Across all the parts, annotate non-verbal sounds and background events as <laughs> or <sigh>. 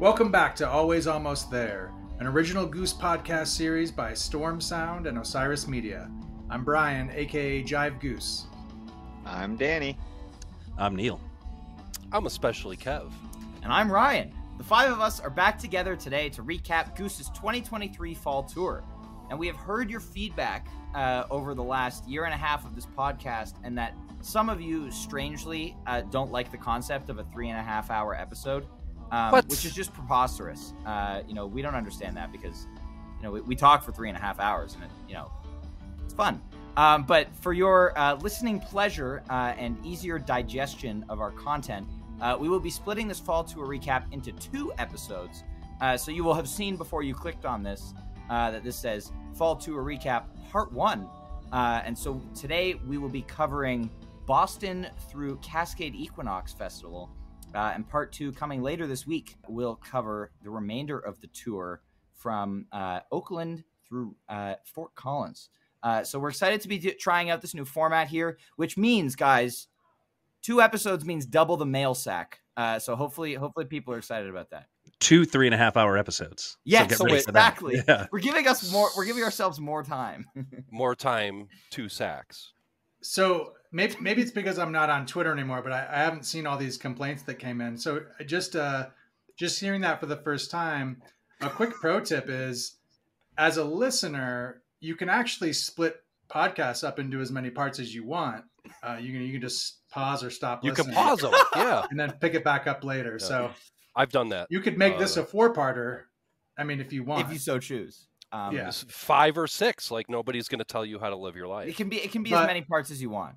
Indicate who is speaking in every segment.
Speaker 1: Welcome back to Always Almost There, an original Goose podcast series by Storm Sound and Osiris Media. I'm Brian, aka Jive Goose.
Speaker 2: I'm Danny.
Speaker 3: I'm Neil.
Speaker 4: I'm especially Kev.
Speaker 5: And I'm Ryan. The five of us are back together today to recap Goose's 2023 fall tour. And we have heard your feedback uh, over the last year and a half of this podcast, and that some of you, strangely, uh, don't like the concept of a three and a half hour episode, um, which is just preposterous. Uh, you know, we don't understand that because, you know, we, we talk for three and a half hours, and it, you know, it's fun. Um, but for your uh, listening pleasure uh, and easier digestion of our content, uh, we will be splitting this fall to a recap into two episodes. Uh, so you will have seen before you clicked on this uh, that this says Fall to a Recap Part 1. Uh, and so today we will be covering Boston through Cascade Equinox Festival. Uh, and Part 2 coming later this week will cover the remainder of the tour from uh, Oakland through uh, Fort Collins. Uh, so we're excited to be d- trying out this new format here, which means, guys, two episodes means double the mail sack. Uh, so hopefully, hopefully people are excited about that.
Speaker 3: Two three and a half hour episodes.
Speaker 5: Yes,
Speaker 3: get
Speaker 4: so
Speaker 3: ready
Speaker 4: wait,
Speaker 3: for that.
Speaker 5: exactly. <laughs>
Speaker 3: Yeah.
Speaker 5: We're giving us more. We're giving ourselves more time. <laughs>
Speaker 4: More time, two sacks.
Speaker 1: So maybe maybe it's because I'm not on Twitter anymore, but I, I haven't seen all these complaints that came in. So just uh, just hearing that for the first time, a quick pro tip is, as a listener, you can actually split podcasts up into as many parts as you want. Uh, you can you can just pause or stop.
Speaker 4: You can pause them. Yeah, <laughs>
Speaker 1: and then pick it back up later.
Speaker 4: Yeah.
Speaker 1: So
Speaker 4: I've done that.
Speaker 1: you could make this
Speaker 4: Uh,
Speaker 1: a four-parter. I mean, if you want.
Speaker 5: if you so choose. Um,
Speaker 1: Yeah.
Speaker 4: Five or six. Like nobody's going to tell you how to live your life.
Speaker 5: It
Speaker 4: life.
Speaker 5: can be. It can be
Speaker 1: But-
Speaker 5: as many parts as you want.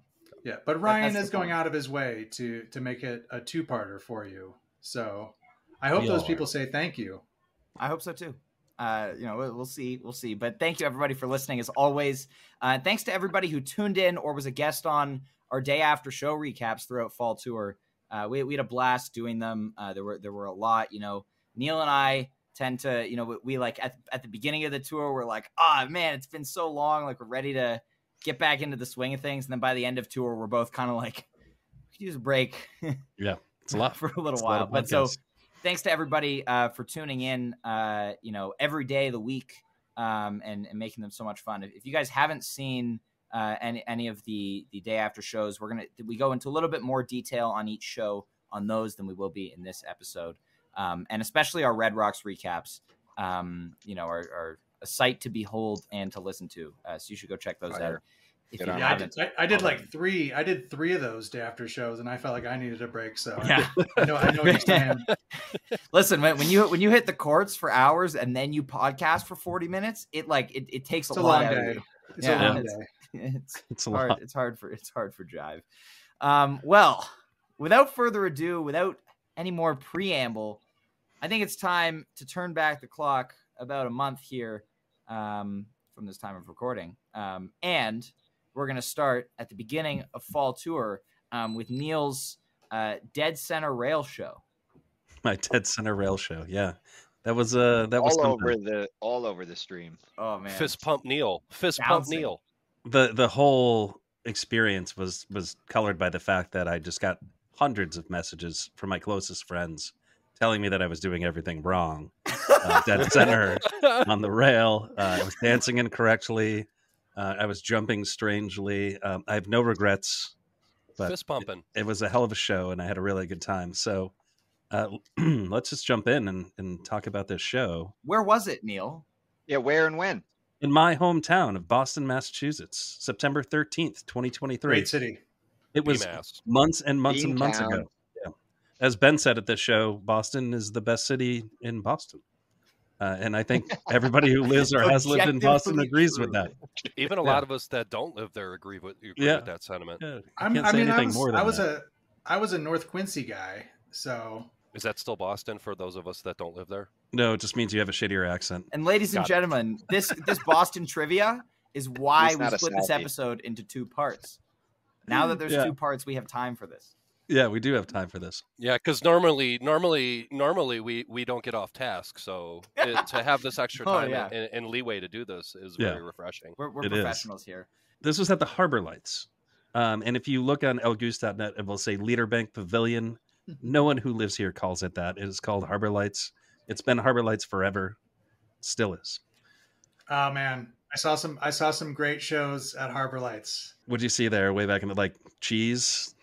Speaker 1: Yeah, but Ryan is going
Speaker 5: point.
Speaker 1: out of his way to to make it a two-parter for you. So I hope
Speaker 3: We
Speaker 1: those
Speaker 3: all
Speaker 1: people say thank you.
Speaker 5: I hope so too. Uh, you know, we'll we'll see, we'll see. But thank you everybody for listening as always. Uh, thanks to everybody who tuned in or was a guest on our day after show recaps throughout fall tour. Uh, we we had a blast doing them. Uh, there were there were a lot. You know, Neil and I tend to, you know, we, we like at at the beginning of the tour, we're like, oh man, it's been so long. Like we're ready to get back into the swing of things. And then by the end of tour, we're both kind of like, we could use a break. <laughs>
Speaker 3: Yeah, it's a lot.
Speaker 5: for a little
Speaker 3: It's
Speaker 5: while.
Speaker 3: of
Speaker 5: But so thanks to everybody uh, for tuning in, uh, you know, every day of the week um, and, and making them so much fun. If, if you guys haven't seen uh, any, any of the, the day after shows, we're going to, we go into a little bit more detail on each show on those than we will be in this episode. Um, and especially our Red Rocks recaps, um, you know, are, are a sight to behold and to listen to. Uh, so you should go check those
Speaker 2: Fire.
Speaker 5: out. If you
Speaker 1: Yeah, I did, I, I did
Speaker 5: already.
Speaker 1: like three. I did three of those day after shows, and I felt like I needed a break. So
Speaker 5: Yeah.
Speaker 1: I know I know what you're saying. <laughs>
Speaker 5: Listen, when, when you when you hit the courts for hours and then you podcast for forty minutes, it like it, it takes
Speaker 1: It's
Speaker 5: a,
Speaker 1: a
Speaker 5: lot
Speaker 1: long
Speaker 5: out of
Speaker 1: day.
Speaker 5: you.
Speaker 1: It's
Speaker 5: Yeah,
Speaker 1: a long
Speaker 5: it's-
Speaker 1: day. <laughs>
Speaker 5: It's <laughs>
Speaker 3: It's a
Speaker 5: hard.
Speaker 3: lot.
Speaker 5: It's hard for it's hard for Jive. Um, well, without further ado, without any more preamble, I think it's time to turn back the clock about a month here um, from this time of recording, um, and we're gonna start at the beginning of fall tour um, with Neil's uh, Dead Center Rail Show.
Speaker 3: My Dead Center Rail show. Yeah, that was uh that was
Speaker 2: all
Speaker 3: something.
Speaker 2: over the all over the stream.
Speaker 5: Oh man,
Speaker 4: Fist pump Neil. Fist pump Neil.
Speaker 3: the the whole experience was was colored by the fact that I just got hundreds of messages from my closest friends telling me that I was doing everything wrong. Uh, dead center <laughs> on the rail. Uh, I was dancing incorrectly. Uh, I was jumping strangely. Um, I have no regrets. But
Speaker 4: Fist pumping.
Speaker 3: it was a hell of a show and I had a really good time. So uh, <clears throat> let's just jump in and, and talk about this show
Speaker 5: Where was it, Neil?
Speaker 2: Yeah, where and when?
Speaker 3: in my hometown of Boston, Massachusetts, September 13th, 2023.
Speaker 1: Great city.
Speaker 3: It was
Speaker 4: BMAS.
Speaker 3: months and months
Speaker 2: Bean
Speaker 3: and months
Speaker 2: Town.
Speaker 3: ago. Yeah. As Ben said at this show, Boston is the best city in Boston. Uh, and I think <laughs> everybody who lives or has lived in Boston agrees
Speaker 5: true.
Speaker 3: with that.
Speaker 4: Even a
Speaker 3: Yeah.
Speaker 4: lot of us that don't live there agree with, agree
Speaker 3: Yeah.
Speaker 4: with that sentiment.
Speaker 3: Yeah, I can't
Speaker 1: I
Speaker 3: say
Speaker 1: mean, I
Speaker 3: anything
Speaker 1: was,
Speaker 3: more than
Speaker 1: I was
Speaker 3: that.
Speaker 1: a I was a North Quincy guy, so
Speaker 4: Is that still Boston for those of us that don't live there?
Speaker 3: no, it just means you have a shittier accent.
Speaker 5: And ladies and
Speaker 4: Got it.
Speaker 5: gentlemen, this this Boston <laughs> trivia is why we split this episode into two parts. Now that there's
Speaker 3: Yeah.
Speaker 5: two parts, we have time for this.
Speaker 3: Yeah, we do have time for this.
Speaker 4: Yeah, because normally, normally, normally we we don't get off task. So it, <laughs> to have this extra
Speaker 5: Oh,
Speaker 4: time
Speaker 5: yeah.
Speaker 4: and, and leeway to do this is
Speaker 3: Yeah.
Speaker 4: very refreshing.
Speaker 5: We're, we're
Speaker 3: It is.
Speaker 5: professionals here.
Speaker 3: This was at the Harbor Lights. Um, and if you look on elgoose.net, it will say Leader Bank Pavilion. <laughs> No one who lives here calls it that. It is called Harbor Lights. It's been Harbor Lights forever, still is.
Speaker 1: Oh man, I saw some. I saw some great shows at Harbor Lights.
Speaker 3: What'd you see there? Way back in the like cheese,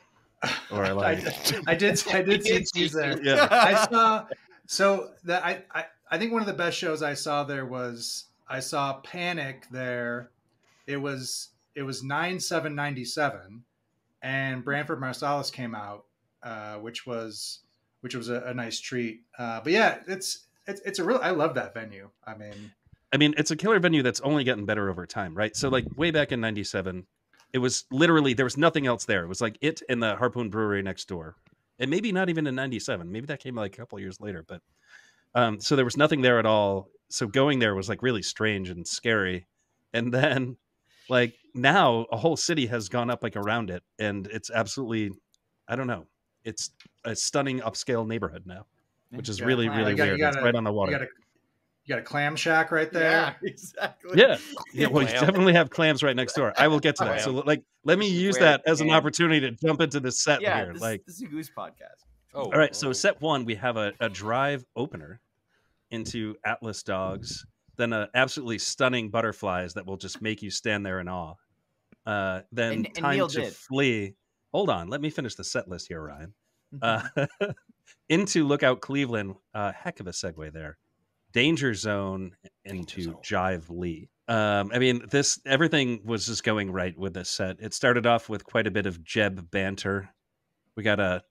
Speaker 3: or <laughs> like
Speaker 1: I, I did. I did see <laughs> cheese there.
Speaker 3: yeah.
Speaker 1: I saw. So that I, I I think one of the best shows I saw there was I saw Panic there. It was it was nine seven ninety seven, and Branford Marsalis came out, uh, which was which was a, a nice treat. Uh, but yeah, it's it's it's a real. I love that venue. I mean,
Speaker 3: I mean, it's a killer venue that's only getting better over time, right? So, like, way back in '97, it was literally there was nothing else there. It was like it and the Harpoon Brewery next door, and maybe not even in '97. Maybe that came like a couple years later. But um, so there was nothing there at all. So going there was like really strange and scary. And then, like now, a whole city has gone up like around it, and it's absolutely, I don't know, it's a stunning upscale neighborhood now, which is
Speaker 5: Yeah,
Speaker 3: really
Speaker 5: wow.
Speaker 3: really
Speaker 1: got-
Speaker 3: weird.
Speaker 1: gotta-
Speaker 3: it's right on the
Speaker 1: you
Speaker 3: water.
Speaker 1: got a you got a clam shack right there.
Speaker 5: Yeah, <laughs> exactly.
Speaker 3: Yeah, <laughs> yeah. Well, you definitely have clams right next door. I will get to that. So, like, let me use
Speaker 5: where
Speaker 3: that as an opportunity to jump into the set
Speaker 5: Yeah,
Speaker 3: here.
Speaker 5: this,
Speaker 3: Like,
Speaker 5: this is a goose podcast.
Speaker 4: Oh,
Speaker 3: all right. So,
Speaker 4: oh.
Speaker 3: set one, we have a, a drive opener into Atlas Dogs, then a absolutely stunning butterflies that will just make you stand there in awe. Uh, then
Speaker 5: And- and
Speaker 3: time
Speaker 5: Neil
Speaker 3: to
Speaker 5: did.
Speaker 3: flee. Hold on, let me finish the set list here, Ryan. <laughs> Uh, into Lookout Cleveland. Uh, heck of a segue there. Danger Zone into
Speaker 4: Zone.
Speaker 3: Jive Lee. Um, I mean, this everything was just going right with this set. It started off with quite a bit of Jeb banter. We got a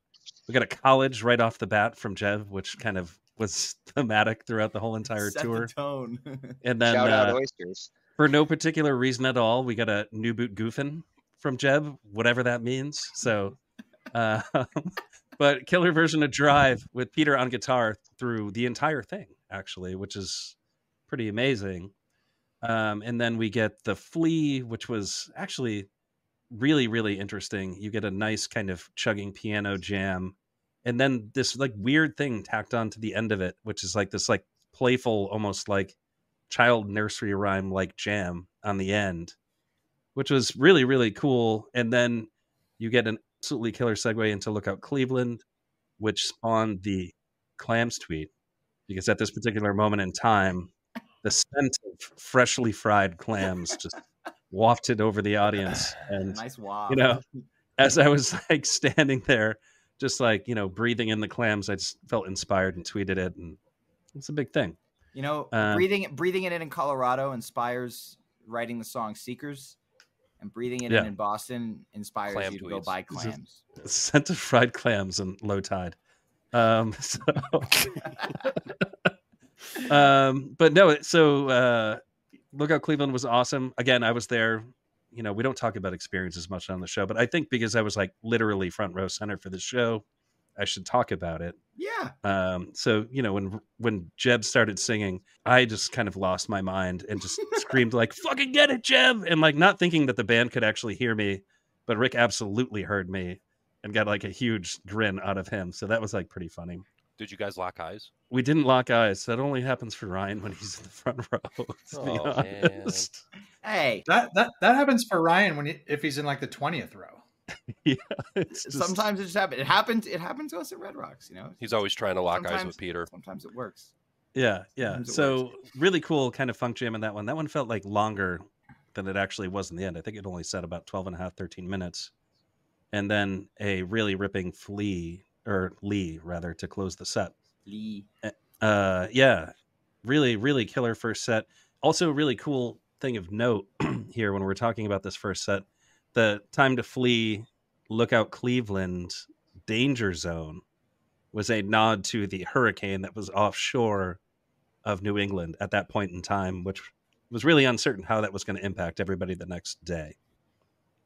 Speaker 3: we got a college right off the bat from Jeb, which kind of was <laughs> thematic throughout the whole entire
Speaker 5: Set
Speaker 3: tour.
Speaker 5: the tone. <laughs>
Speaker 3: And then
Speaker 2: Shout out
Speaker 3: uh,
Speaker 2: oysters.
Speaker 3: for no particular reason at all, we got a new boot goofing from Jeb, whatever that means. So, <laughs> uh, but killer version of Drive with Peter on guitar through the entire thing, actually, which is pretty amazing. Um, and then we get the Flea, which was actually really, really interesting. You get a nice kind of chugging piano jam, and then this like weird thing tacked on to the end of it, which is like this like playful, almost like child nursery rhyme like jam on the end, which was really, really cool. And then you get an absolutely killer segue into Lookout Cleveland, which spawned the clams tweet. Because at this particular moment in time, the scent of freshly fried clams just <laughs> wafted over the audience. <sighs> And
Speaker 5: nice wow.
Speaker 3: you know, as I was <laughs> like standing there, just like, you know, breathing in the clams, I just felt inspired and tweeted it. And it's a big thing.
Speaker 5: You know,
Speaker 3: Um,
Speaker 5: breathing breathing it in in Colorado inspires writing the song "Seekers," and breathing it
Speaker 3: Yeah.
Speaker 5: in in Boston inspires
Speaker 4: Clam
Speaker 5: you to go buy clams. <laughs>
Speaker 3: Scent of fried clams and low tide. Um, <laughs> so, <laughs> um, but no, so uh, Lookout Cleveland was awesome. Again, I was there. You know, we don't talk about experiences much on the show, but I think because I was like literally front row center for the show, I should talk about it.
Speaker 5: Yeah,
Speaker 3: Um, so you know, when when Jeb started singing, I just kind of lost my mind and just screamed like <laughs> "fucking get it, Jeb!" and like not thinking that the band could actually hear me, but Rick absolutely heard me and got like a huge grin out of him. So that was like pretty funny.
Speaker 4: Did you guys lock eyes?
Speaker 3: We didn't lock eyes. That only happens for Ryan when he's in the front row. <laughs> To be
Speaker 4: Oh, man.
Speaker 5: hey,
Speaker 1: That that that happens for Ryan when he, if he's in like the twentieth row. <laughs>
Speaker 3: yeah, it's just,
Speaker 5: sometimes it just happens. It happened. It happened to us at Red Rocks. You know,
Speaker 4: He's always trying to lock eyes with Peter.
Speaker 5: sometimes it works.
Speaker 3: Yeah, yeah.
Speaker 5: Sometimes it
Speaker 3: So really cool kind of funk jam in that one. That one felt like longer than it actually was in the end. I think it only said about 12 and a half, 13 minutes. And then a really ripping flea or Lee rather to close the set.
Speaker 5: Lee.
Speaker 3: Uh yeah. Really, really killer first set. Also really cool thing of note <clears throat> here when we're talking about this first set. The time to flee, lookout Cleveland, danger zone was a nod to the hurricane that was offshore of New England at that point in time, which was really uncertain how that was going to impact everybody the next day.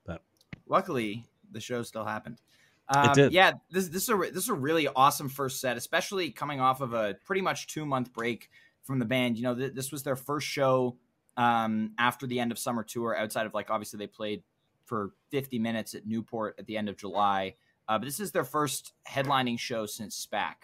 Speaker 5: But luckily, the show still happened. Um,
Speaker 3: did.
Speaker 5: Yeah, this this is a this is a really awesome first set, especially coming off of a pretty much two month break from the band. You know, th- this was their first show um, after the end of summer tour. Outside of like, obviously they played for 50 minutes at Newport at the end of July, uh, but this is their first headlining show since SPAC.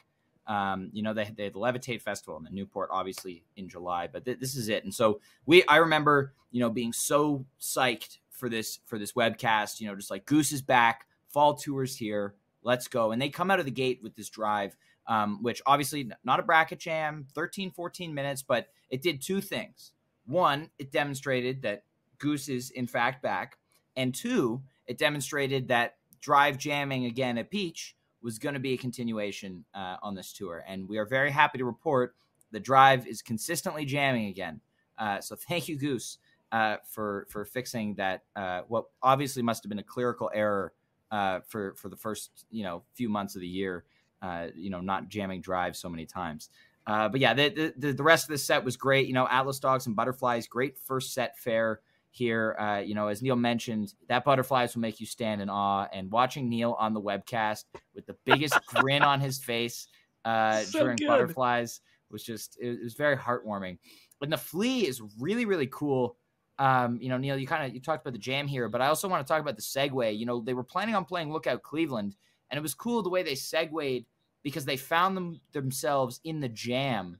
Speaker 5: Um, you know, they, they had the Levitate Festival in the Newport, obviously in July, but th- this is it. And so we, I remember, you know, being so psyched for this for this webcast. You know, just like Goose is back, fall tours here, let's go. And they come out of the gate with this drive. um, which obviously not a bracket jam, 13, 14 minutes, but it did two things. One, it demonstrated that Goose is in fact back, and two, it demonstrated that drive jamming again at Peach was going to be a continuation uh, on this tour, and we are very happy to report the drive is consistently jamming again. Uh, so thank you, Goose, uh, for for fixing that. Uh, what obviously must have been a clerical error uh, for for the first you know few months of the year. Uh, you know, not jamming drive so many times. But yeah, the, the the rest of the set was great. You know, Atlas Dogs and Butterflies, great first set fare here. Uh, you know, as Neil mentioned, that Butterflies will make you stand in awe. And watching Neil on the webcast with the biggest <laughs> grin on his face uh,
Speaker 3: So
Speaker 5: during
Speaker 3: good.
Speaker 5: Butterflies was just it, was very heartwarming. And the flea is really really cool. Um, you know, Neil, you kind of you talked about the jam here, but I also want to talk about the segue. You know, they were planning on playing Lookout Cleveland, and it was cool the way they segued because they found them themselves in the jam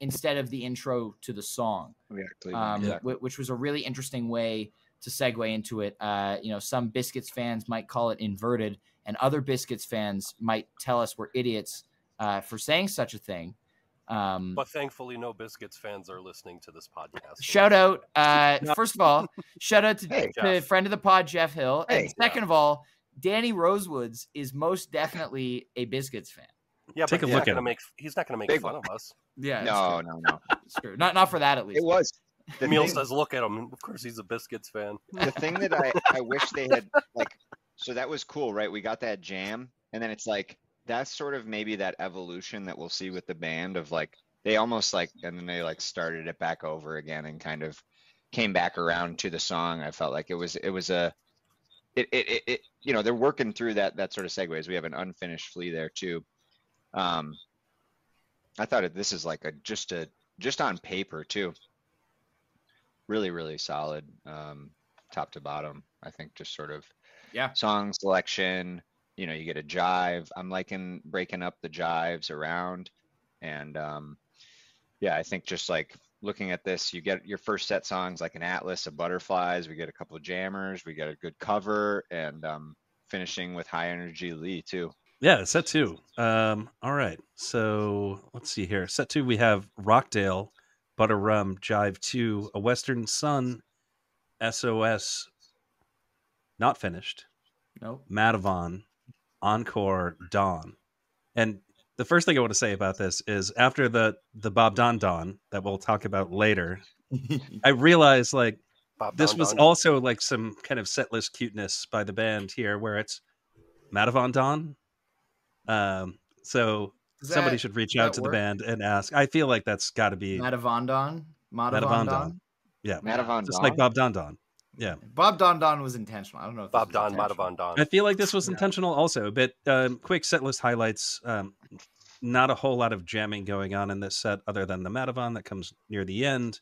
Speaker 5: instead of the intro to the song,
Speaker 2: Yeah,
Speaker 5: um,
Speaker 2: exactly.
Speaker 5: which was a really interesting way to segue into it. Uh, you know, some Biscuits fans might call it inverted, and other Biscuits fans might tell us we're idiots uh, for saying such a thing. Um,
Speaker 4: But thankfully, no Biscuits fans are listening to this podcast.
Speaker 5: shout out, uh, <laughs> first of all, shout out to,
Speaker 2: Hey,
Speaker 5: to friend of the pod, Jeff Hill. and
Speaker 2: Hey.
Speaker 5: second of all, Danny Rosewoods is most definitely a Biscuits fan.
Speaker 4: Yeah,
Speaker 3: Take
Speaker 4: but
Speaker 3: a
Speaker 4: he's
Speaker 3: look
Speaker 4: not
Speaker 3: at
Speaker 4: gonna
Speaker 3: him.
Speaker 4: make he's not gonna make
Speaker 2: Big
Speaker 4: fun of us.
Speaker 5: Yeah, it's
Speaker 2: no, no, no.
Speaker 5: It's. Not not for that at least.
Speaker 2: It was. The
Speaker 4: Emil
Speaker 2: thing,
Speaker 4: says, "Look at him." Of course, he's a Biscuits fan.
Speaker 2: the thing that I, I wish they had like so that was cool, right? We got that jam, and then it's like that's sort of maybe that evolution that we'll see with the band of like they almost like and then they like started it back over again and kind of came back around to the song. I felt like it was it was a it it, it, it you know they're working through that that sort of segues. We have an unfinished flea there too. Um, I thought this is like a just a just on paper too. Really, really solid, um, top to bottom. I think just sort of
Speaker 5: Yeah.
Speaker 2: song selection. You know, you get a jive. I'm liking breaking up the jives around, and um, yeah, I think just like looking at this, you get your first set songs like an Atlas, of Butterflies. We get a couple of jammers. We get a good cover, and um, finishing with high energy Lee too.
Speaker 3: Yeah, set two. Um, all right. So let's see here. Set two, we have Rockdale, Butter Rum, Jive Two, A Western Sun, SOS, not finished,
Speaker 5: Nope.
Speaker 3: Madhuvan, Encore, Dawn. And the first thing I want to say about this is after the the Bob Don Don that we'll talk about later, <laughs> I realized like
Speaker 4: Bob
Speaker 3: this
Speaker 4: Don
Speaker 3: was
Speaker 4: Don.
Speaker 3: also like some kind of set list cuteness by the band here, where it's Madhuvan Don. Um, so
Speaker 5: Does
Speaker 3: somebody should reach out to
Speaker 5: work?
Speaker 3: the band and ask. I feel like that's got to be
Speaker 5: Matavondon.
Speaker 3: Madhuvan
Speaker 5: Matavondon.
Speaker 3: Don. yeah,
Speaker 2: Madhuvan
Speaker 3: just like Bob Don Don.
Speaker 5: Yeah, Bob Don Don was intentional. I don't know if
Speaker 4: Bob Don
Speaker 5: intentional.
Speaker 4: Madhuvan Don.
Speaker 3: I feel like this was
Speaker 5: Yeah.
Speaker 3: intentional also, but um, quick set list highlights. Um, not a whole lot of jamming going on in this set, other than the Madhuvan that comes near the end.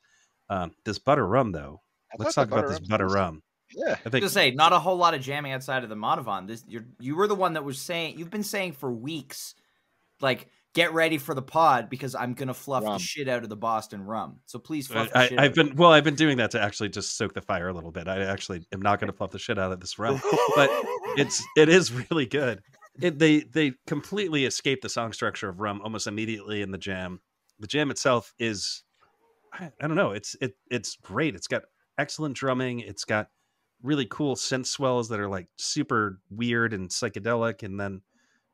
Speaker 3: Um, this butter rum, though.
Speaker 2: I
Speaker 3: Let's talk about this butter rum.
Speaker 2: Yeah,
Speaker 3: I think
Speaker 5: to say not a whole lot of jamming outside of the Madhuvan. This you're you were the one that was saying you've been saying for weeks, like get ready for the pod because I'm gonna fluff the shit out of the Boston rum. So please fluff the
Speaker 3: I,
Speaker 5: shit.
Speaker 3: I've
Speaker 5: out of it.
Speaker 3: been well. I've been doing that to actually just soak the fire a little bit. I actually am not going to fluff the shit out of this rum, but it's <laughs> it is really good. It, they they completely escape the song structure of rum almost immediately in the jam. The jam itself is, I, I don't know. It's it it's great. It's got excellent drumming. It's got really cool synth swells that are like super weird and psychedelic, and then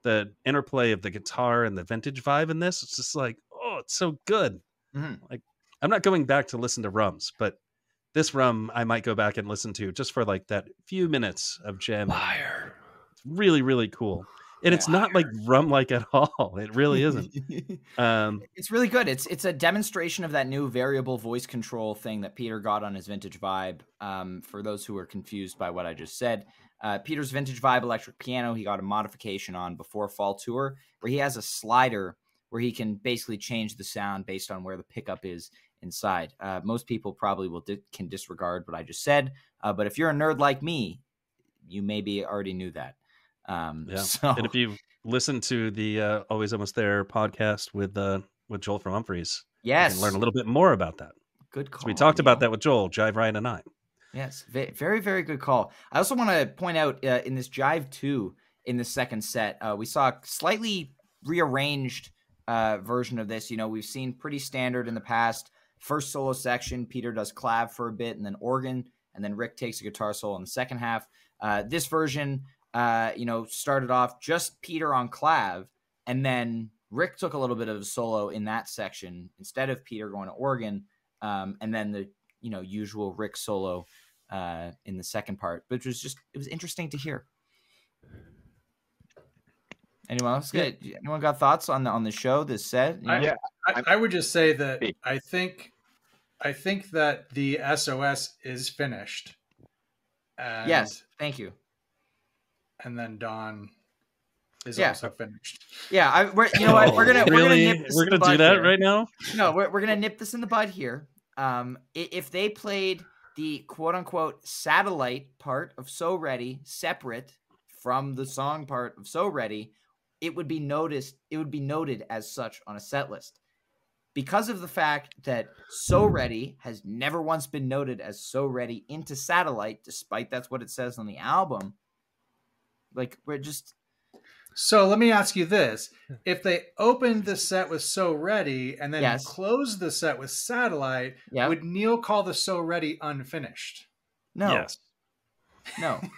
Speaker 3: the interplay of the guitar and the vintage vibe in this. It's just like oh, it's so good.
Speaker 5: Mhm.
Speaker 3: Like I'm not going back to listen to rums, but this rum I might go back and listen to just for like that few minutes of jam.
Speaker 4: Liar.
Speaker 3: It's really, really cool. And it's not like rum like at <laughs> all. It really isn't. <laughs> Um,
Speaker 5: It's really good. It's it's a demonstration of that new variable voice control thing that Peter got on his Vintage Vibe. Um, for those who are confused by what I just said, uh, Peter's Vintage Vibe electric piano he got a modification on before Fall Tour, where he has a slider where he can basically change the sound based on where the pickup is inside. Uh, most people probably will di- can disregard what I just said, uh, but if you're a nerd like me, you maybe already knew that. Um, <laughs>
Speaker 3: Yeah.
Speaker 5: So
Speaker 3: and if you listen to the uh, Always Almost There podcast with uh, with Joel from Humphreys,
Speaker 5: yes,
Speaker 3: you can learn a little bit more about that.
Speaker 5: good call.
Speaker 3: So we talked about that with Joel, Jive Ryan, and I.
Speaker 5: Yes, very, very good call. I also want to point out uh, in this Jive 2 in the second set, uh, we saw a slightly rearranged uh, version of this. You know, we've seen pretty standard in the past. First solo section, Peter does clav for a bit, and then organ, and then Rick takes a guitar solo in the second half. Uh, this version, uh, you know, started off just Peter on clav, and then Rick took a little bit of a solo in that section instead of Peter going to organ, um, and then the you know usual Rick solo uh, in the second part, which was just it was interesting to hear. Anyone else?
Speaker 1: Yeah.
Speaker 5: Anyone got thoughts on the on the show? This set? You
Speaker 1: I-
Speaker 2: Yeah.
Speaker 1: I, I would just say that I think I think that the SOS is finished. And,
Speaker 5: yes. Thank you.
Speaker 1: And then Dawn is
Speaker 5: Yeah.
Speaker 1: also finished.
Speaker 5: Yeah. I, we're, you know what? We're gonna we're gonna nip this
Speaker 3: We're
Speaker 5: in the
Speaker 3: gonna do that
Speaker 5: here.
Speaker 3: right now.
Speaker 5: No, we're, we're gonna nip this in the bud here. Um, if they played the quote unquote satellite part of So Ready separate from the song part of So Ready, it would be noticed. It would be noted as such on a set list. Because of the fact that So Ready has never once been noted as So Ready into satellite, despite that's what it says on the album. Like we're just
Speaker 1: So let me ask you this: If they opened the set with "So Ready" and then
Speaker 5: Yes.
Speaker 1: closed the set with "Satellite,"
Speaker 5: yeah
Speaker 1: would Neil call the "So Ready" unfinished?
Speaker 5: no
Speaker 3: Yes.
Speaker 5: no <laughs>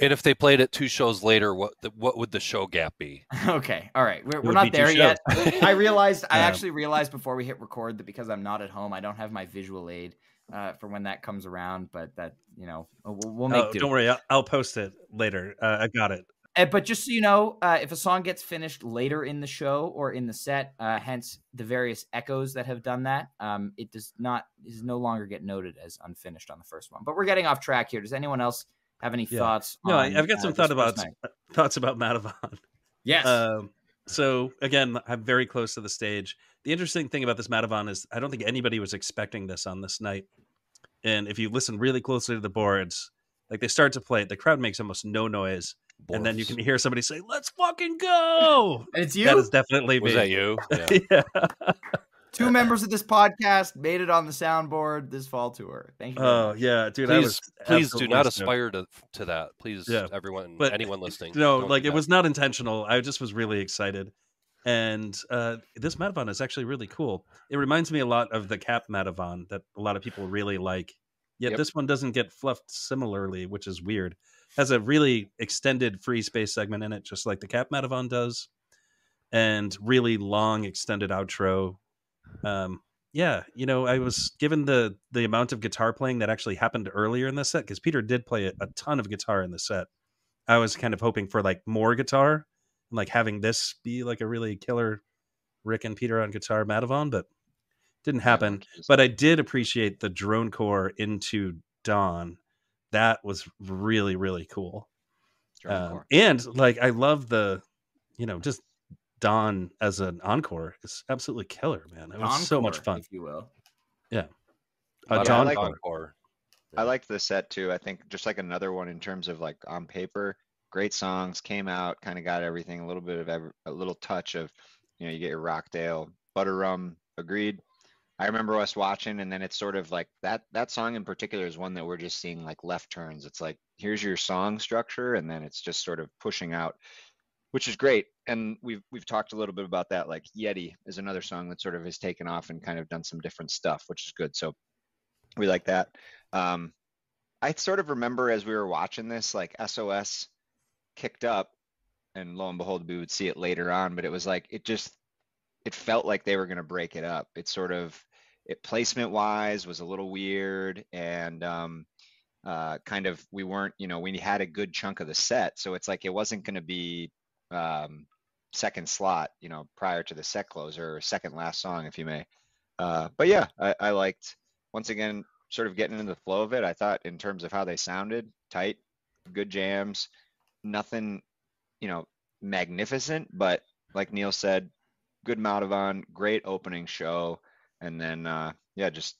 Speaker 4: And if they played it two shows later, what the, what would the show gap be? <laughs>
Speaker 5: Okay, all right. We're, we're not there yet. <laughs> I realized, I actually realized before we hit record that because I'm not at home, I don't have my visual aid uh, for when that comes around. But that, you know, we'll, we'll make
Speaker 3: Oh,
Speaker 5: do.
Speaker 3: don't worry, I'll, I'll post it later. Uh, I got it.
Speaker 5: Uh, but just so you know, uh, if a song gets finished later in the show or in the set, uh, hence the various echoes that have done that, um, it does not is no longer get noted as unfinished on the first one. But we're getting off track here. Does anyone else have any
Speaker 3: Yeah.
Speaker 5: thoughts?
Speaker 3: No,
Speaker 5: on,
Speaker 3: I've got some thought about thoughts about Madhuvan.
Speaker 5: Yes.
Speaker 3: Um, so again, I'm very close to the stage. The interesting thing about this Madhuvan is I don't think anybody was expecting this on this night. And if you listen really closely to the boards, like they start to play it, the crowd makes almost no noise, and then you can hear somebody say, "Let's fucking go!"
Speaker 5: And <laughs> it's you.
Speaker 3: That is definitely
Speaker 4: Was that you? <laughs> Yeah.
Speaker 3: yeah.
Speaker 5: Two members of this podcast made it on the soundboard this fall tour. Thank you.
Speaker 3: Oh
Speaker 5: much.
Speaker 3: yeah, dude. I
Speaker 4: please,
Speaker 3: was
Speaker 4: please do not aspire to to that. Please,
Speaker 3: Yeah.
Speaker 4: everyone,
Speaker 3: But
Speaker 4: anyone listening.
Speaker 3: No, like it
Speaker 4: that.
Speaker 3: was not intentional. I just was really excited. And uh, this Madhuvan is actually really cool. It reminds me a lot of the Cap Madhuvan that a lot of people really like. Yet
Speaker 2: Yep.
Speaker 3: this one doesn't get fluffed similarly, which is weird. Has a really extended free space segment in it, just like the Cap Madhuvan does, and really long extended outro. Um, yeah, you know, I was given the the amount of guitar playing that actually happened earlier in the set because Peter did play a, a ton of guitar in the set. I was kind of hoping for like more guitar and like having this be like a really killer Rick and Peter on guitar Madhuvan, but didn't happen. But I did appreciate the drone core into Dawn. That was really really cool. Um, and like I love the, you know, just Dawn as an encore is absolutely killer, man. It was so much fun.
Speaker 5: if you will.
Speaker 3: A
Speaker 2: But I
Speaker 3: Dawn
Speaker 2: like-
Speaker 4: Encore.
Speaker 2: I liked the set too. I think just like another one in terms of like on paper, great songs came out, kind of got everything, a little bit of every, a little touch of, you know, you get your Rockdale, Butter Rum, agreed. I remember us watching and then it's sort of like that, that song in particular is one that we're just seeing like left turns. It's like, here's your song structure and then it's just sort of pushing out, which is great. And we've, we've talked a little bit about that. Like Yeti is another song that sort of has taken off and kind of done some different stuff, which is good. So we like that. Um, I sort of remember as we were watching this, like SOS kicked up, and lo and behold, we would see it later on. But it was like it just it felt like they were going to break it up. It sort of it placement wise was a little weird, and um, uh, kind of we weren't, you know, we had a good chunk of the set, so it's like it wasn't going to be um, second slot, you know, prior to the set closer or second last song, if you may. Uh, but yeah, I, I liked once again sort of getting into the flow of it. I thought in terms of how they sounded, tight, good jams, nothing, you know, magnificent, but like Neil said, good Madhuvan, great opening show, and then uh, yeah, just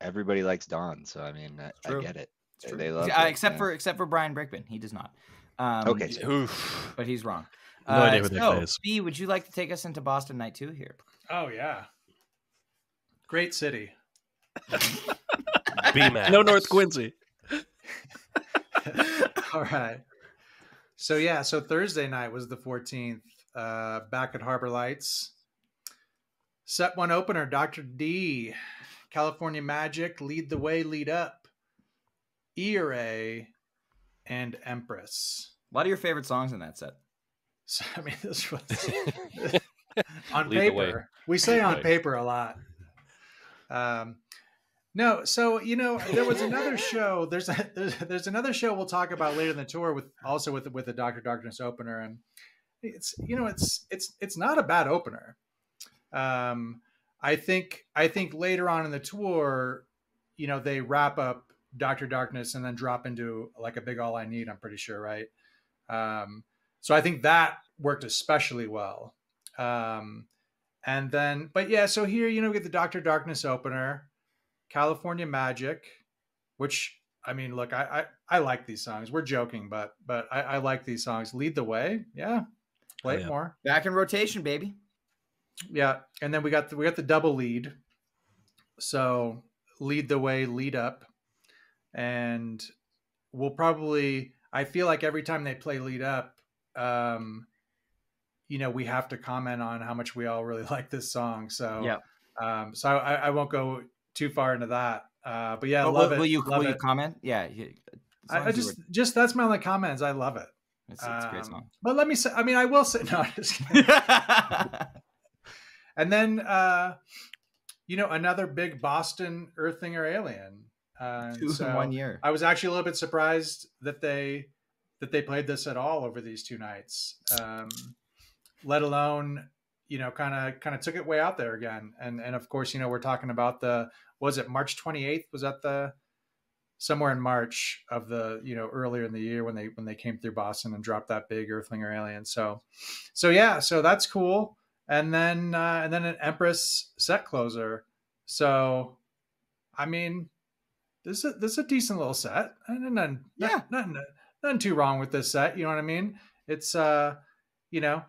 Speaker 2: everybody likes Don, so I mean, I, I get it.
Speaker 5: It's.
Speaker 2: They love
Speaker 5: Uh,
Speaker 2: it,
Speaker 5: except
Speaker 2: yeah.
Speaker 5: for except for Brian Brickman, he does not. Um,
Speaker 2: Okay,
Speaker 4: Oof.
Speaker 5: but he's wrong.
Speaker 3: No idea
Speaker 5: Uh,
Speaker 3: who that
Speaker 5: so,
Speaker 3: guy.
Speaker 5: B, would you like to take us into Boston Night Two here?
Speaker 1: Oh yeah, great city. <laughs>
Speaker 4: B-Max.
Speaker 3: No North Quincy. <laughs> <laughs>
Speaker 1: All right. So yeah, so Thursday night was the 14th, uh, back at Harbor Lights. Set one opener, Dr. D, California Magic, Lead the Way, Lead Up, ERA, and Empress.
Speaker 5: A lot of your favorite songs in that set.
Speaker 1: So I mean, this was <laughs> on
Speaker 4: Lead the
Speaker 1: paper. We say
Speaker 4: Lead
Speaker 1: on
Speaker 4: way.
Speaker 1: paper a lot. Um, no, so you know, there was another show. There's a there's, there's another show we'll talk about later in the tour with also with with the Doctor Darkness opener, and it's you know it's it's it's not a bad opener. Um, I think I think later on in the tour, you know, they wrap up Doctor Darkness and then drop into like a big All I Need. I'm pretty sure, right? Um, so I think that worked especially well. Um, and then, but yeah, so here, you know, we get the Doctor Darkness opener, California Magic, which I mean, look, I, I, I like these songs. We're joking, but, but I, I like these songs. Lead the way. Yeah. Play
Speaker 3: Oh, yeah.
Speaker 1: more.
Speaker 5: Back in rotation, baby.
Speaker 1: Yeah. And then we got the, we got the double lead. So lead the way, lead up. And we'll probably, I feel like every time they play lead up, um, you know, we have to comment on how much we all really <laughs> like this song. So,
Speaker 5: Yeah.
Speaker 1: um, so I, I won't go too far into that. Uh, but yeah,
Speaker 5: But
Speaker 1: love
Speaker 5: will,
Speaker 1: it.
Speaker 5: will you will you comment? Yeah.
Speaker 1: I, I just,
Speaker 5: were-
Speaker 1: just that's my only comments. I love it.
Speaker 5: it's, it's a great
Speaker 1: Um,
Speaker 5: song.
Speaker 1: But let me say, I mean, I will say, <laughs> no. <laughs> And then, uh, you know, another big Boston Earthling or alien. Uh,
Speaker 5: Two
Speaker 1: so
Speaker 5: in one year.
Speaker 1: I was actually a little bit surprised that they that they played this at all over these two nights. Um, let alone, you know, kind of kind of took it way out there again. And and of course, you know, we're talking about the was it March 28th? Was that the somewhere in March of the you know earlier in the year when they when they came through Boston and dropped that big Earthling or alien. So so yeah, so that's cool. And then uh, and then an Empress set closer. So I mean, this is this is a decent little set. And then
Speaker 5: Yeah.
Speaker 1: nothing, nothing too wrong with this set. You know what I mean? It's uh, you know,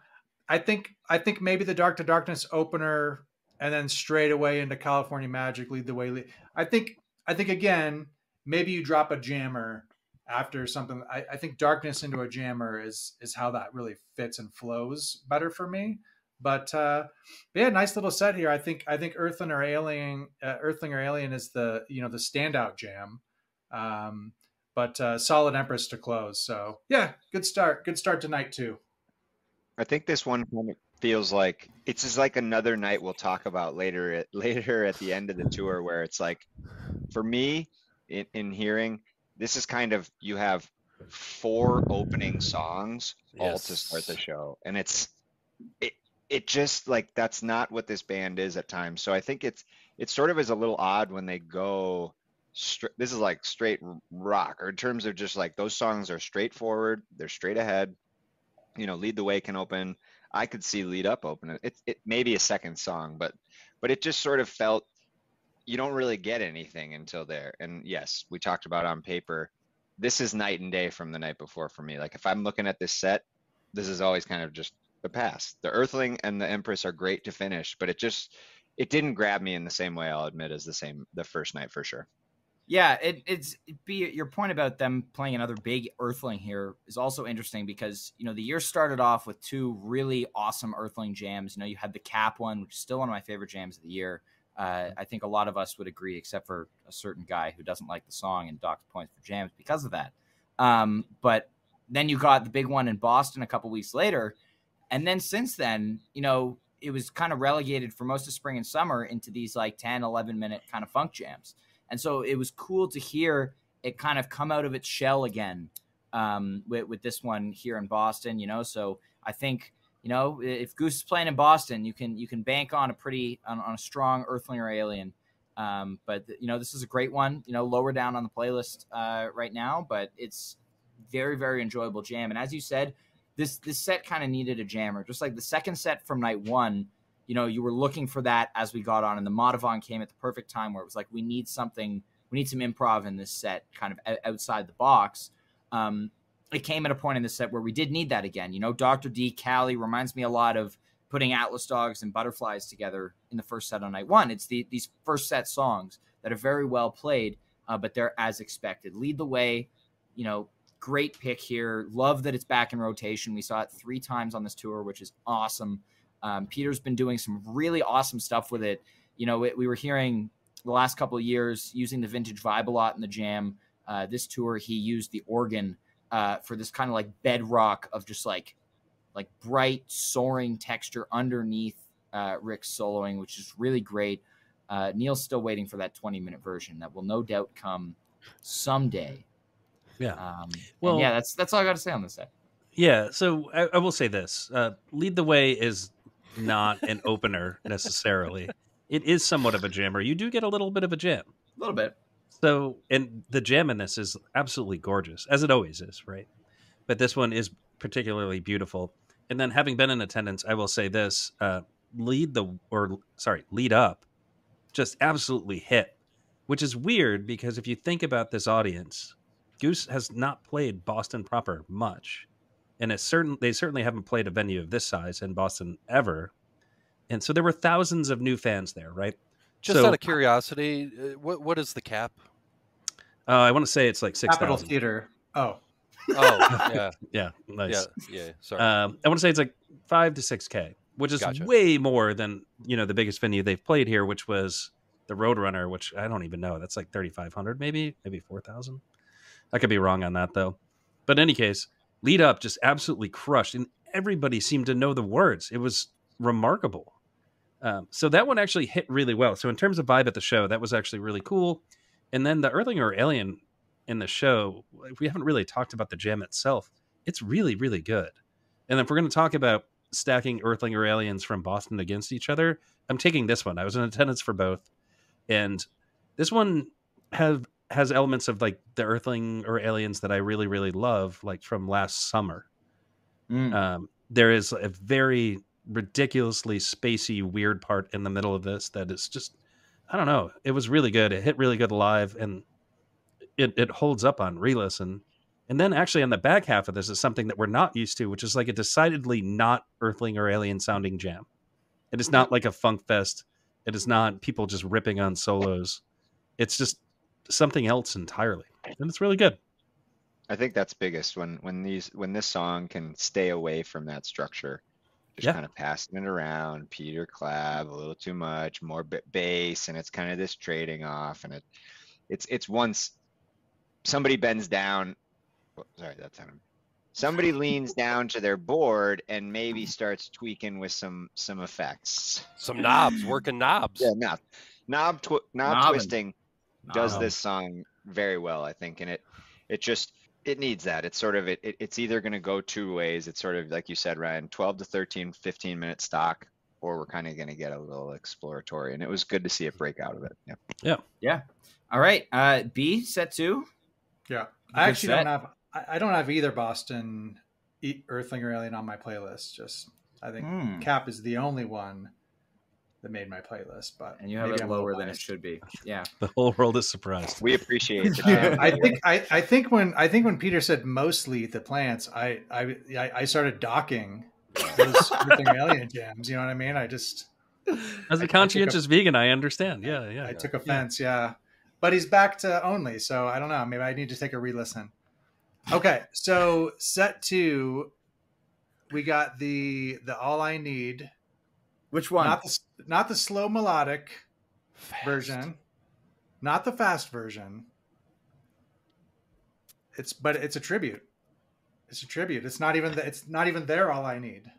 Speaker 1: I think I think maybe the Doctor Darkness opener and then straight away into California Magic lead the way. I think I think again maybe you drop a jammer after something. I, I think Darkness into a jammer is is how that really fits and flows better for me. But uh, yeah, nice little set here. I think I think Earthling or Alien uh, Earthling or Alien is the you know the standout jam. Um, but uh, solid Empress to close. So yeah, good start. Good start tonight too.
Speaker 2: I think this one kind of feels like it's just like another night we'll talk about later at <laughs> later at the end of the tour where it's like for me in, in hearing this is kind of you have four opening songs all to start the show. And it's it it just like that's not what this band is at times. So i think it's it sort of is a little odd when they go straight this is like straight rock or in terms of just like those songs are straightforward they're straight ahead you know lead the way can open. I could see lead up open. It it may be a second song but but it just sort of felt you don't really get anything until there. And yes we talked about on paper. This is night and day from the night before for me. Like if i'm looking at this set this is always kind of just the past. The earthling and the empress are great to finish but it just it didn't grab me in the same way i'll admit as the same the first night for sure
Speaker 5: Yeah, it, it's it'd be your point about them playing another big Earthling here is also interesting because you know the year started off with two really awesome Earthling jams. You know, you had the Cap one, which is still one of my favorite jams of the year. Uh, I think a lot of us would agree, except for a certain guy who doesn't like the song and docks points for jams because of that. Um, but then you got the big one in Boston a couple weeks later, and then since then, you know, it was kind of relegated for most of spring and summer into these like 10, 11 minute kind of funk jams. And so it was cool to hear it kind of come out of its shell again um, with, with this one here in Boston, you know. So I think, you know, if Goose is playing in Boston, you can you can bank on a pretty on, on a strong Earthling or Alien. Um, but you know, this is a great one. You know, lower down on the playlist uh, right now, but it's very very enjoyable jam. And as you said, this this set kind of needed a jammer, just like the second set from night one you know, you were looking for that as we got on, and the Madhuvan came at the perfect time where it was like, we need something, we need some improv in this set, kind of outside the box. Um, it came at a point in the set where we did need that again. You know, Dr. D. Callie reminds me a lot of putting Atlas Dogs and Butterflies together in the first set on night one. It's the, these first set songs that are very well played, uh, but they're as expected. Lead the way, you know, great pick here. Love that it's back in rotation. We saw it three times on this tour, which is awesome. Um, Peter's been doing some really awesome stuff with it. You know, we, we were hearing the last couple of years using the vintage vibe a lot in the jam. Uh, this tour, he used the organ uh, for this kind of like bedrock of just like like bright soaring texture underneath uh, Rick's soloing, which is really great. Uh, Neil's still waiting for that 20 minute version that will no doubt come someday.
Speaker 3: Yeah.
Speaker 5: Um,
Speaker 3: Well-
Speaker 5: well, yeah, that's that's all I got to say on this set.
Speaker 3: Yeah, so I, I will say this: uh, "Lead the Way" is not an opener necessarily. It is somewhat of a jammer. You do get a little bit of a jam.
Speaker 5: A little bit.
Speaker 3: So, and the jam in this is absolutely gorgeous, as it always is, right? But this one is particularly beautiful. And then, having been in attendance, I will say this: uh, lead the or sorry, lead up, just absolutely hit, which is weird because if you think about this audience, Goose has not played Boston proper much, and it's certain they certainly haven't played a venue of this size in Boston ever. And so there were thousands of new fans there, right?
Speaker 4: Just
Speaker 3: So-
Speaker 4: out of curiosity, uh, what what is the cap?
Speaker 3: Uh, I want to say it's like six
Speaker 1: Capitol
Speaker 3: thousand.
Speaker 1: Theater. Oh,
Speaker 4: Oh, <laughs> yeah,
Speaker 3: Yeah, nice.
Speaker 4: yeah, yeah. Sorry.
Speaker 3: Um, I want to say it's like five to six k, which is
Speaker 4: Gotcha.
Speaker 3: way more than you know the biggest venue they've played here, which was the Roadrunner, which I don't even know. That's like thirty five hundred, maybe, maybe four thousand. I could be wrong on that though. But in any case, lead up just absolutely crushed, and everybody seemed to know the words. It was remarkable. Um, so that one actually hit really well. So in terms of vibe at the show, that was actually really cool. And then the Earthling or Alien in the show, we haven't really talked about the gem itself. It's really, really good. And if we're going to talk about stacking Earthling or aliens from Boston against each other, I'm taking this one. I was in attendance for both, and this one have has elements of like the Earthling or aliens that I really, really love, like from last summer.
Speaker 5: Mm.
Speaker 3: Um, there is a very ridiculously spacey, weird part in the middle of this that is just, I don't know. It was really good. It hit really good live, and it it holds up on re-listen. And then actually on the back half of this is something that we're not used to, which is like a decidedly not Earthling or Alien sounding jam. It is not like a funk fest. It is not people just ripping on solos. It's just something else entirely, and it's really good.
Speaker 2: I think that's biggest when when these when this song can stay away from that structure, just
Speaker 3: Yeah.
Speaker 2: kind of passing it around. Peter Clav a little too much, more bit bass, and it's kind of this trading off, and it it's it's once somebody bends down. oh, Sorry, that's sounded. Somebody leans down to their board and maybe starts tweaking with some some effects.
Speaker 4: Some knobs, working knobs.
Speaker 2: Yeah, knob knob twi- knob
Speaker 5: Knobbing.
Speaker 2: twisting does
Speaker 3: Knob.
Speaker 2: this song very well, I think, and it it just it needs that. It's sort of it, it it's either going to go two ways. It's sort of like you said, Ryan, 12 to 13, 15 minute stock, or we're kind of going to get a little exploratory. And it was good to see it break out of it. Yeah. Yeah. Yeah.
Speaker 5: All right, uh, B set two.
Speaker 1: yeah.
Speaker 5: Good
Speaker 1: I actually
Speaker 5: set.
Speaker 1: don't have. I, I don't have either Boston Earthling or Alien on my playlist. Just I think
Speaker 5: Hmm.
Speaker 1: Cap is the only one that made my playlist. But
Speaker 5: And you have it
Speaker 1: I'm
Speaker 5: lower than it should be. Yeah. <laughs>
Speaker 3: The whole world is surprised.
Speaker 2: We appreciate the <laughs>
Speaker 1: Yeah. I think I, I think when I think when Peter said mostly the plants, I I I- I started docking those <laughs> Alien jams. You know what I mean? I just
Speaker 3: As
Speaker 1: I- I
Speaker 3: a
Speaker 1: took
Speaker 3: conscientious vegan, I understand. Yeah, yeah.
Speaker 1: I
Speaker 3: yeah.
Speaker 1: took offense, yeah. But he's back to only, so I don't know. Maybe I need to take a re-listen. Okay, so set two, we got the the all I need,
Speaker 5: Which one?
Speaker 1: not the not the slow melodic
Speaker 4: Fast.
Speaker 1: version, not the fast version. It's but it's a tribute. It's a tribute. It's not even the, it's not even their all I need.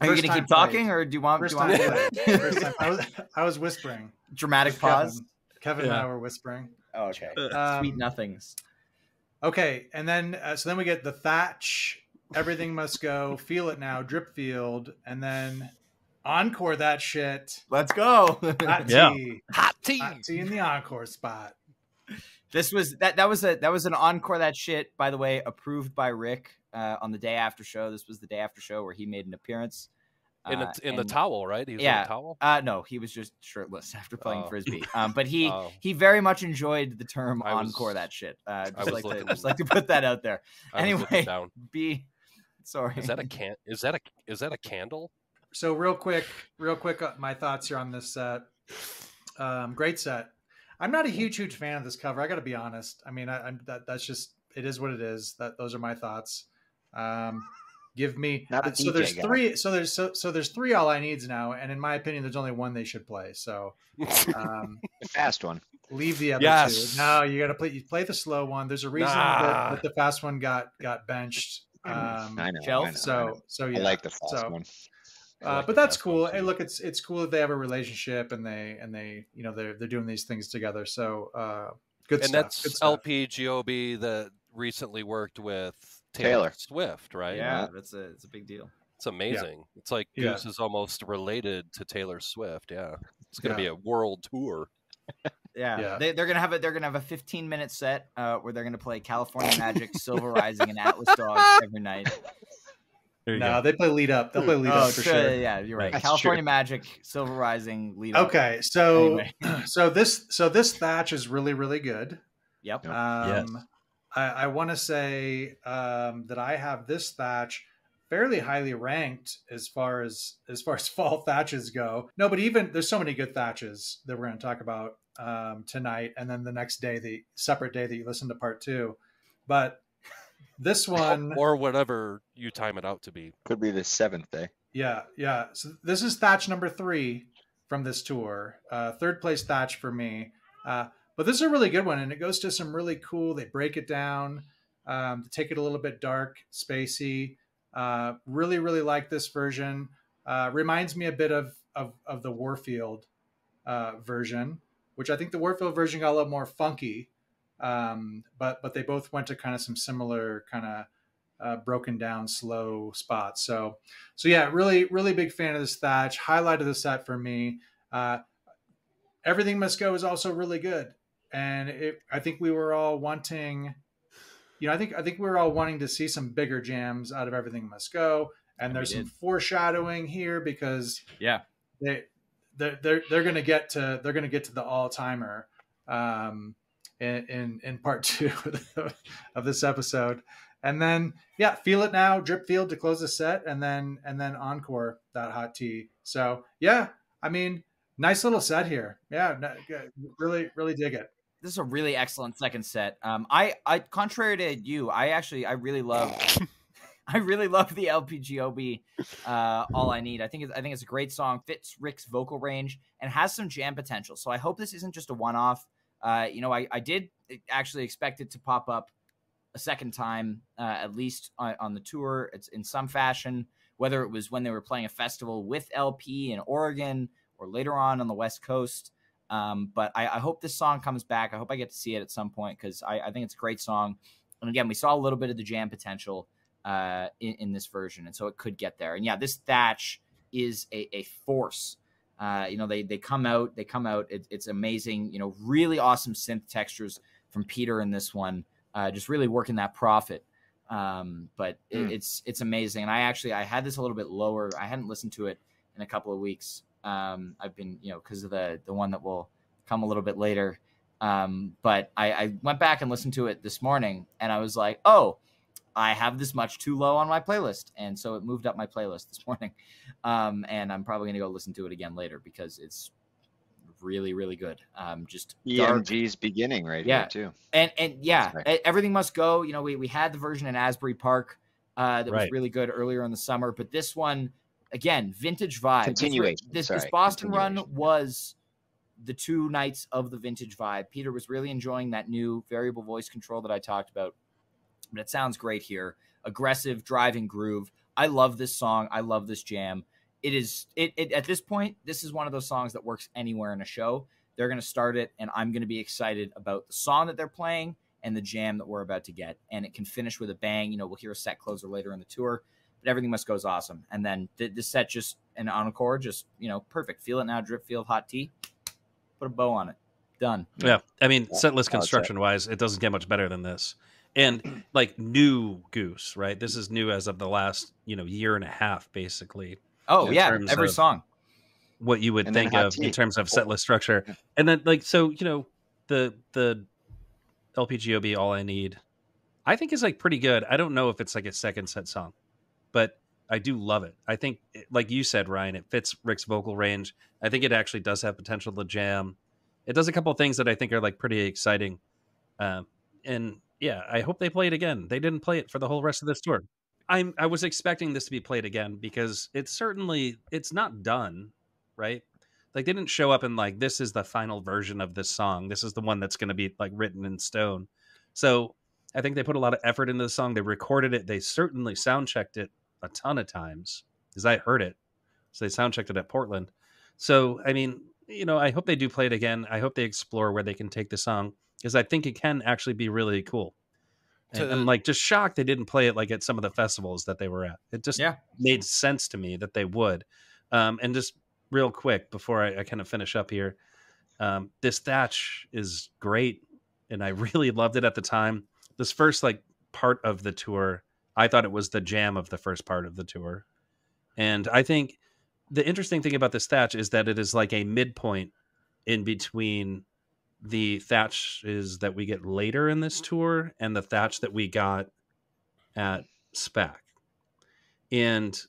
Speaker 5: Are you gonna
Speaker 1: time
Speaker 5: keep talking,
Speaker 1: played.
Speaker 5: or do you want?
Speaker 1: First
Speaker 5: do you
Speaker 1: time
Speaker 5: want
Speaker 1: played. First time- I was I was whispering.
Speaker 5: dramatic pause?
Speaker 1: Kevin, Kevin and I were whispering.
Speaker 5: Oh, okay.
Speaker 1: Um,
Speaker 5: Sweet nothings.
Speaker 1: Okay, and then uh, so then we get the thatch. Everything must go. Feel it now. Drip field, and then encore that shit.
Speaker 5: Let's go.
Speaker 1: Hot
Speaker 3: Yeah.
Speaker 1: tea.
Speaker 4: Hot tea.
Speaker 1: Hot tea in the encore spot.
Speaker 5: This was that that was a that was an encore that shit. By the way, approved by Rick uh, on the day after show. This was the day after show where he made an appearance.
Speaker 4: In,
Speaker 5: Uh,
Speaker 4: the, in the towel, right? He was in
Speaker 5: Yeah.
Speaker 4: towel.
Speaker 5: Uh, no, he was just shirtless <laughs> after playing
Speaker 4: Oh.
Speaker 5: frisbee. Um, but <laughs> he
Speaker 4: Oh.
Speaker 5: he very much enjoyed the term
Speaker 4: I was-
Speaker 5: encore that shit. Uh, just
Speaker 4: was
Speaker 5: like to, just like to <laughs> put that out there.
Speaker 4: I
Speaker 5: anyway.
Speaker 4: down.
Speaker 5: B, sorry.
Speaker 4: Is that a can? Is that a is that a candle?
Speaker 1: So real quick, real quick, uh, my thoughts here on this set. Um, great set. I'm not a huge, huge fan of this cover. I got to be honest. I mean, I, I'm that that's just it is what it is. That those are my thoughts. Um, give me
Speaker 2: Not a
Speaker 1: uh, so
Speaker 2: DJ
Speaker 1: there's
Speaker 2: guy.
Speaker 1: three so there's so, so there's three all I needs now, and in my opinion, there's only one they should play. So um, <laughs>
Speaker 2: The fast one.
Speaker 1: leave the other
Speaker 4: Yes.
Speaker 1: two. No, you got to play. You play the slow one. There's a reason
Speaker 4: Nah.
Speaker 1: that, that the fast one got got benched. Um,
Speaker 2: I know.
Speaker 5: Shelf,
Speaker 2: I know, I,
Speaker 1: so
Speaker 2: know.
Speaker 1: so
Speaker 2: I
Speaker 1: yeah.
Speaker 2: like the fast
Speaker 1: so,
Speaker 2: one.
Speaker 1: Uh,
Speaker 4: like
Speaker 1: but that's cool.
Speaker 4: too.
Speaker 1: Hey, look, it's it's cool that they have a relationship and they and they you know they're they're doing these things together. So uh, good
Speaker 4: and
Speaker 1: stuff.
Speaker 4: that's
Speaker 1: good stuff.
Speaker 4: LP Giobbi that recently worked with Taylor,
Speaker 2: Taylor.
Speaker 4: Swift, right?
Speaker 5: Yeah, that's a it's a big deal.
Speaker 4: It's amazing. It's like
Speaker 1: Yeah.
Speaker 4: Goose is almost related to Taylor Swift. Yeah, it's gonna
Speaker 1: Yeah.
Speaker 4: be a world tour. <laughs>
Speaker 5: Yeah,
Speaker 1: Yeah.
Speaker 5: They, they're gonna have a they're gonna have a 15 minute set uh, where they're gonna play California Magic, Silver Rising, and Atlas Dogs <laughs> every night.
Speaker 1: No,
Speaker 3: go.
Speaker 1: they play lead up. They'll play lead up for
Speaker 5: sure,
Speaker 1: sure.
Speaker 5: Yeah, you're right.
Speaker 2: That's
Speaker 5: California
Speaker 2: true.
Speaker 5: Magic, Silver Rising, lead. up.
Speaker 1: Okay, so
Speaker 5: Anyway. <clears throat>
Speaker 1: so this so this thatch is really really good.
Speaker 5: Yep.
Speaker 2: Yep.
Speaker 1: Um,
Speaker 3: Yes.
Speaker 1: I, I want to say um, that I have this thatch fairly highly ranked as far as as far <laughs> as fall thatches go. No, but even there's so many good thatches that we're going to talk about um, tonight, and then the next day, the separate day that you listen to part two. But this <laughs> one,
Speaker 4: or whatever you time it out to be.
Speaker 2: Could be the seventh day.
Speaker 1: yeah, yeah. So this is thatch number three from this tour. Uh, third place thatch for me. Uh, but this is a really good one, and it goes to some really cool. They break it down um, to take it a little bit dark, spacey. Uh, really, really like this version. Uh, reminds me a bit of of, of the Warfield uh, version, which I think the Warfield version got a little more funky. Um, but but they both went to kind of some similar kind of uh, broken down, slow spots. So so yeah, really really big fan of this Thatch. Highlight of the set for me. Uh, Everything Must Go is also really good, and it, I think we were all wanting you know, I think I think we were all wanting to see some bigger jams out of Everything Must Go, and
Speaker 5: And
Speaker 1: there's some foreshadowing here because
Speaker 5: Yeah.
Speaker 1: they they're they're, they're going to get to they're going to get to the all timer um, in, in in part <laughs> two of this episode, and then yeah, feel it now, drip field to close the set, and then and then encore that hot tea. So yeah, I mean, nice little set here. Yeah, really really dig it.
Speaker 5: This is a really excellent second set. Um, I, I, contrary to you, I actually, I really love, <laughs> I really love the LP Giobbi. Uh, All I need. I think, it's, I think it's a great song. Fits Rick's vocal range and has some jam potential. So I hope this isn't just a one-off. Uh, you know, I, I did actually expect it to pop up a second time, uh, at least on, on the tour. It's in some fashion, whether it was when they were playing a festival with LP in Oregon or later on on the West Coast. Um, but I, I hope this song comes back. I hope I get to see it at some point because I, I think it's a great song. And again, we saw a little bit of the jam potential uh, in, in this version, and so it could get there. And yeah, this Thatch is a, a force. Uh, you know, they they come out, they come out. It, it's amazing. You know, really awesome synth textures from Peter in this one. Uh, just really working that Prophet. Um, but it,
Speaker 2: Hmm.
Speaker 5: it's it's amazing. And I actually I had this a little bit lower. I hadn't listened to it in a couple of weeks. Um, I've been you know because of the the one that will come a little bit later. Um, but I, I went back and listened to it this morning, and I was like, oh, I have this much too low on my playlist, and so it moved up my playlist this <laughs> morning. Um, and I'm probably gonna go listen to it again later because it's really really good. Um, just dark,
Speaker 2: EMG's beginning right
Speaker 5: Yeah.
Speaker 2: here too.
Speaker 5: and and yeah,
Speaker 2: right.
Speaker 5: everything must go. You know, we we had the version in Asbury Park uh, that was really good earlier in the summer, but this one again, vintage vibe. This-
Speaker 2: Continuation,
Speaker 5: This,
Speaker 2: sorry,
Speaker 5: this Boston run was the two nights of the vintage vibe. Peter was really enjoying that new variable voice control that I talked about, but it sounds great here. Aggressive driving groove. I love this song. I love this jam. It is it, it at this point. This is one of those songs that works anywhere in a show. They're going to start it, and I'm going to be excited about the song that they're playing and the jam that we're about to get. And it can finish with a bang. You know, we'll hear a set closer later in the tour, but everything must goes awesome. And then th- this set just an encore, just you know, perfect. Feel it now, drip field, hot tea. Put a bow on it. Done.
Speaker 3: Yeah, I mean,
Speaker 2: Yeah,
Speaker 3: set list
Speaker 2: I would
Speaker 3: construction wise, it doesn't get much better than this. And <clears throat> like new Goose, right? This is new as of the last, you know, year and a half, basically.
Speaker 5: Oh yeah, every song.
Speaker 3: What you would
Speaker 2: And
Speaker 3: think of
Speaker 2: tea.
Speaker 3: in terms of set list structure,
Speaker 2: Yeah.
Speaker 3: and then like so, you know, the the LP Giobbi All I Need, I think is like pretty good. I don't know if it's like a second set song, but I do love it. I think, like you said, Ryan, it fits Rick's vocal range. I think it actually does have potential to jam. it does a couple things that I think are like pretty exciting. Um, and yeah, I hope they play it again. They didn't play it for the whole rest of this tour. I'm I was expecting this to be played again because it's certainly it's not done, right? Like they didn't show up and like this is the final version of this song. This is the one that's going to be like written in stone. So I think they put a lot of effort into the song. They recorded it. They certainly sound checked it a ton of times because I heard it. So they sound checked it at Portland. So I mean, you know, I hope they do play it again. I hope they explore where they can take the song because I think it can actually be really cool. And
Speaker 4: To-
Speaker 3: I'm like just shocked they didn't play it like at some of the festivals that they were at. It just
Speaker 5: Yeah.
Speaker 3: made sense to me that they would. Um, and just real quick before I, I kind of finish up here, um, this Thatch is great, and I <laughs> really loved it at the time. This first like part of the tour, I thought it was the jam of the first part of the tour, and I think the interesting thing about this Thatch is that it is like a midpoint in between the thatches that we get later in this tour and the thatch that we got at SPAC. And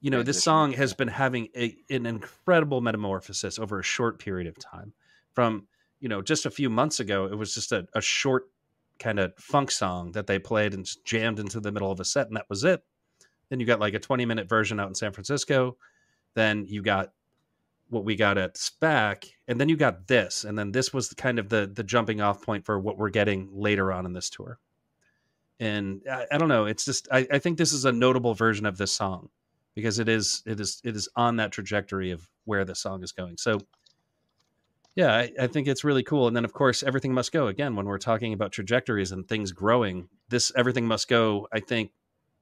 Speaker 3: you know, this song has been having a, an incredible metamorphosis over a short period of time. From you know, just a few months ago, it was just a, a short kind of funk song that they played and jammed into the middle of a set, and that was it. Then you got like a 20 minute version out in San Francisco. Then you got what we got at SPAC, and then you got this, and then this was kind of the the jumping off point for what we're getting later on in this tour. And I, I don't know, it's just I, I think this is a notable version of this song because it is it is it is on that trajectory of where the song is going. So yeah, I, I think it's really cool. And then of course everything must go again when we're talking about trajectories and things growing. This everything must go, I think,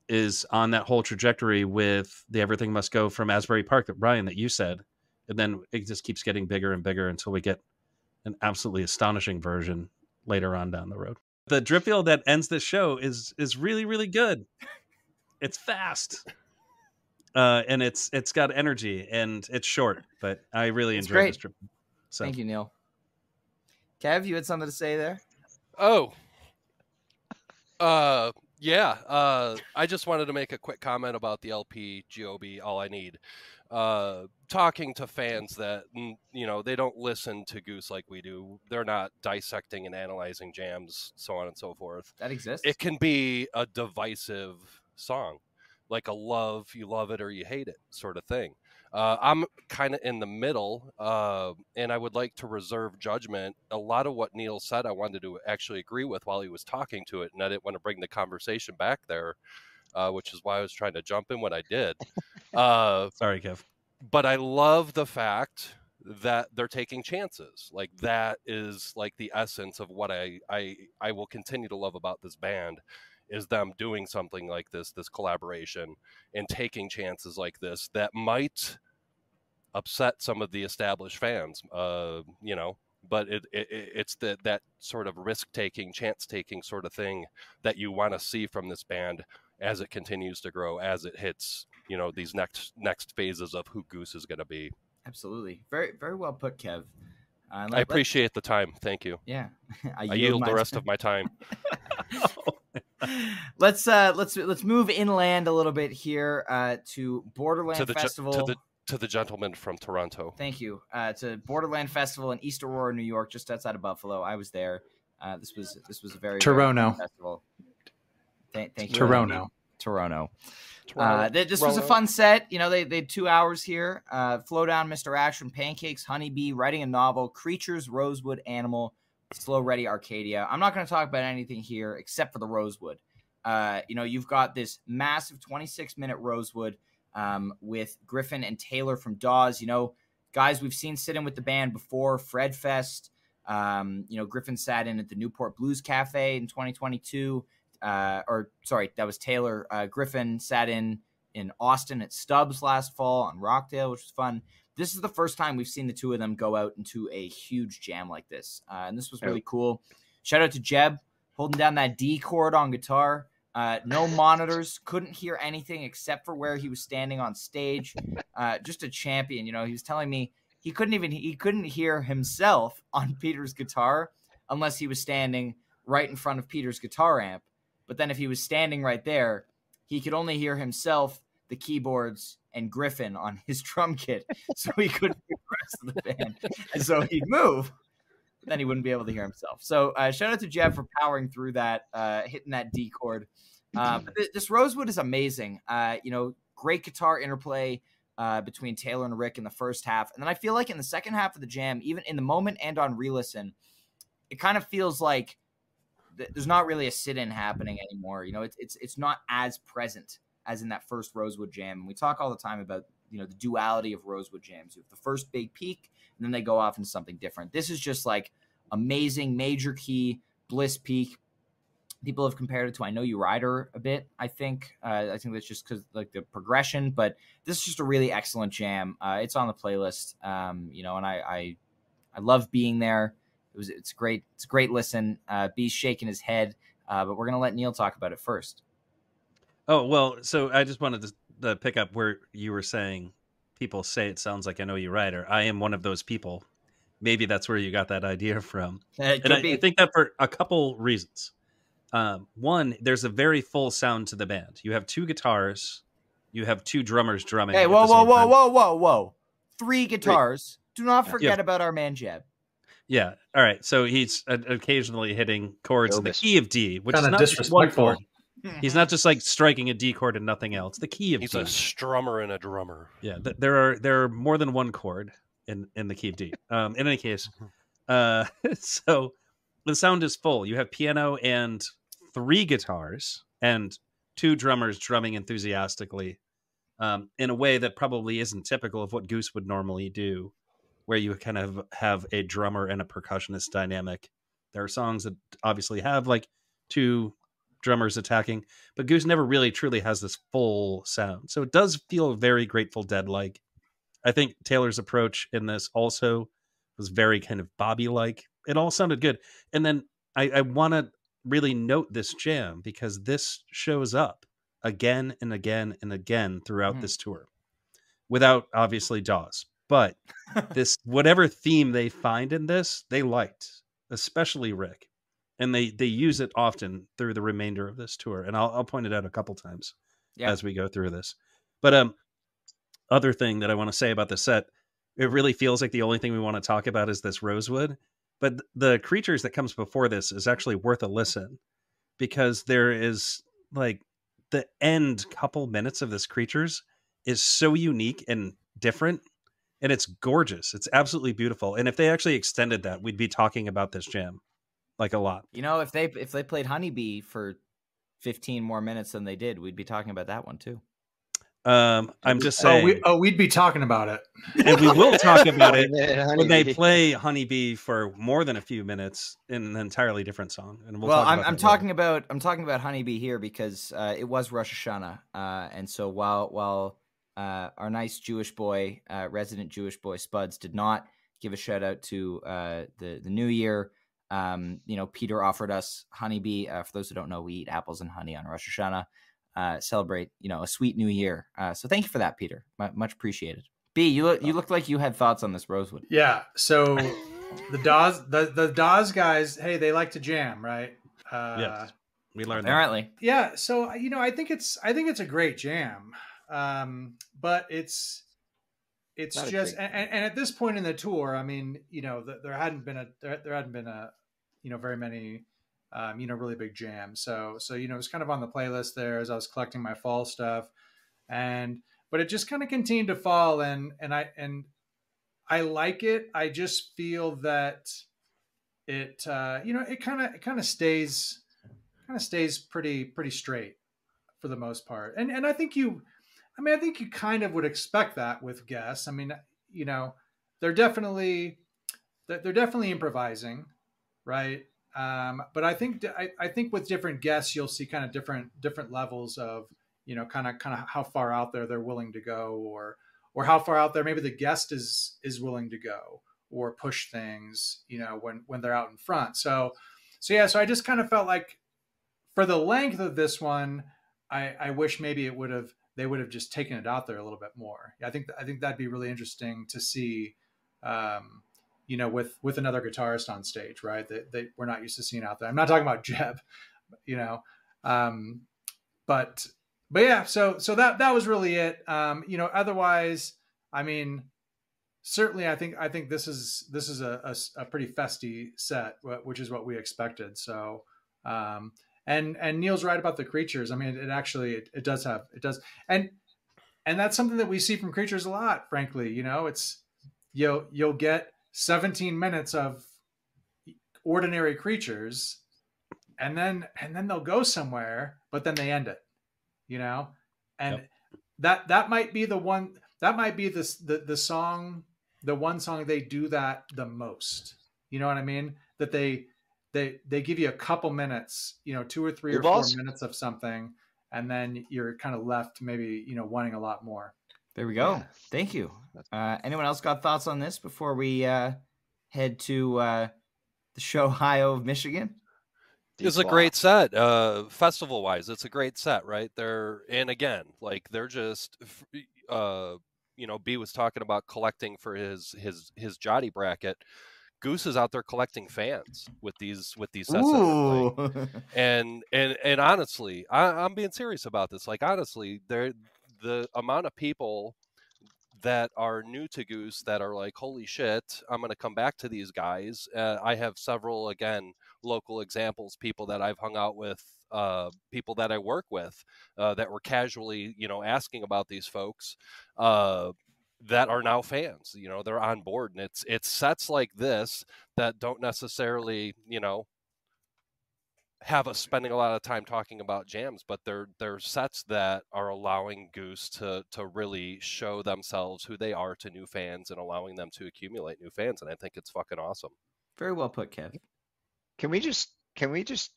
Speaker 3: is on that whole trajectory with the everything must go from Asbury Park that Brian that you said and then it just keeps getting bigger and bigger until we get an absolutely astonishing version later on down the road. The drip field that ends this show is is really really good. It's fast, uh, and it's it's got energy and it's short, but I really
Speaker 5: It's
Speaker 3: enjoy
Speaker 5: great.
Speaker 3: this drip. So
Speaker 5: Thank you, Neil. Kev, you had something to say there?
Speaker 4: Oh. Uh yeah, uh I just wanted to make a quick comment about the LP Giobbi All I Need. Uh talking to fans that you know, they don't listen to Goose like we do. They're not dissecting and analyzing jams so on and so forth.
Speaker 5: That exists.
Speaker 4: It can be a divisive song. Like a love, you love it or you hate it sort of thing. Uh, I'm kind of in the middle, uh, and I would like to reserve judgment. A lot of what Neil said, I wanted to actually agree with while he was talking to it, and I didn't want to bring the conversation back there, uh, which is why I was trying to jump in when I did. Uh,
Speaker 3: sorry, Kev.
Speaker 4: but I love the fact that they're taking chances. Like that is like the essence of what I I I will continue to love about this band is them doing something like this, this collaboration, and taking chances like this that might upset some of the established fans. Uh, you know, but it, it it- it's that that sort of risk taking, chance taking sort of thing that you want to see from this band as it continues to grow, as it hits you know these next next phases of who Goose is going to be.
Speaker 5: Absolutely. Very very well put, Kev. Uh, let-
Speaker 4: I
Speaker 5: let-
Speaker 4: appreciate the time. Thank you.
Speaker 5: Yeah, <laughs>
Speaker 4: I yield the
Speaker 5: my-
Speaker 4: rest of my time. <laughs> <laughs> <laughs>
Speaker 5: let's uh let's let's move inland a little bit here uh to Borderland
Speaker 4: to the ge-
Speaker 5: Festival.
Speaker 4: to the to the gentleman from Toronto.
Speaker 5: Thank you. Uh, to Borderland Festival in East Aurora, New York, just outside of Buffalo. I was there. Uh, this was this was a very very
Speaker 1: Toronto.
Speaker 5: fun festival. Thank, thank you.
Speaker 1: Toronto.
Speaker 5: Toronto. Uh,
Speaker 4: Toronto.
Speaker 5: th- this was a fun set. You know, they, they had two hours here. Uh, Flodown, Mr. Ash from Pancakes, Honeybee, writing a novel, Creatures, Rosewood, Animal, So Ready, Arcadia. I'm not going to talk about anything here except for the Rosewood. Uh, you know, you've got this massive 26 minute Rosewood um, with Griffin and Taylor from Dawes. You know, guys we've seen sit in with the band before, Fred Fest. Um, you know, Griffin sat in at the Newport Blues Cafe in 2022 uh, or sorry, that was Taylor uh, Griffin sat in in Austin at Stubbs last fall on Rockdale, which was fun. This is the first time we've seen the two of them go out into a huge jam like this, uh, and this was really cool. Shout out to Jeb holding down that D chord on guitar. Uh, no monitors, couldn't hear anything except for where he was standing on stage. Uh, just a champion, you know. He was telling me he couldn't even he couldn't hear himself on <laughs> Peter's guitar unless he was standing right in front of Peter's guitar amp. But then if he was standing right there, he could only hear himself, the keyboards, and Griffin on his <laughs> drum kit. So he couldn't hear <laughs> the rest of the band. And so he'd move then he wouldn't be able to hear himself. So uh, shout out to Jeb for powering through that, uh, hitting that D chord. Uh, but th- this Rosewood is amazing. Uh, you know, great guitar interplay uh, between Taylor and Rick in the first half, and then I feel like in the second half of the jam, even in the moment and on re-listen, it kind of feels like th- there's not really a sit-in happening anymore. You know, it's it's it's not as present as in that first Rosewood jam. And we talk all the time about you know the duality of Rosewood jams. You have the first big peak, and then they go off into something different. This is just like amazing major key bliss peak. People have compared it to I Know You Rider a bit. I think uh, I think that's just because like the progression, but this is just a really excellent jam. Uh, it's on the playlist, um, you know, and I, I I love being there. It was it's great. It's a great listen. Uh, B's shaking his head, uh, but we're gonna let Neil talk about it first.
Speaker 3: Oh well, so I just wanted to, to pick up where you were saying people say it sounds like I know you Rider. I am one of those people. Maybe that's where you got that idea <laughs> from,
Speaker 5: Uh, it
Speaker 3: and
Speaker 5: could
Speaker 3: I,
Speaker 5: be.
Speaker 3: I think that for a couple reasons. Um, one, there's a very full sound to the band. You have two guitars, you have two drummers drumming.
Speaker 5: hey, whoa, whoa, whoa,
Speaker 3: time.
Speaker 5: whoa, whoa, whoa! Three guitars. Do not
Speaker 2: Yeah.
Speaker 5: forget about our man Jeb.
Speaker 3: Yeah. All right. So he's uh, occasionally hitting chords in the key of D, which is
Speaker 1: Kind of
Speaker 3: not just one
Speaker 1: disrespectful.
Speaker 3: He's not just like striking a D chord and nothing else. The key of
Speaker 4: He's
Speaker 3: D.
Speaker 4: a strummer and a drummer.
Speaker 3: Yeah, th- there are there are more than one chord in in the key of D. Um, in any case, uh, <laughs> so the sound is full. You have piano and three guitars and two drummers drumming enthusiastically, um, in a way that probably isn't typical of what Goose would normally do, where you kind of have a drummer and a percussionist dynamic. There are songs that obviously have like two drummers attacking, but Goose never really truly has this full sound. So it does feel very Grateful Dead like. I think Taylor's approach in this also was very kind of Bobby like. It all sounded good. And then I, I want to really note this jam because this shows up again and again and again throughout
Speaker 5: Mhm.
Speaker 3: this tour without obviously Dawes. But <laughs> this, whatever theme they find in this, they liked, especially Rick. And they, they use it often through the remainder of this tour. And I'll, I'll point it out a couple times
Speaker 5: Yeah.
Speaker 3: as we go through this. But um, other thing that I want to say about the set, it really feels like the only thing we want to talk about is this Rosewood. But the creatures that comes before this is actually worth a listen because there is like the end couple minutes of this creatures is so unique and different and it's gorgeous. It's absolutely beautiful. And if they actually extended that, we'd be talking about this jam like a lot.
Speaker 5: You know, if they if they played Honeybee for 15 more minutes than they did, we'd be talking about that one too.
Speaker 3: Um, I'm just
Speaker 1: Oh,
Speaker 3: saying,
Speaker 1: we, oh, we'd be talking about it.
Speaker 3: and we will talk about it <laughs> when they play Honeybee for more than a few minutes in an entirely different song. And we'll,
Speaker 5: well,
Speaker 3: talk
Speaker 5: I'm,
Speaker 3: about
Speaker 5: I'm talking
Speaker 3: later.
Speaker 5: about I'm talking about Honeybee here because uh, it was Rosh Hashanah, uh, and so while while uh, our nice Jewish boy, uh, resident Jewish boy Spuds, did not give a shout out to uh, the the New Year. Um, you know, Peter offered us Honeybee. Uh, for those who don't know, we eat apples and honey on Rosh Hashanah. Uh, celebrate, you know, a sweet New Year. Uh, so thank you for that, Peter. Mu much appreciated. B, you look you looked like you had thoughts on this Rosewood.
Speaker 1: Yeah. So <laughs> the Dawes, the the Dawes guys, hey, they like to jam, right? Uh,
Speaker 3: Yes. we learned that.
Speaker 5: Apparently,
Speaker 1: Yeah. So you know, I think it's I think it's a great jam, um, but it's it's
Speaker 2: Not
Speaker 1: just and, and at this point in the tour, I mean, you know, th- there hadn't been a there, there hadn't been a you know very many um, you know really big jams. So so you know, it was kind of on the playlist there as I was collecting my fall stuff, and but it just kind of continued to fall, and and I and I like it. I just feel that it uh, you know it kind of it kind of stays kind of stays pretty pretty straight for the most part. And and I think you I mean I think you kind of would expect that with guests. I mean, you know, they're definitely they're definitely improvising, right? Um, but I think I, I think with different guests you'll see kind of different different levels of you know kind of kind of how far out there they're willing to go or or how far out there maybe the guest is is willing to go or push things you know when when they're out in front so so yeah so i just kind of felt like for the length of this one i i wish maybe it would have they would have just taken it out there a little bit more. I think i think that'd be really interesting to see um you know with with another guitarist on stage right? That they, we're not used to seeing out there. I'm not talking about <laughs> jeb you know um but but yeah so so that that was really it. Um you know otherwise i mean certainly, I think I think this is this is a, a, a pretty festy set, which is what we expected. So, um, and and Neil's right about the creatures. I mean, it actually it, it does have it does, and and that's something that we see from creatures a lot. Frankly, you know, it's you'll you'll get 17 minutes of ordinary creatures, and then and then they'll go somewhere, but then they end it. You know, and
Speaker 3: Yep.
Speaker 1: that that might be the one that might be the the the song the one song they do that the most. You know what I mean? That they they they give you a couple minutes, you know, two or three
Speaker 2: Blue
Speaker 1: or four
Speaker 2: balls?
Speaker 1: minutes of something, and then you're kind of left maybe you know wanting a lot more.
Speaker 5: There we go.
Speaker 2: Yeah.
Speaker 5: Thank you. Uh, anyone else got thoughts on this before we uh, head to uh, the show <laughs> Ohio of Michigan?
Speaker 4: It's a great set. Uh, festival wise, it's a great set, right? They're and again, like they're just, uh, you know, B was talking about collecting for his his his Jotty bracket. Goose is out there collecting fans with these with these sets. that they're playing.
Speaker 5: Ooh. <laughs>
Speaker 4: and and and honestly I, i'm being serious about this like honestly there the amount of people that are new to goose that are like holy shit i'm going to come back to these guys uh, i have several again local examples people that i've hung out with uh, people that i work with uh, that were casually you know asking about these folks uh, that are now fans you know they're on board and it's it's sets like this that don't necessarily you know have us spending a lot of time talking about jams, but they're they're sets that are allowing Goose to to really show themselves who they are to new fans and allowing them to accumulate new fans, and I think it's fucking awesome.
Speaker 5: Very well put, Kev.
Speaker 2: Can we just can we just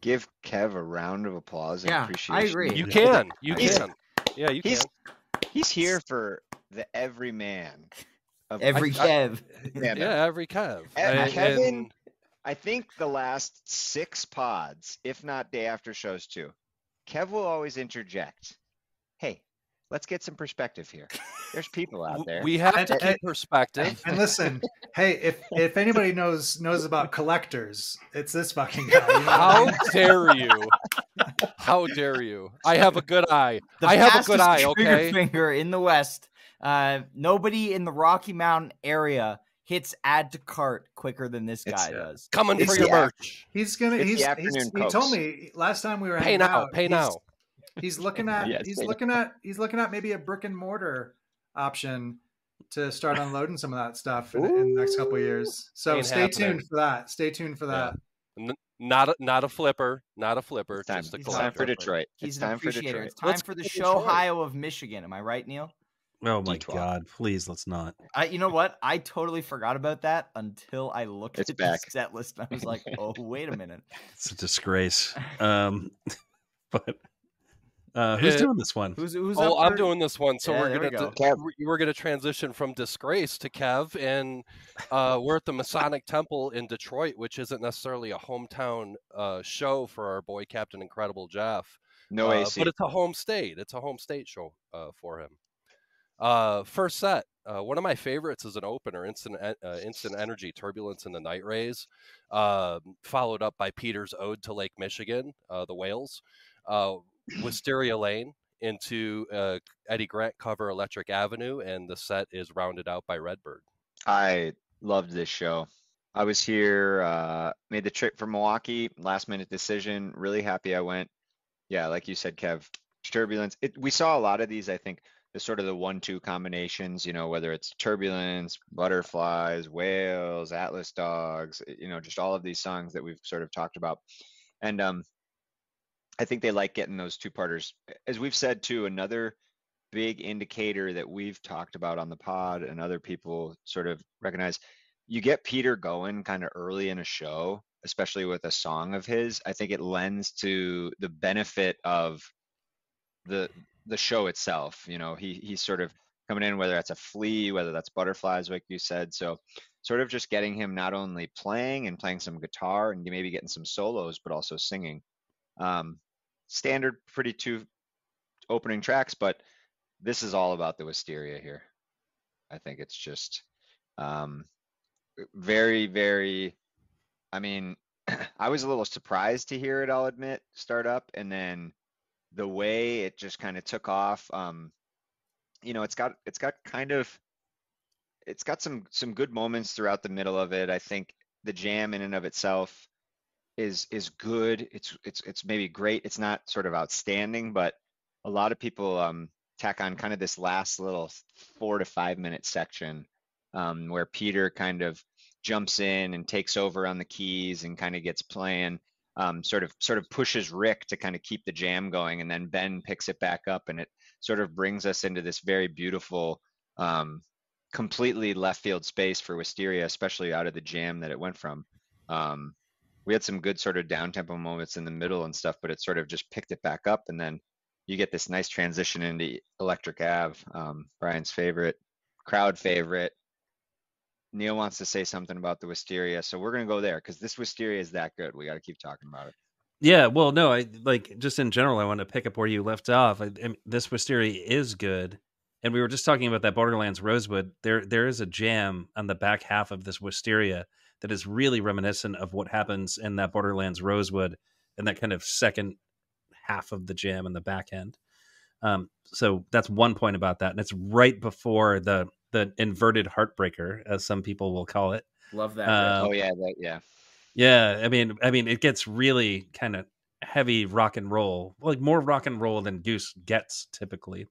Speaker 2: give Kev a round of applause and
Speaker 5: Yeah, I agree.
Speaker 4: You can, you can, yeah, you
Speaker 2: He's
Speaker 4: can.
Speaker 2: he's here for the everyman. Of <laughs>
Speaker 5: Every
Speaker 2: I- I-
Speaker 5: Kev.
Speaker 2: fandom.
Speaker 4: Yeah, every Kev.
Speaker 2: And
Speaker 4: And-
Speaker 2: Kevin-
Speaker 4: and-
Speaker 2: I think the last six pods, if not day after shows too, Kev will always interject. Hey, let's get some perspective here. There's people out there.
Speaker 4: we have
Speaker 1: And-
Speaker 4: to
Speaker 1: and-
Speaker 4: keep perspective.
Speaker 1: And listen, <laughs> hey, if if anybody knows knows about collectors, it's this fucking guy. You know
Speaker 4: How dare you? How dare you? I have a good eye.
Speaker 5: The
Speaker 4: I have a good
Speaker 5: fastest
Speaker 4: eye.
Speaker 5: trigger
Speaker 4: Okay.
Speaker 5: Finger in the West. Uh, nobody in the Rocky Mountain area hits add to cart quicker than this
Speaker 2: It's,
Speaker 5: guy
Speaker 2: uh,
Speaker 5: does.
Speaker 4: Coming
Speaker 2: It's
Speaker 4: for your
Speaker 2: the af-
Speaker 4: merch.
Speaker 1: He's gonna.
Speaker 2: It's the
Speaker 1: He's, he's
Speaker 2: afternoon
Speaker 1: he told me last time we were
Speaker 4: Pay
Speaker 1: hanging
Speaker 4: now.
Speaker 1: out.
Speaker 4: Pay
Speaker 1: he's,
Speaker 4: now.
Speaker 1: He's looking at. <laughs>
Speaker 2: Yes,
Speaker 1: he's
Speaker 2: pay now.
Speaker 1: looking at. He's looking at maybe a brick and mortar option to start <laughs> unloading some of that stuff in, in the next couple of years. So
Speaker 4: Ain't
Speaker 1: stay
Speaker 4: happening.
Speaker 1: tuned for that. Stay tuned for
Speaker 4: Yeah.
Speaker 1: that.
Speaker 4: Not a, not a flipper. Not a flipper.
Speaker 2: It's time,
Speaker 4: just a
Speaker 2: it's time for Detroit.
Speaker 5: He's
Speaker 2: it's
Speaker 5: an
Speaker 2: time for
Speaker 5: appreciator.
Speaker 2: Detroit.
Speaker 5: It's time
Speaker 4: Let's
Speaker 5: for the show
Speaker 4: Detroit.
Speaker 5: Ohio of Michigan. Am I right, Neil?
Speaker 3: Oh my
Speaker 2: D12.
Speaker 3: god! Please, let's not.
Speaker 5: I, you know what? I totally forgot about that until I looked
Speaker 2: It's
Speaker 5: at
Speaker 2: back.
Speaker 5: the set list and I was like, "Oh, wait a minute." <laughs>
Speaker 3: It's a disgrace. <laughs> Um, <laughs> but uh, who's
Speaker 4: Uh,
Speaker 3: doing this one?
Speaker 5: Who's who's
Speaker 4: Oh, I'm doing this one. So
Speaker 5: Yeah,
Speaker 4: we're gonna
Speaker 5: go.
Speaker 2: Kev.
Speaker 4: we- we're gonna transition from disgrace to Kev, and uh, we're at the Masonic Temple in Detroit, which isn't necessarily a hometown uh, show for our boy Captain Incredible Jeff.
Speaker 2: No
Speaker 4: uh,
Speaker 2: AC.
Speaker 4: but it's a home state. It's a home state show uh, for him. Uh, first set, uh, one of my favorites is an opener, instant uh, instant energy, turbulence in the night rays, uh, followed up by Peter's ode to Lake Michigan, uh, the whales, uh, Wysteria <clears throat> Lane into uh, Eddie Grant cover Electric Avenue, and the set is rounded out by Redbird.
Speaker 2: I loved this show. I was here, uh, made the trip from Milwaukee, last minute decision. Really happy I went. Yeah, like you said, Kev, turbulence. It, we saw a lot of these, I think, the sort of the one-two combinations, you know, whether it's turbulence, butterflies, whales, Atlas dogs, you know, just all of these songs that we've sort of talked about. And um, I think they like getting those two-parters. As we've said too, another big indicator that we've talked about on the pod and other people sort of recognize you get Peter going kind of early in a show, especially with a song of his. I think it lends to the benefit of the the show itself. You know, he he's sort of coming in, whether that's a flea, whether that's butterflies, like you said. So sort of just getting him not only playing and playing some guitar and maybe getting some solos, but also singing. Um, standard, pretty two opening tracks, but this is all about the wysteria here. I think it's just um, very, very. I mean, <clears throat> I was a little surprised to hear it. I'll admit, start up, and then the way it just kind of took off. Um, you know, it's got it's got kind of it's got some some good moments throughout the middle of it. I think the jam in and of itself is is good. It's it's it's maybe great. It's not sort of outstanding, but a lot of people um, tack on kind of this last little four to five minute section um, where Peter kind of jumps in and takes over on the keys and kind of gets playing. Um, sort of sort of pushes Rick to kind of keep the jam going, and then Ben picks it back up, and it sort of brings us into this very beautiful, um, completely left field space for Wysteria, especially out of the jam that it went from. Um, we had some good sort of down tempo moments in the middle and stuff, but it sort of just picked it back up, and then you get this nice transition into Electric Ave, um, Brian's favorite, crowd favorite. Neil wants to say something about the Wysteria, so we're gonna go there because this Wysteria is that good. We got to keep talking about it.
Speaker 3: Yeah, well, no, I like just in general. I want to pick up where you left off. I, I this Wysteria is good, and we were just talking about that Borderlands Rosewood. There, there is a jam on the back half of this Wysteria that is really reminiscent of what happens in that Borderlands Rosewood and that kind of second half of the jam in the back end. Um, so that's one point about that, and it's right before the the inverted heartbreaker, as some people will call it.
Speaker 5: Love that.
Speaker 3: Um,
Speaker 2: oh yeah, that, yeah.
Speaker 3: Yeah, I mean, I mean, it gets really kind of heavy rock and roll, like more rock and roll than Goose gets typically.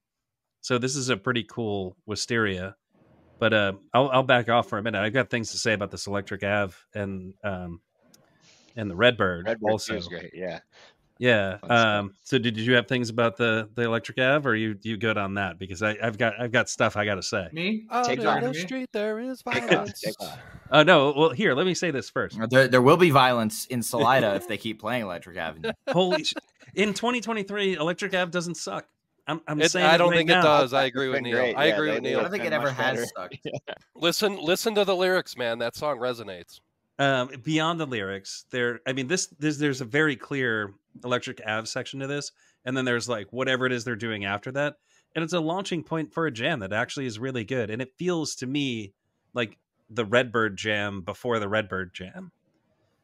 Speaker 3: So this is a pretty cool Wysteria. But uh, I'll I'll back off for a minute. I've got things to say about this Electric Ave and um and the Redbird,
Speaker 2: Redbird
Speaker 3: also.
Speaker 2: feels great. Yeah.
Speaker 3: Yeah. Um. So did, did you have things about the the Electric Ave, or are you you good on that? Because I I've got I've got stuff I got to say.
Speaker 1: Me?
Speaker 4: Out
Speaker 2: Take
Speaker 4: in
Speaker 2: off.
Speaker 4: the street there is <laughs> violence.
Speaker 2: take off.
Speaker 3: Oh no. Well, here let me say this first.
Speaker 5: There, there will be violence in <laughs> Salida if they keep playing Electric Avenue.
Speaker 3: Holy! sh- in 2023, Electric Ave doesn't suck. I'm I'm
Speaker 4: It-
Speaker 3: saying
Speaker 4: I don't
Speaker 3: right
Speaker 4: think
Speaker 3: now.
Speaker 4: it does. I agree with Neil.
Speaker 2: great.
Speaker 4: I agree
Speaker 2: they-
Speaker 4: with
Speaker 2: they
Speaker 5: I don't think it ever has
Speaker 2: better.
Speaker 5: sucked. <laughs>
Speaker 4: Listen, listen to the lyrics, man. That song resonates.
Speaker 3: um, beyond the lyrics, there. I mean, this, this there's a very clear Electric Ave section to this, and then there's like whatever it is they're doing after that, and it's a launching point for a jam that actually is really good, and it feels to me like the Redbird jam before the Redbird jam.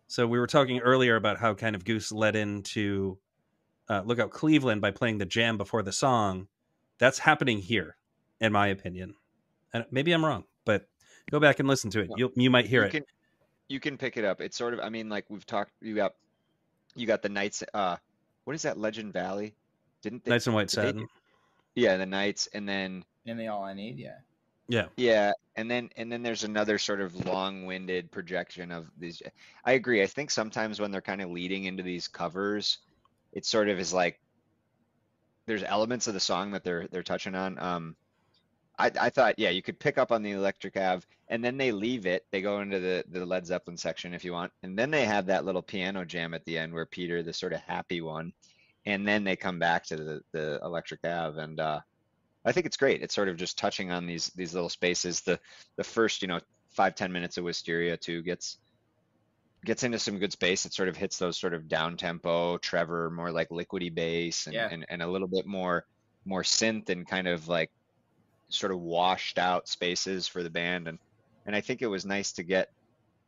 Speaker 3: So we were talking earlier about how kind of Goose led into uh, Lookout Cleveland by playing the jam before the song. That's happening here, in my opinion, and maybe I'm wrong, but go back and listen to it. You you might hear
Speaker 2: you
Speaker 3: it.
Speaker 2: Can, you can pick it up. It's sort of. I mean, like we've talked. You got. You got the Knights. Uh, what is that? Legend Valley. Didn't they?
Speaker 3: Nights in White
Speaker 2: did they-
Speaker 3: Satin.
Speaker 2: Yeah, the Knights, and then
Speaker 5: And they all I need, yeah.
Speaker 3: Yeah.
Speaker 2: Yeah, and then and then there's another sort of long-winded projection of these. I agree. I think sometimes when they're kind of leading into these covers, it sort of is like there's elements of the song that they're they're touching on. Um, I I thought yeah, you could pick up on the Electric Ave, and then they leave it. They go into the the Led Zeppelin section if you want, and then they have that little piano jam at the end where Peter, the sort of happy one, and then they come back to the the Electric Ave, and uh, I think it's great. It's sort of just touching on these these little spaces. The the first, you know, five ten minutes of Wysteria too gets gets into some good space. It sort of hits those sort of down tempo, Trevor, more like liquidy bass, and,
Speaker 5: Yeah.
Speaker 2: and and a little bit more more synth and kind of like sort of washed out spaces for the band. And and I think it was nice to get.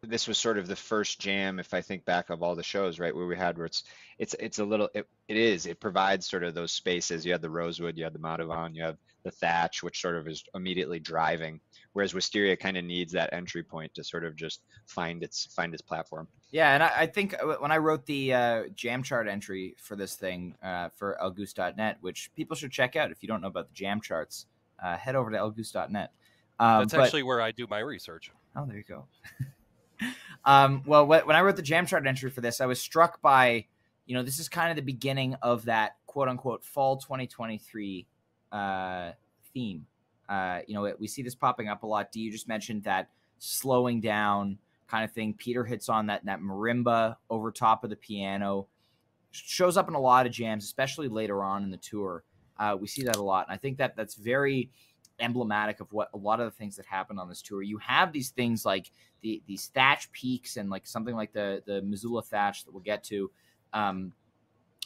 Speaker 2: This was sort of the first jam, if I think back of all the shows, right, where we had where it's it's it's a little it, it is it provides sort of those spaces. You had the Rosewood, you had the Madhuvan, you have the Thatch, which sort of is immediately driving. Whereas Wysteria kind of needs that entry point to sort of just find its find its platform.
Speaker 5: Yeah, and I, I think uh, when I wrote the uh, jam chart entry for this thing uh, for elgoose.net, which people should check out if you don't know about the jam charts, uh, head over to elgoose.net. Um,
Speaker 4: That's
Speaker 5: but-
Speaker 4: actually where I do my research.
Speaker 5: Oh, there you go. <laughs> um, well, wh- when I wrote the jam chart entry for this, I was struck by, you know, this is kind of the beginning of that quote unquote fall 2023 uh, theme. Uh, you know, it, we see this popping up a lot. Do you just mentioned that slowing down kind of thing. Peter hits on that that marimba over top of the piano. Shows up in a lot of jams, especially later on in the tour. Uh, we see that a lot, and I think that that's very emblematic of what a lot of the things that happen on this tour. You have these things like the these thatch peaks and like something like the the Missoula thatch that we'll get to, um,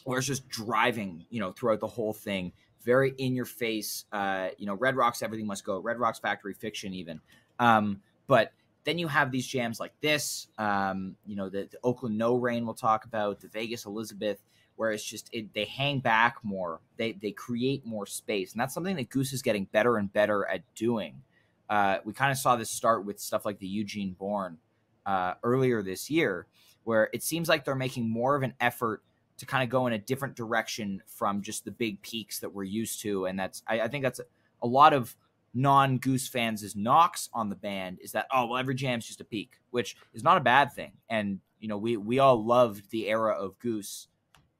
Speaker 5: where it's just driving, you know, throughout the whole thing, very in your face. Uh, you know, Red Rocks, everything must go. Red Rocks Factory Fiction, even. Um, but then you have these jams like this. Um, you know, the, the Oakland No Rain we'll talk about, the Vegas Elizabeth where it's just it, they hang back more they they create more space and that's something that goose is getting better and better at doing. Uh, we kind of saw this start with stuff like the Eugene Borne uh, earlier this year, where it seems like they're making more of an effort to kind of go in a different direction from just the big peaks that we're used to, and that's I, I think that's a, a lot of non Goose fans' knocks on the band is that oh well every jam's just a peak, which is not a bad thing, and you know we we all loved the era of Goose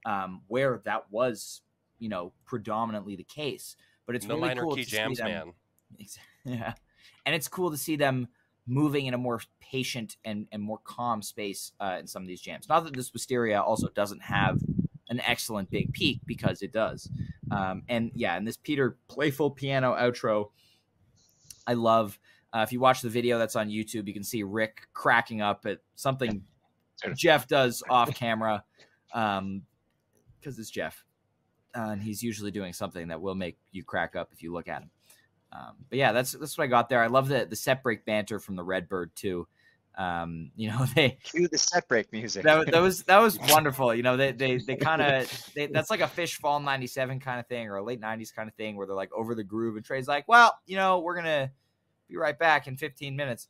Speaker 5: um, where that was you know predominantly the case, but it's
Speaker 4: no
Speaker 5: really
Speaker 4: minor
Speaker 5: cool
Speaker 4: key
Speaker 5: to see
Speaker 4: jams,
Speaker 5: them-
Speaker 4: man.
Speaker 5: Ex- <laughs> Yeah. And it's cool to see them moving in a more patient and, and more calm space uh, in some of these jams. Not that this Wysteria also doesn't have an excellent big peak because it does. Um, and yeah, and this Peter playful piano outro, I love. Uh, if you watch the video that's on YouTube, you can see Rick cracking up at something Jeff does off camera because it's Jeff. Uh, and he's usually doing something that will make you crack up if you look at him. Um, but yeah, that's that's what I got there. I love the the set break banter from the Redbird too. Um, you know, <laughs> they
Speaker 2: Cue the set break music.
Speaker 5: that, that was that was <laughs> wonderful. You know, they they they <laughs> kind of they, that's like a Phish fall '97 kind of thing or a late '90s kind of thing where they're like over the groove and Trey's like, well, you know, we're gonna be right back in 15 minutes.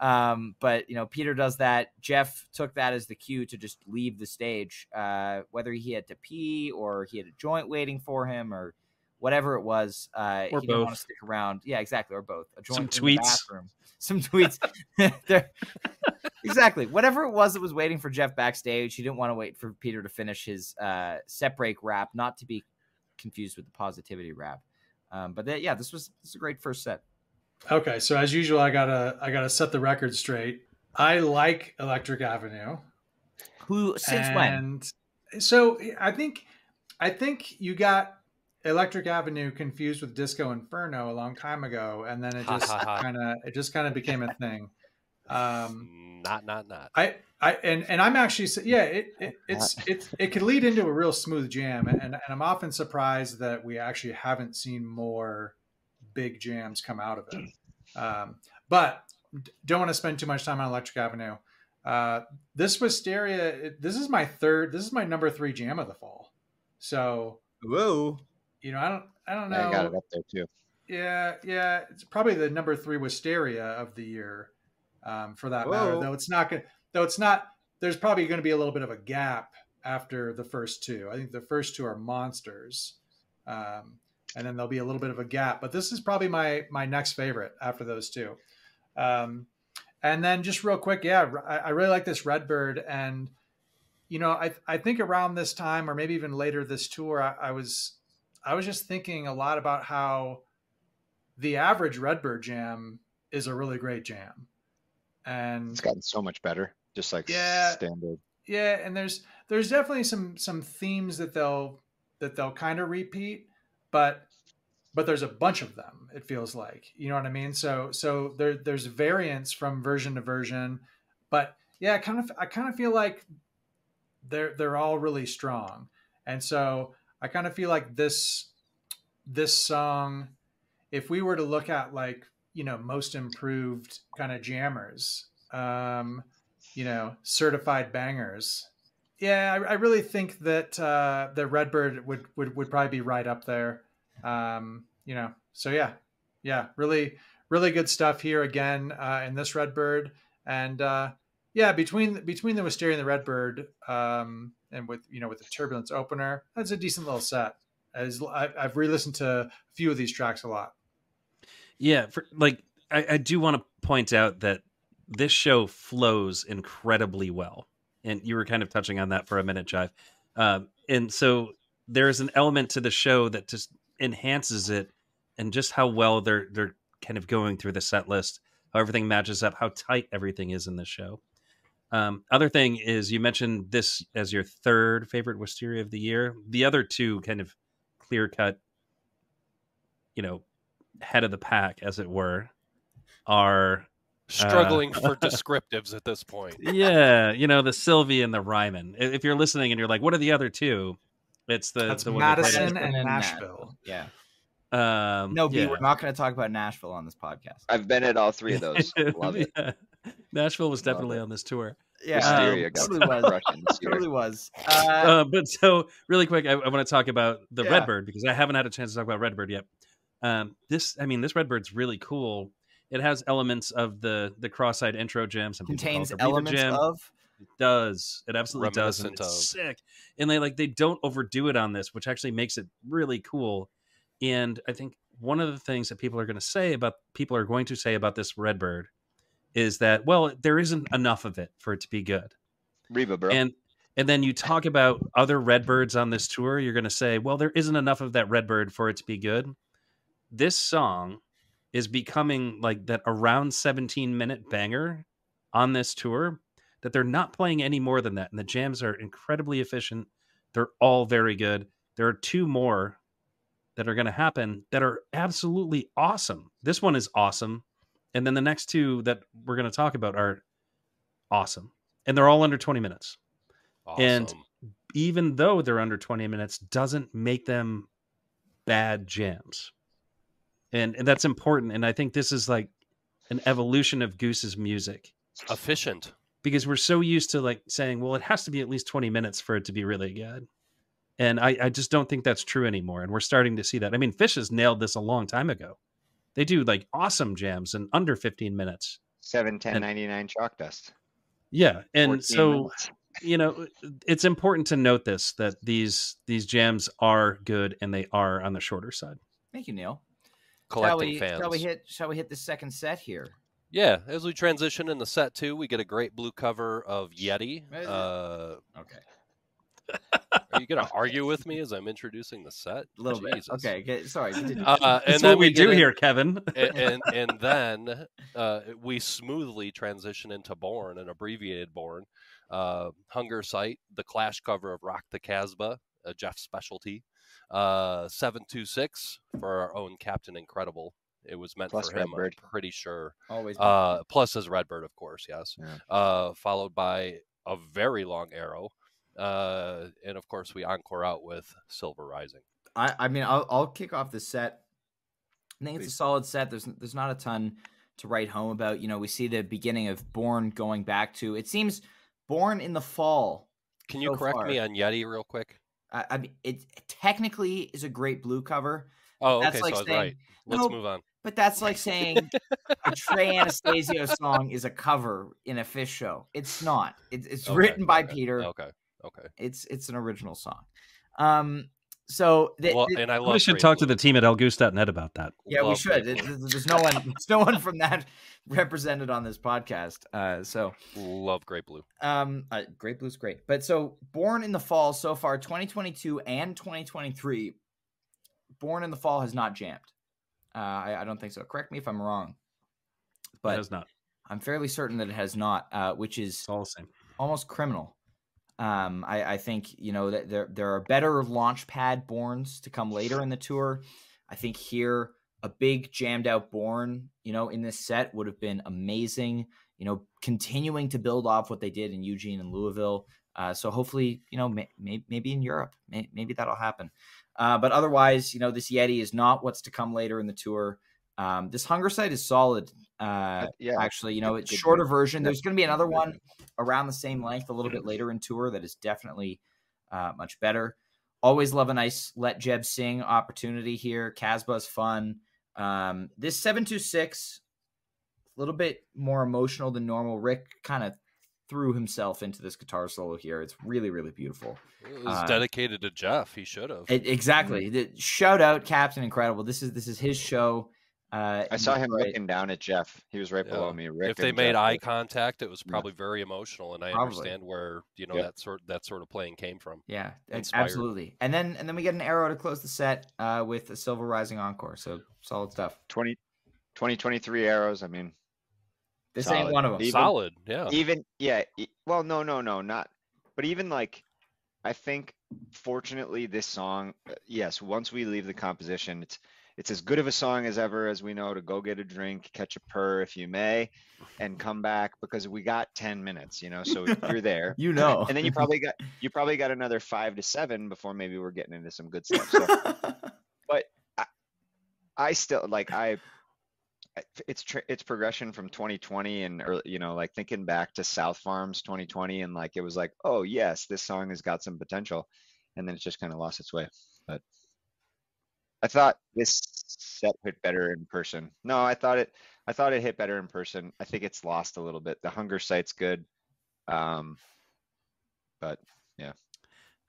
Speaker 5: Um, but you know, Peter does that. Jeff took that as the cue to just leave the stage, uh, whether he had to pee or he had a joint waiting for him or whatever it was. Uh,
Speaker 3: Or
Speaker 5: he didn't want to stick around. Yeah, exactly, or both. A joint
Speaker 3: Some
Speaker 5: in the
Speaker 3: tweets.
Speaker 5: bathroom. Some tweets. <laughs> <laughs> Exactly. Whatever it was that was waiting for Jeff backstage, he didn't want to wait for Peter to finish his uh, set break rap, not to be confused with the positivity rap. Um, but that, yeah, this was this was a great first set.
Speaker 1: Okay, so as usual, I gotta I gotta set the record straight. I like Electric Avenue.
Speaker 5: Who since when?
Speaker 1: So I think I think you got Electric Avenue confused with Disco Inferno a long time ago, and then it just kind of it just kind of became a thing. Um,
Speaker 4: Not, not, not.
Speaker 1: I I and and I'm actually yeah it, it it's it it could lead into a real smooth jam, and and I'm often surprised that we actually haven't seen more big jams come out of it. Um, but don't want to spend too much time on Electric Avenue. Uh, this Wysteria, this is my third, this is my number three jam of the fall. So
Speaker 5: Whoa.
Speaker 1: you know, I don't, I don't know.
Speaker 2: Yeah, I got it up there too.
Speaker 1: Yeah, yeah, it's probably the number three Wysteria of the year, um, for that matter. Though it's not going, though it's not. There's probably going to be a little bit of a gap after the first two. I think the first two are monsters, um, and then there'll be a little bit of a gap. But this is probably my my next favorite after those two. Um, and then just real quick, yeah, I, I really like this Redbird, and you know, I I think around this time or maybe even later this tour, I, I was I was just thinking a lot about how the average Redbird jam is a really great jam. And
Speaker 2: It's gotten so much better. Just like
Speaker 1: Yeah.
Speaker 2: standard.
Speaker 1: yeah, and there's there's definitely some some themes that they'll that they'll kind of repeat, but but there's a bunch of them. It feels like you know what I mean. So so there there's variance from version to version, but yeah, I kind of I kind of feel like they're they're all really strong, and so I kind of feel like this this song, if we were to look at like you know most improved kind of jammers, um, you know certified bangers, yeah, I, I really think that uh, that Redbird would, would would probably be right up there. Um, you know, so yeah, yeah, really really good stuff here again uh, in this Redbird, and uh, yeah, between between the Wysteria and the Redbird, um, and with you know with the Turbulence opener, that's a decent little set. As I've re-listened to a few of these tracks a lot.
Speaker 3: Yeah, for, like I, I do want to point out that this show flows incredibly well, and you were kind of touching on that for a minute, Jive. Um, and so there's an element to the show that just enhances it, and just how well they're they're kind of going through the set list, how everything matches up, how tight everything is in this show. Um, other thing is you mentioned this as your third favorite Wysteria of the year. The other two kind of clear cut, you know, head of the pack, as it were, are
Speaker 4: Struggling for <laughs> descriptives at this point.
Speaker 3: yeah, you know, the Sylvee and the Ryman. If you're listening and you're like, what are the other two? It's the
Speaker 1: That's
Speaker 3: the one
Speaker 1: Madison and
Speaker 5: And
Speaker 1: Nashville.
Speaker 5: Yeah.
Speaker 3: Um,
Speaker 5: No, B,
Speaker 3: yeah.
Speaker 5: we're not going to talk about Nashville on this podcast.
Speaker 2: I've been at all three of those. <laughs> Love it.
Speaker 3: Yeah. Nashville was
Speaker 2: Love
Speaker 3: definitely
Speaker 2: it.
Speaker 3: on this tour.
Speaker 5: Yeah,
Speaker 2: Wysteria
Speaker 3: Um,
Speaker 5: totally was.
Speaker 2: crushing this
Speaker 5: totally was. Uh,
Speaker 3: Uh, but so really quick, I, I want to talk about the
Speaker 5: Yeah.
Speaker 3: Redbird because I haven't had a chance to talk about Redbird yet. Um, this, I mean, this Redbird's really cool, it has elements of the the cross-eyed intro jam. Some people call it
Speaker 5: Contains
Speaker 3: the
Speaker 5: elements
Speaker 3: jam.
Speaker 5: of.
Speaker 3: It does. It absolutely does. And it's
Speaker 4: of.
Speaker 3: sick. And they like they don't overdo it on this, which actually makes it really cool. And I think one of the things that people are going to say about people are going to say about this Redbird is that well, there isn't enough of it for it to be good.
Speaker 2: Reba, bro.
Speaker 3: And and then you talk about other Redbirds on this tour, you're going to say, well, there isn't enough of that Redbird for it to be good. This song is becoming like that around 17 minute banger on this tour that they're not playing any more than that. And the jams are incredibly efficient. They're all very good. There are two more that are going to happen that are absolutely awesome. This one is awesome. And then the next two that we're going to talk about are awesome. And they're all under 20 minutes And- even though they're under 20 minutes doesn't make them bad jams and, and that's important and i think this is like an evolution of goose's music
Speaker 4: efficient.
Speaker 3: Because we're so used to like saying well it has to be at least 20 minutes for it to be really good and i, I just don't think that's true anymore and we're starting to see that i mean Phish has nailed this a long time ago they do like awesome jams in under 15 minutes
Speaker 2: 7, 10, 99 chalk dust.
Speaker 3: yeah and so
Speaker 2: minutes.
Speaker 3: you know it's important to note this that these these jams are good and they are on the shorter side
Speaker 5: Thank you, Neil.
Speaker 4: Collecting
Speaker 5: shall we,
Speaker 4: fans.
Speaker 5: Shall we hit? Shall we hit the second set here?
Speaker 4: Yeah, as we transition into set two, we get a great blue cover of Yeti. Uh,
Speaker 5: Okay, <laughs>
Speaker 4: are you going to argue with <laughs> me as I'm introducing the set?
Speaker 5: a little bit. Okay, okay, sorry. <laughs>
Speaker 4: Uh,
Speaker 3: that's
Speaker 4: and then
Speaker 3: what we,
Speaker 4: get
Speaker 3: do
Speaker 4: in-
Speaker 3: here kevin
Speaker 4: and, and and then uh, we smoothly transition into Borne, an abbreviated Borne, uh, Hungersite, the Clash cover of Rock the Casbah, a Jeff specialty, uh, seven two six for our own Captain Incredible. It was meant
Speaker 2: Plus
Speaker 4: for him,
Speaker 2: Redbird.
Speaker 4: I'm pretty sure.
Speaker 5: Always.
Speaker 4: Uh, plus his Redbird, of course, yes.
Speaker 2: Yeah.
Speaker 4: Uh, followed by a very long arrow. Uh, and of course, we encore out with Silver Rising.
Speaker 5: I, I mean, I'll, I'll kick off the set. I think it's a solid set. There's there's not a ton to write home about. You know, we see the beginning of Borne going back to. It seems Borne in the fall.
Speaker 4: Can you
Speaker 5: So
Speaker 4: correct
Speaker 5: far.
Speaker 4: me on Yeti real quick?
Speaker 5: I, I mean, it technically is a great blue cover,
Speaker 4: Oh,
Speaker 5: That's
Speaker 4: okay,
Speaker 5: like
Speaker 4: so I was right. Let's
Speaker 5: "No,
Speaker 4: move on.
Speaker 5: But that's like saying a Trey <laughs> Anastasio song is a cover in a Phish show. It's not. It's it's
Speaker 4: Okay,
Speaker 5: written by
Speaker 4: okay,
Speaker 5: Peter.
Speaker 4: Okay, okay.
Speaker 5: It's it's an original song. Um. So the,
Speaker 4: well,
Speaker 5: the-
Speaker 4: and I love.
Speaker 3: we should
Speaker 4: Great
Speaker 3: talk to the team at elgoose.net about that
Speaker 5: Yeah, we should.
Speaker 4: Great
Speaker 5: It- There's no one. There's no one from that <laughs> represented on this podcast. Uh, so,
Speaker 4: Love Great Blue.
Speaker 5: um, uh, Great Blue's great. But so, Borne in the Fall so far, 2022 and 2023, Borne in the Fall has not jammed. Uh, I, I don't think so. Correct me if I'm wrong,
Speaker 3: but
Speaker 5: but
Speaker 3: it's not
Speaker 5: I'm fairly certain that it has not, uh, which is
Speaker 3: it's all the same
Speaker 5: almost criminal. Um, I, I think you know that there there are better launch pad bornes to come later in the tour. I think here a big jammed out borne, you know, in this set would have been amazing. You know, continuing to build off what they did in Eugene and Louisville. Uh, so hopefully, you know, may, may, maybe in Europe, may, maybe that'll happen. Uh, but otherwise, you know, this Yeti is not what's to come later in the tour. Um, this hungersite is solid. Uh,
Speaker 2: yeah,
Speaker 5: actually, you know, it's shorter version. There's going to be another one around the same length, a little bit later in tour, that is definitely uh, much better. Always love a nice let Jeb sing opportunity here. Casbah's fun. Um, this seven two six, a little bit more emotional than normal. Rick kind of threw himself into this guitar solo here. It's really really beautiful.
Speaker 4: It was
Speaker 5: Uh,
Speaker 4: dedicated to Jeff. He should have.
Speaker 5: It, exactly. The- shout out Captain Incredible. This is this is his show. Uh,
Speaker 2: I saw him
Speaker 5: right.
Speaker 2: looking down at Jeff. He was right
Speaker 4: Yeah.
Speaker 2: below me. Rick
Speaker 4: if they made
Speaker 2: Jeff
Speaker 4: eye contact, it was
Speaker 2: Yeah.
Speaker 4: probably very emotional, and I
Speaker 5: Probably.
Speaker 4: understand where you know
Speaker 2: Yep.
Speaker 4: that sort that sort of playing came from.
Speaker 5: Yeah,
Speaker 4: Inspired.
Speaker 5: absolutely. And then and then we get an arrow to close the set uh, with a Silver Rising Encore. So solid stuff.
Speaker 2: 20, 2023 arrows. I mean,
Speaker 5: This ain't one of them.
Speaker 2: Even-
Speaker 4: Solid, yeah.
Speaker 2: even yeah. e- Well, no, no, no, not. But even like, I think fortunately this song, uh, yes. Once we leave the composition, it's it's as good of a song as ever, as we know, to go get a drink, catch a purr if you may, and come back because we got ten minutes. You know, so <laughs> you're there.
Speaker 5: You know.
Speaker 2: And then you probably got you probably got another five to seven before maybe we're getting into some good stuff. So <laughs> I still like I. It's tr- it's progression from 2020 and early, you know like thinking back to South Farms 2020 and like it was like oh yes this song has got some potential, and then it just kind of lost its way. But I thought this set hit better in person. No, I thought it. I thought it hit better in person. I think it's lost a little bit. The hungersite's good, um, but yeah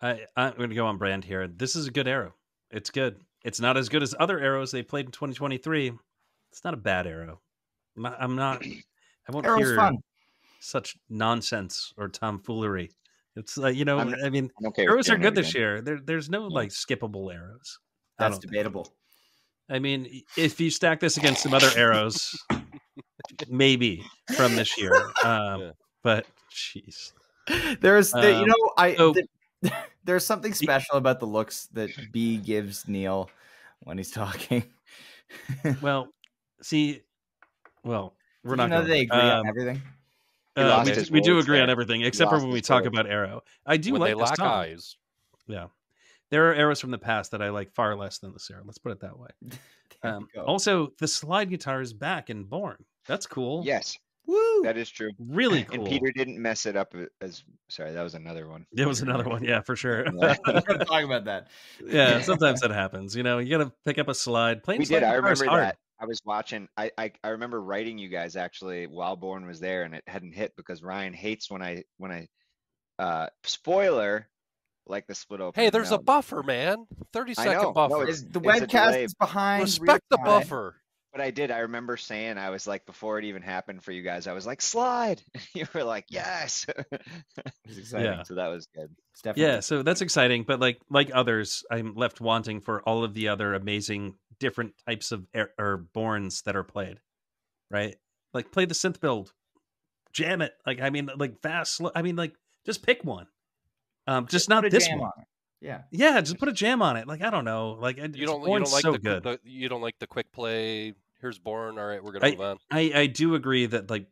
Speaker 3: I, I'm going to go on brand here. This is a good arrow. It's good. It's not as good as other arrows they played in 2023. It's not a bad arrow. I'm not. I'm not <clears throat> I won't
Speaker 5: Arrow's
Speaker 3: hear
Speaker 5: fun.
Speaker 3: such nonsense or tomfoolery. It's like you know.
Speaker 2: I'm-
Speaker 3: I mean,
Speaker 2: I'm okay.
Speaker 3: arrows are good this
Speaker 2: again.
Speaker 3: year. There, there's no
Speaker 2: Yeah.
Speaker 3: like skippable arrows.
Speaker 5: That's
Speaker 3: don't think.
Speaker 5: debatable.
Speaker 3: I mean, if you stack this against some other arrows, maybe from this year. <laughs> Um,
Speaker 4: Yeah.
Speaker 3: But jeez,
Speaker 5: There's, there, you
Speaker 3: Um,
Speaker 5: know, I
Speaker 3: so-
Speaker 5: th- <laughs> there's something special about the looks that B gives Neil when he's talking.
Speaker 3: well, see, well, we're
Speaker 5: Did
Speaker 3: not
Speaker 5: you know they agree
Speaker 3: um,
Speaker 5: on everything.
Speaker 3: Uh, we,
Speaker 2: his
Speaker 3: we do
Speaker 2: words
Speaker 3: agree on everything except for when we talk
Speaker 2: words.
Speaker 3: about arrow. I do
Speaker 4: when
Speaker 3: like
Speaker 4: they
Speaker 3: this
Speaker 4: lack
Speaker 3: song.
Speaker 4: eyes.
Speaker 3: Yeah, there are arrows from the past that I like far less than this arrow. Let's put it that way. <laughs> Um, also, the slide guitar is back in Borne. That's cool.
Speaker 2: Yes,
Speaker 5: Woo!
Speaker 2: that is true.
Speaker 3: really cool.
Speaker 2: And Peter didn't mess it up as. Sorry, that was another one.
Speaker 3: It was another one, yeah, for sure. <laughs>
Speaker 2: Yeah. <laughs>
Speaker 5: We're gonna talk about that.
Speaker 3: yeah, sometimes that happens. You know, you got to pick up a slide. Playing
Speaker 2: we
Speaker 3: slide
Speaker 2: did. I
Speaker 3: guitar is
Speaker 2: remember
Speaker 3: hard.
Speaker 2: that. I was watching. I, I I remember writing you guys actually while Borne was there, and it hadn't hit because Ryan hates when I when I. Uh, spoiler, like the split open.
Speaker 4: Hey, there's a buffer, man. Thirty second
Speaker 2: I
Speaker 4: second
Speaker 2: know. No,
Speaker 4: buffer.
Speaker 2: it's-
Speaker 5: Is the
Speaker 2: it's
Speaker 5: webcast is behind.
Speaker 4: Respect the buffer.
Speaker 2: But I did. I remember saying I was like before it even happened for you guys. I was like slide. <laughs> you were like yes. <laughs>
Speaker 5: It's exciting.
Speaker 3: Yeah.
Speaker 2: so that was good.
Speaker 5: It's
Speaker 3: Yeah, so that's exciting. But like like others, I'm left wanting for all of the other amazing different types of air, or bornes that are played. Right? Like play the synth build, jam it. Like I mean, like fast. Slow, I mean, like just pick one. Um, just not this one.
Speaker 5: on. Yeah.
Speaker 3: Yeah, just put a jam on it. Like I don't know. Like
Speaker 4: You don't. You don't like
Speaker 3: so
Speaker 4: the,
Speaker 3: good.
Speaker 4: the. You don't like the quick play. Here's Borne. All right, we're gonna move on.
Speaker 3: I I do agree that like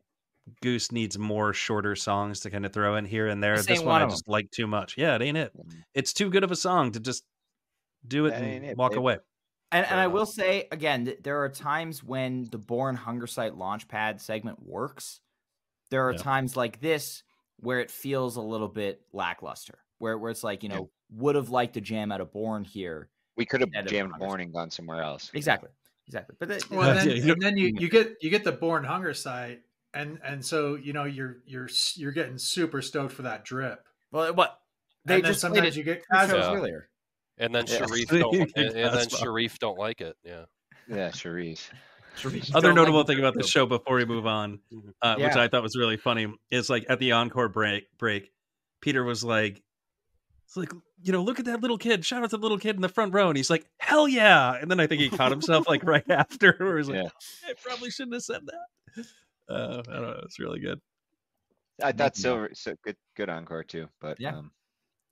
Speaker 3: Goose needs more shorter songs to kind of throw in here and there.
Speaker 5: This
Speaker 3: This one
Speaker 5: one
Speaker 3: I
Speaker 5: of 'em.
Speaker 3: just like too much. Yeah, it ain't it.
Speaker 2: Mm.
Speaker 3: It's too good of a song to just do it
Speaker 2: That
Speaker 3: and
Speaker 2: it,
Speaker 3: walk
Speaker 2: babe.
Speaker 3: away.
Speaker 5: And, and I will say again, that there are times when the Borne Hunger Site Launchpad segment works. There are
Speaker 3: Yeah.
Speaker 5: times like this where it feels a little bit lackluster, where where it's like you
Speaker 2: Yeah.
Speaker 5: know would have liked to jam out of Borne here.
Speaker 2: We could have jammed Borne and gone somewhere else.
Speaker 5: Exactly, exactly. But the,
Speaker 1: Well, and then,
Speaker 3: you
Speaker 1: and then you, you get you get the borne hunger site, and and so you know you're you're you're getting super stoked for that drip.
Speaker 5: well, what they
Speaker 1: and
Speaker 5: just played
Speaker 1: sometimes
Speaker 5: it
Speaker 1: you get
Speaker 5: two shows.
Speaker 4: Yeah.
Speaker 5: earlier.
Speaker 4: And then
Speaker 2: Yeah. <laughs>
Speaker 4: Sharif don't. And, and then Sharif don't like it. Yeah.
Speaker 2: Yeah, Charisse.
Speaker 3: Other notable
Speaker 5: like
Speaker 3: thing about the show before we move on,
Speaker 4: Mhm.
Speaker 3: uh, which I thought was really funny, is like at the encore break, break, Peter was like, "It's like you know, look at that little kid! Shout out to the little kid in the front row!" And he's like, "Hell yeah!" And then I think he caught himself like <laughs> right after, where he's like,
Speaker 2: Yeah.
Speaker 3: "I probably shouldn't have said that." Uh, I don't know. It's really good.
Speaker 2: I thought
Speaker 5: Making
Speaker 2: Silver so good good encore too. But
Speaker 5: Yeah.
Speaker 2: um,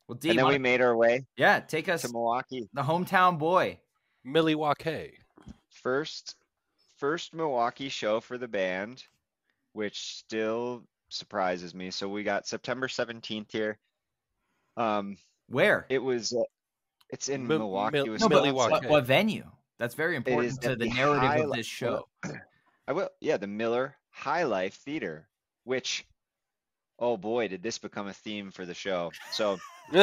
Speaker 5: Well, D,
Speaker 2: and then we made our way
Speaker 5: yeah, take us
Speaker 2: to Milwaukee.
Speaker 5: the hometown boy.
Speaker 4: Milwaukee.
Speaker 2: First first Milwaukee show for the band, which still surprises me. So we got September 17th here. Um
Speaker 5: Where?
Speaker 2: it was uh, it's in
Speaker 4: Mil-
Speaker 2: Milwaukee,
Speaker 4: Mil-
Speaker 5: no, but
Speaker 2: Wisconsin.
Speaker 5: what, what venue? That's very important to the
Speaker 2: the
Speaker 5: narrative of this show. <clears throat>
Speaker 2: I will. Yeah, the Miller High Life Theater, which, oh boy, did this become a theme for the show. So <laughs>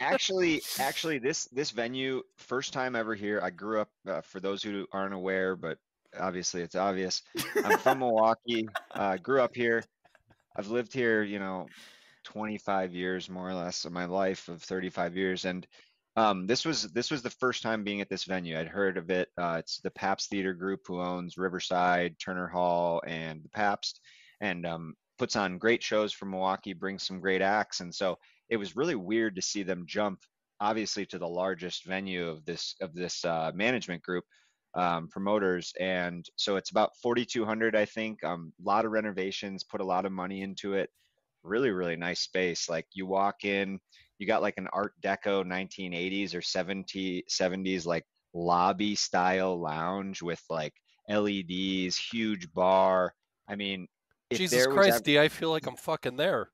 Speaker 2: actually, actually, this this venue, first time ever here. I grew up. Uh, for those who aren't aware, but obviously it's obvious. I'm from Milwaukee. Uh, grew up here. I've lived here, you know, 25 years more or less of my life of 35 years, and um, this was this was the first time being at this venue. I'd heard of it. Uh, it's the Pabst Theater Group who owns Riverside, Turner Hall, and the Pabst, and um, puts on great shows for Milwaukee. Brings some great acts, and so it was really weird to see them jump, obviously, to the largest venue of this of this uh, management group. Um, promoters and so it's about 4200 i think a um, lot of renovations put a lot of money into it really really nice space like you walk in you got like an art deco 1980s or 70 70s like lobby style lounge with like leds huge bar i mean
Speaker 4: Jesus Christ,
Speaker 2: ever,
Speaker 4: D, I feel like I'm fucking there.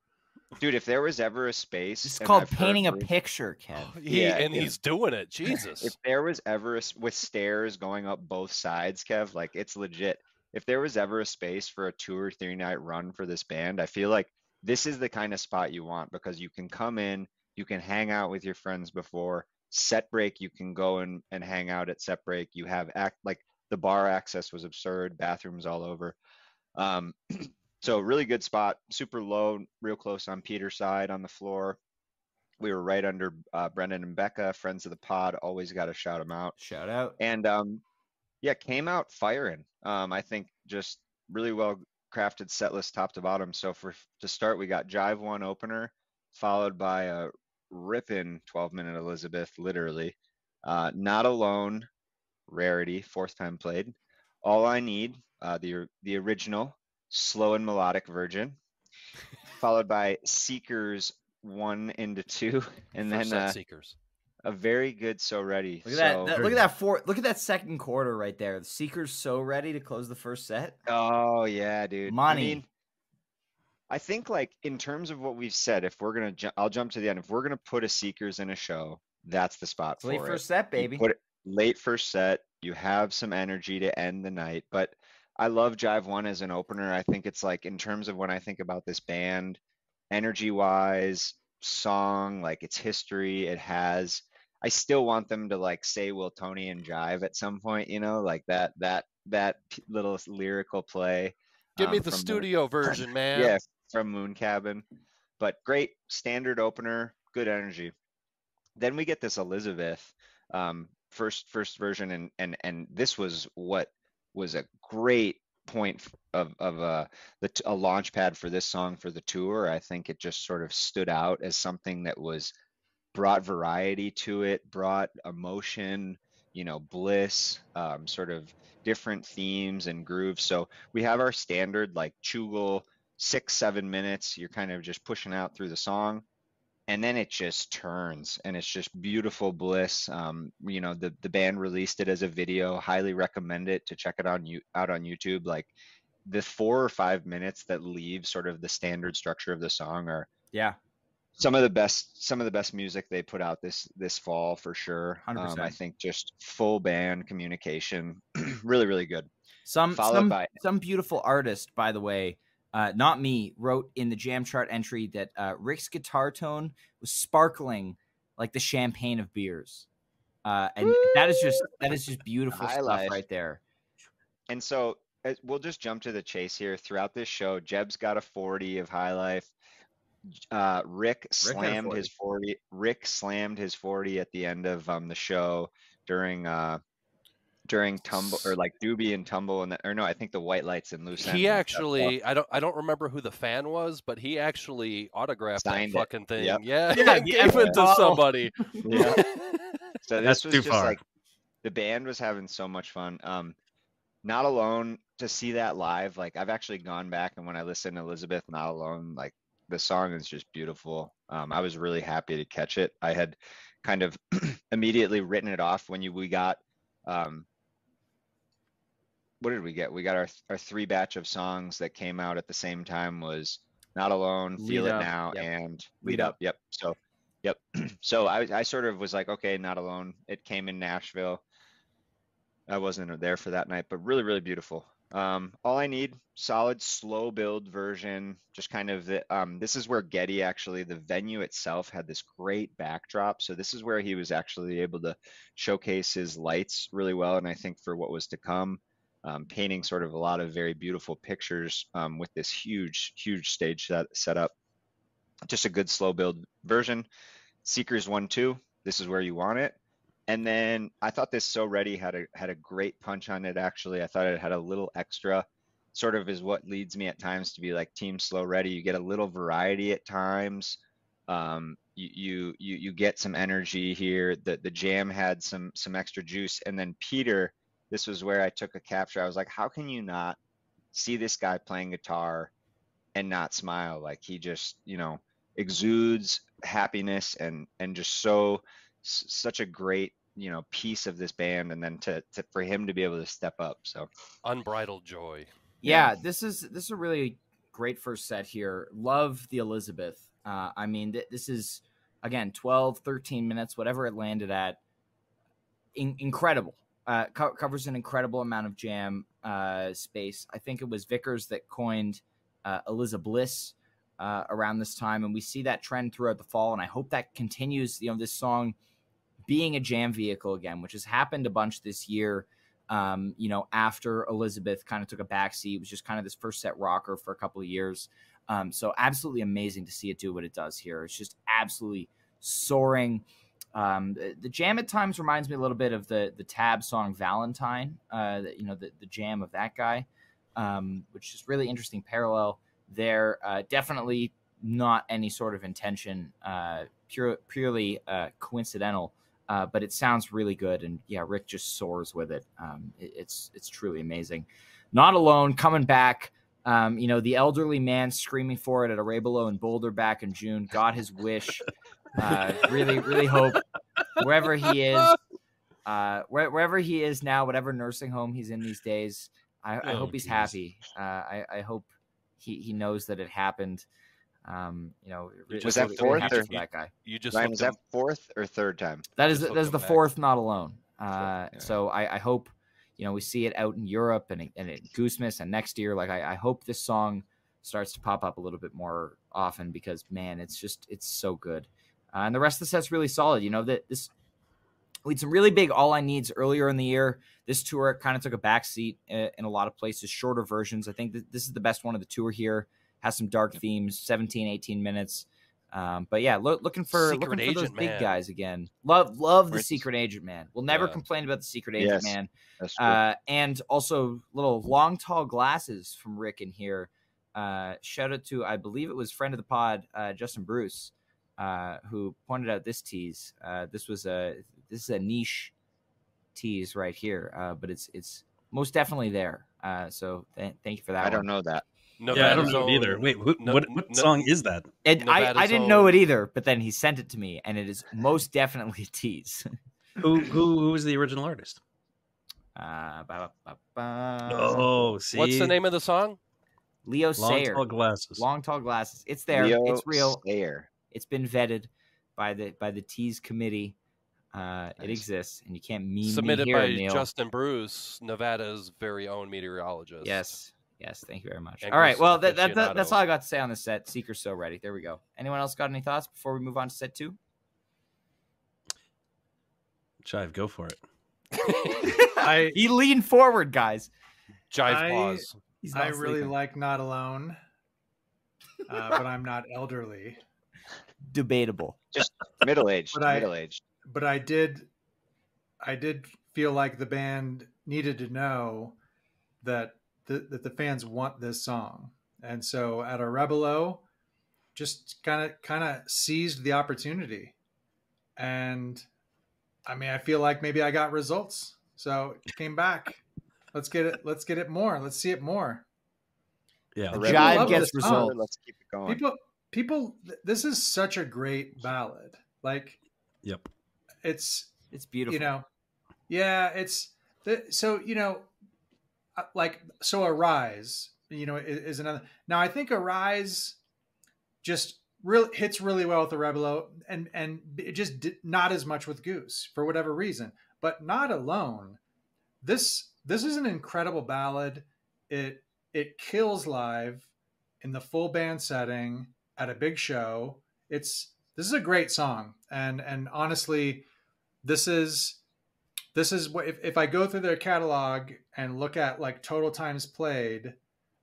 Speaker 2: dude if there was ever a space
Speaker 5: It's called
Speaker 2: I've heard
Speaker 5: painting a
Speaker 2: rumors-
Speaker 5: picture, Kev. <laughs>
Speaker 4: He
Speaker 2: Yeah,
Speaker 4: and
Speaker 2: yeah.
Speaker 4: he's doing it. Jesus.
Speaker 2: if there was ever a s with stairs going up both sides, Kev, like it's legit. If there was ever a space for a two or three night run for this band, I feel like this is the kind of spot you want because you can come in, you can hang out with your friends before. set break you can go and, and hang out at set break you have act like the bar access was absurd bathrooms all over um, <clears throat> so really good spot super low real close on peter's side on the floor we were right under uh, brendan and becca friends of the pod always got to shout them out
Speaker 5: Shout out.
Speaker 2: and um, yeah, came out firing. Um, I think just really well crafted set list top to bottom. So for to start, we got Jive One opener, followed by a ripping 12 minute Elizabeth, literally. Uh, Not Alone, Rarity, fourth time played. All I Need, uh, the the original, slow and melodic Virgin, followed by Seekers one into two, and
Speaker 4: First
Speaker 2: then uh,
Speaker 4: Seekers.
Speaker 2: a very good So Ready.
Speaker 5: Look at that,
Speaker 2: So-
Speaker 5: that- Look at that four. Look at that second quarter right there. The Seekers so ready to close the first set.
Speaker 2: Oh yeah, dude.
Speaker 5: Money.
Speaker 2: I mean, I think like in terms of what we've said, if we're gonna, ju- I'll jump to the end. If we're gonna put a Seekers in a show, that's the spot
Speaker 5: It's late
Speaker 2: for
Speaker 5: first set, baby.
Speaker 2: put it late first set. You have some energy to end the night, but I love Jive One as an opener. I think it's like in terms of when I think about this band, energy wise, song, like its history, it has. I still want them to like say Will Tony and Jive at some point, you know, like that that that little lyrical play.
Speaker 4: Give me
Speaker 2: um,
Speaker 4: the
Speaker 2: from Moon-
Speaker 4: studio version, <laughs> man.
Speaker 2: Yeah, from Moon Cabin. But great standard opener, good energy. Then we get this Elizabeth um, first first version, and and and this was what was a great point of of uh, the a launch pad for this song for the tour. I think it just sort of stood out as something that was brought variety to it, brought emotion, you know, bliss, um, sort of different themes and grooves. So we have our standard like Chugal six, seven minutes. You're kind of just pushing out through the song. And then it just turns and it's just beautiful bliss. Um, you know, the, the band released it as a video. Highly recommend it to check it on you out on YouTube. Like the four or five minutes that leave sort of the standard structure of the song are
Speaker 5: Yeah,
Speaker 2: some of the best some of the best music they put out this this fall for sure. Um, I think just full band communication, <clears throat> really really good.
Speaker 5: some
Speaker 2: Followed
Speaker 5: some
Speaker 2: by-
Speaker 5: some beautiful artist, by the way. Uh, not me wrote in the jam chart entry that uh, Rick's guitar tone was sparkling like the champagne of beers, uh, and that is just that is just beautiful
Speaker 2: High
Speaker 5: stuff right there.
Speaker 2: And so as- we'll just jump to the chase here. Throughout this show, Jeb's got a 40 of High Life. Uh, Rick
Speaker 5: Rick had a
Speaker 2: slammed his 40. Rick slammed his 40 at the end of um, the show during uh, during tumble or like Doobie and tumble and the, or no, I think the white lights and loose ends
Speaker 4: He actually, I don't, I don't remember who the fan was, but he actually autographed
Speaker 2: Signed it.
Speaker 4: that fucking thing.
Speaker 2: Yep.
Speaker 4: Yeah,
Speaker 5: Yeah, <laughs>
Speaker 4: and
Speaker 5: yeah,
Speaker 4: gave it to somebody. <laughs>
Speaker 2: Yeah. <laughs> So
Speaker 3: That's
Speaker 2: this was
Speaker 3: too
Speaker 2: just
Speaker 3: far.
Speaker 2: like the band was having so much fun. Um, not alone to see that live. Like I've actually gone back and when I listen to Elizabeth Not Alone, like the song is just beautiful. Um, I was really happy to catch it. I had kind of <clears throat> immediately written it off when you we got um, what did we get? We got our our three batch of songs that came out at the same time was Not Alone, Feel
Speaker 5: Lead
Speaker 2: It
Speaker 5: Up,
Speaker 2: Now,
Speaker 5: yep.
Speaker 2: and
Speaker 5: Lead
Speaker 2: Lead Up. Yep. So Yep. <clears throat> so I, I sort of was like, okay, not alone. It came in Nashville. I wasn't there for that night, but really, really beautiful. Um, all I need, solid, slow build version. Just kind of the, um, this is where Getty actually, the venue itself had this great backdrop. So this is where he was actually able to showcase his lights really well. And I think for what was to come, um, painting sort of a lot of very beautiful pictures um, with this huge, huge stage set, set up. Just a good slow build version. Seekers one two. This is where you want it. And then I thought this so ready had a had a great punch on it. Actually, I thought it had a little extra. Sort of is what leads me at times to be like team slow ready. You get a little variety at times. Um, you you you you get some energy here. The the jam had some some extra juice. And then Peter, this was where I took a capture. I was like, how can you not see this guy playing guitar and not smile? Like he just you know exudes happiness and and just so s- such a great you know piece of this band and then to, to for him to be able to step up so
Speaker 4: Unbridled joy.
Speaker 5: Yeah, this is this is a really great first set here. Love the Elizabeth. Uh, I mean, th- this is again 12, 13 minutes, whatever it landed at. In- incredible. Uh, co- covers an incredible amount of jam uh, space. I think it was Vickers that coined uh, Eliza Bliss uh, around this time, and we see that trend throughout the fall. And I hope that continues. You know, this song being a jam vehicle again, which has happened a bunch this year. Um, you know, after Elizabeth kind of took a backseat, it was just kind of this first set rocker for a couple of years. Um, so absolutely amazing to see it do what it does here. It's just absolutely soaring. Um, the, the, jam at times reminds me a little bit of the the Tab song Valentine. Uh, the, you know, the, the jam of that guy, um, which is really interesting parallel there. Uh, definitely not any sort of intention, uh, pure, purely uh, coincidental. Uh, but it sounds really good, and yeah, Rick just soars with it. Um, it it's it's truly amazing. Not alone, coming back. Um, you know, the elderly man screaming for it at Arevalo and Boulder back in June got his wish. Uh, really, really hope wherever he is, uh, where, wherever he is now, whatever nursing home he's in these days, I, I oh, hope he's geez. happy. Uh, I, I hope he, he knows that it happened. Um, you know,
Speaker 2: was that fourth or
Speaker 5: that guy?
Speaker 2: You just Ryan, was that fourth or third time?
Speaker 5: That is that is the back. fourth, not alone. Uh, yeah. So I, I hope you know we see it out in Europe and and at Goosemas and next year. Like I, I hope this song starts to pop up a little bit more often because man, it's just it's so good. Uh, and the rest of the set's really solid. You know that this we had some really big all I needs earlier in the year. This tour kind of took a backseat in, uh, in a lot of places, shorter versions. I think th- this is the best one of the tour here has some dark themes 17 18 minutes um, but yeah lo- looking for secret looking for those big man. guys again love love the secret agent man we'll never yeah. complain about the secret agent yes, man uh, and also little long tall glasses from rick in here uh, shout out to i believe it was friend of the pod uh, justin bruce uh, who pointed out this tease uh, this was a this is a niche tease right here uh, but it's it's most definitely there so th- thank you for that
Speaker 2: i one. don't know that
Speaker 3: Nevada's yeah, I don't know either. Wait, what, no, what, what no, song is that?
Speaker 5: And I, I didn't know it either, but then he sent it to me, and it is most definitely a tease. <laughs>
Speaker 3: who who who was the original artist?
Speaker 5: Uh, ba, ba, ba.
Speaker 3: Oh, see,
Speaker 4: what's the name of the song?
Speaker 5: Leo
Speaker 3: Long
Speaker 5: Sayer.
Speaker 3: tall glasses.
Speaker 5: Long tall glasses. It's there.
Speaker 2: Leo
Speaker 5: it's real.
Speaker 2: Sayer.
Speaker 5: It's been vetted by the by the Tease committee. Uh, nice. It exists, and you can't mean
Speaker 4: submitted
Speaker 5: me here,
Speaker 4: by
Speaker 5: Neil.
Speaker 4: Justin Bruce, Nevada's very own meteorologist.
Speaker 5: Yes, Yes, thank you very much. all right, well, that, that, that, that's all I got to say on the set. Seeker's so ready. There we go. Anyone else got any thoughts before we move on to set two?
Speaker 3: Chive, go for it. <laughs>
Speaker 5: I he leaned forward, guys.
Speaker 4: Jive I, pause.
Speaker 1: I really like Not Alone, uh, but I'm not elderly.
Speaker 5: Debatable.
Speaker 2: Just middle aged. Middle aged.
Speaker 1: But I did, I did feel like the band needed to know that the, that the fans want this song. And so at Arevalo, just kind of kind of seized the opportunity. And I mean, I feel like maybe I got results. So came back. Let's get it. Let's get it more. Let's see it more.
Speaker 3: Yeah,
Speaker 5: Jive gets results.
Speaker 2: Let's keep it going.
Speaker 1: People, people, this is such a great ballad. Like,
Speaker 3: yep,
Speaker 1: it's
Speaker 5: it's beautiful.
Speaker 1: You know, yeah, it's the, so you know uh, like so arise you know is, is, another now i think arise just really hits really well with the rebelo and and it just did not as much with goose for whatever reason but not alone this this is an incredible ballad it it kills live in the full band setting at a big show it's this is a great song and and honestly this is this is what if, if I go through their catalog and look at like total times played,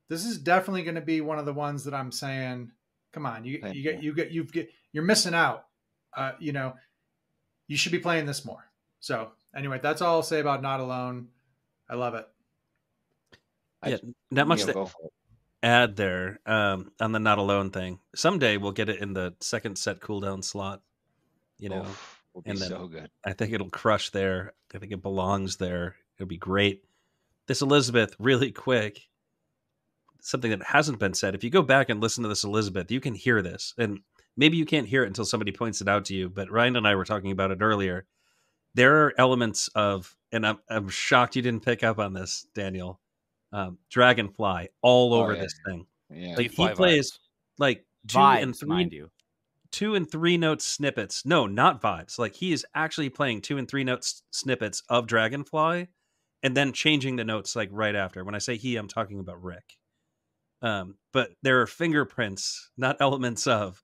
Speaker 1: this is definitely going to be one of the ones that I'm saying, come on, you you get you get you've get you're missing out. Uh, you know, you should be playing this more. So anyway, that's all I'll say about Not Alone. I love it.
Speaker 3: Yeah, not much to add there um, on the Not Alone thing. Someday we'll get it in the second set cooldown slot. You know. Oof
Speaker 2: and so good.
Speaker 3: I think it'll crush there. I think it belongs there. It'll be great. This Elizabeth, really quick, something that hasn't been said. If you go back and listen to this Elizabeth, you can hear this. And maybe you can't hear it until somebody points it out to you, but Ryan and I were talking about it earlier. There are elements of, and I'm, I'm shocked you didn't pick up on this, Daniel. Um, Dragonfly all oh, over oh, yeah. this thing.
Speaker 2: Yeah.
Speaker 3: Like he plays like two
Speaker 5: vibes,
Speaker 3: and three,
Speaker 5: mind you
Speaker 3: two and three note snippets. No, not vibes. Like he is actually playing two and three note snippets of Dragonfly and then changing the notes like right after. When I say he, I'm talking about Rick. Um, but there are fingerprints, not elements of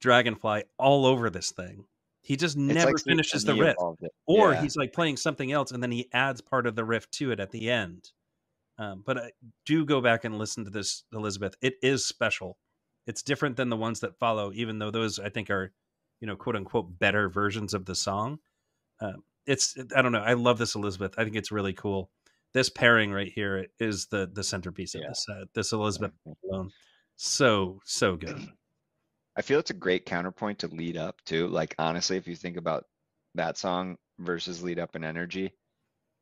Speaker 3: Dragonfly all over this thing. He just
Speaker 2: It's
Speaker 3: never
Speaker 2: like Steve
Speaker 3: finishes the
Speaker 2: Aoki
Speaker 3: riff, or
Speaker 2: Yeah.
Speaker 3: he's like playing something else, and then he adds part of the riff to it at the end. Um, but I do go back and listen to this, Elizabeth. It is special. It's different than the ones that follow, even though those I think are, you know, quote unquote, better versions of the song. Uh, it's I don't know. I love this Elizabeth. I think it's really cool. This pairing right here is the the centerpiece of
Speaker 2: Yeah.
Speaker 3: the set. This Elizabeth alone, so so good. <clears throat>
Speaker 2: I feel it's a great counterpoint to lead up to. Like honestly, if you think about that song versus lead up and energy,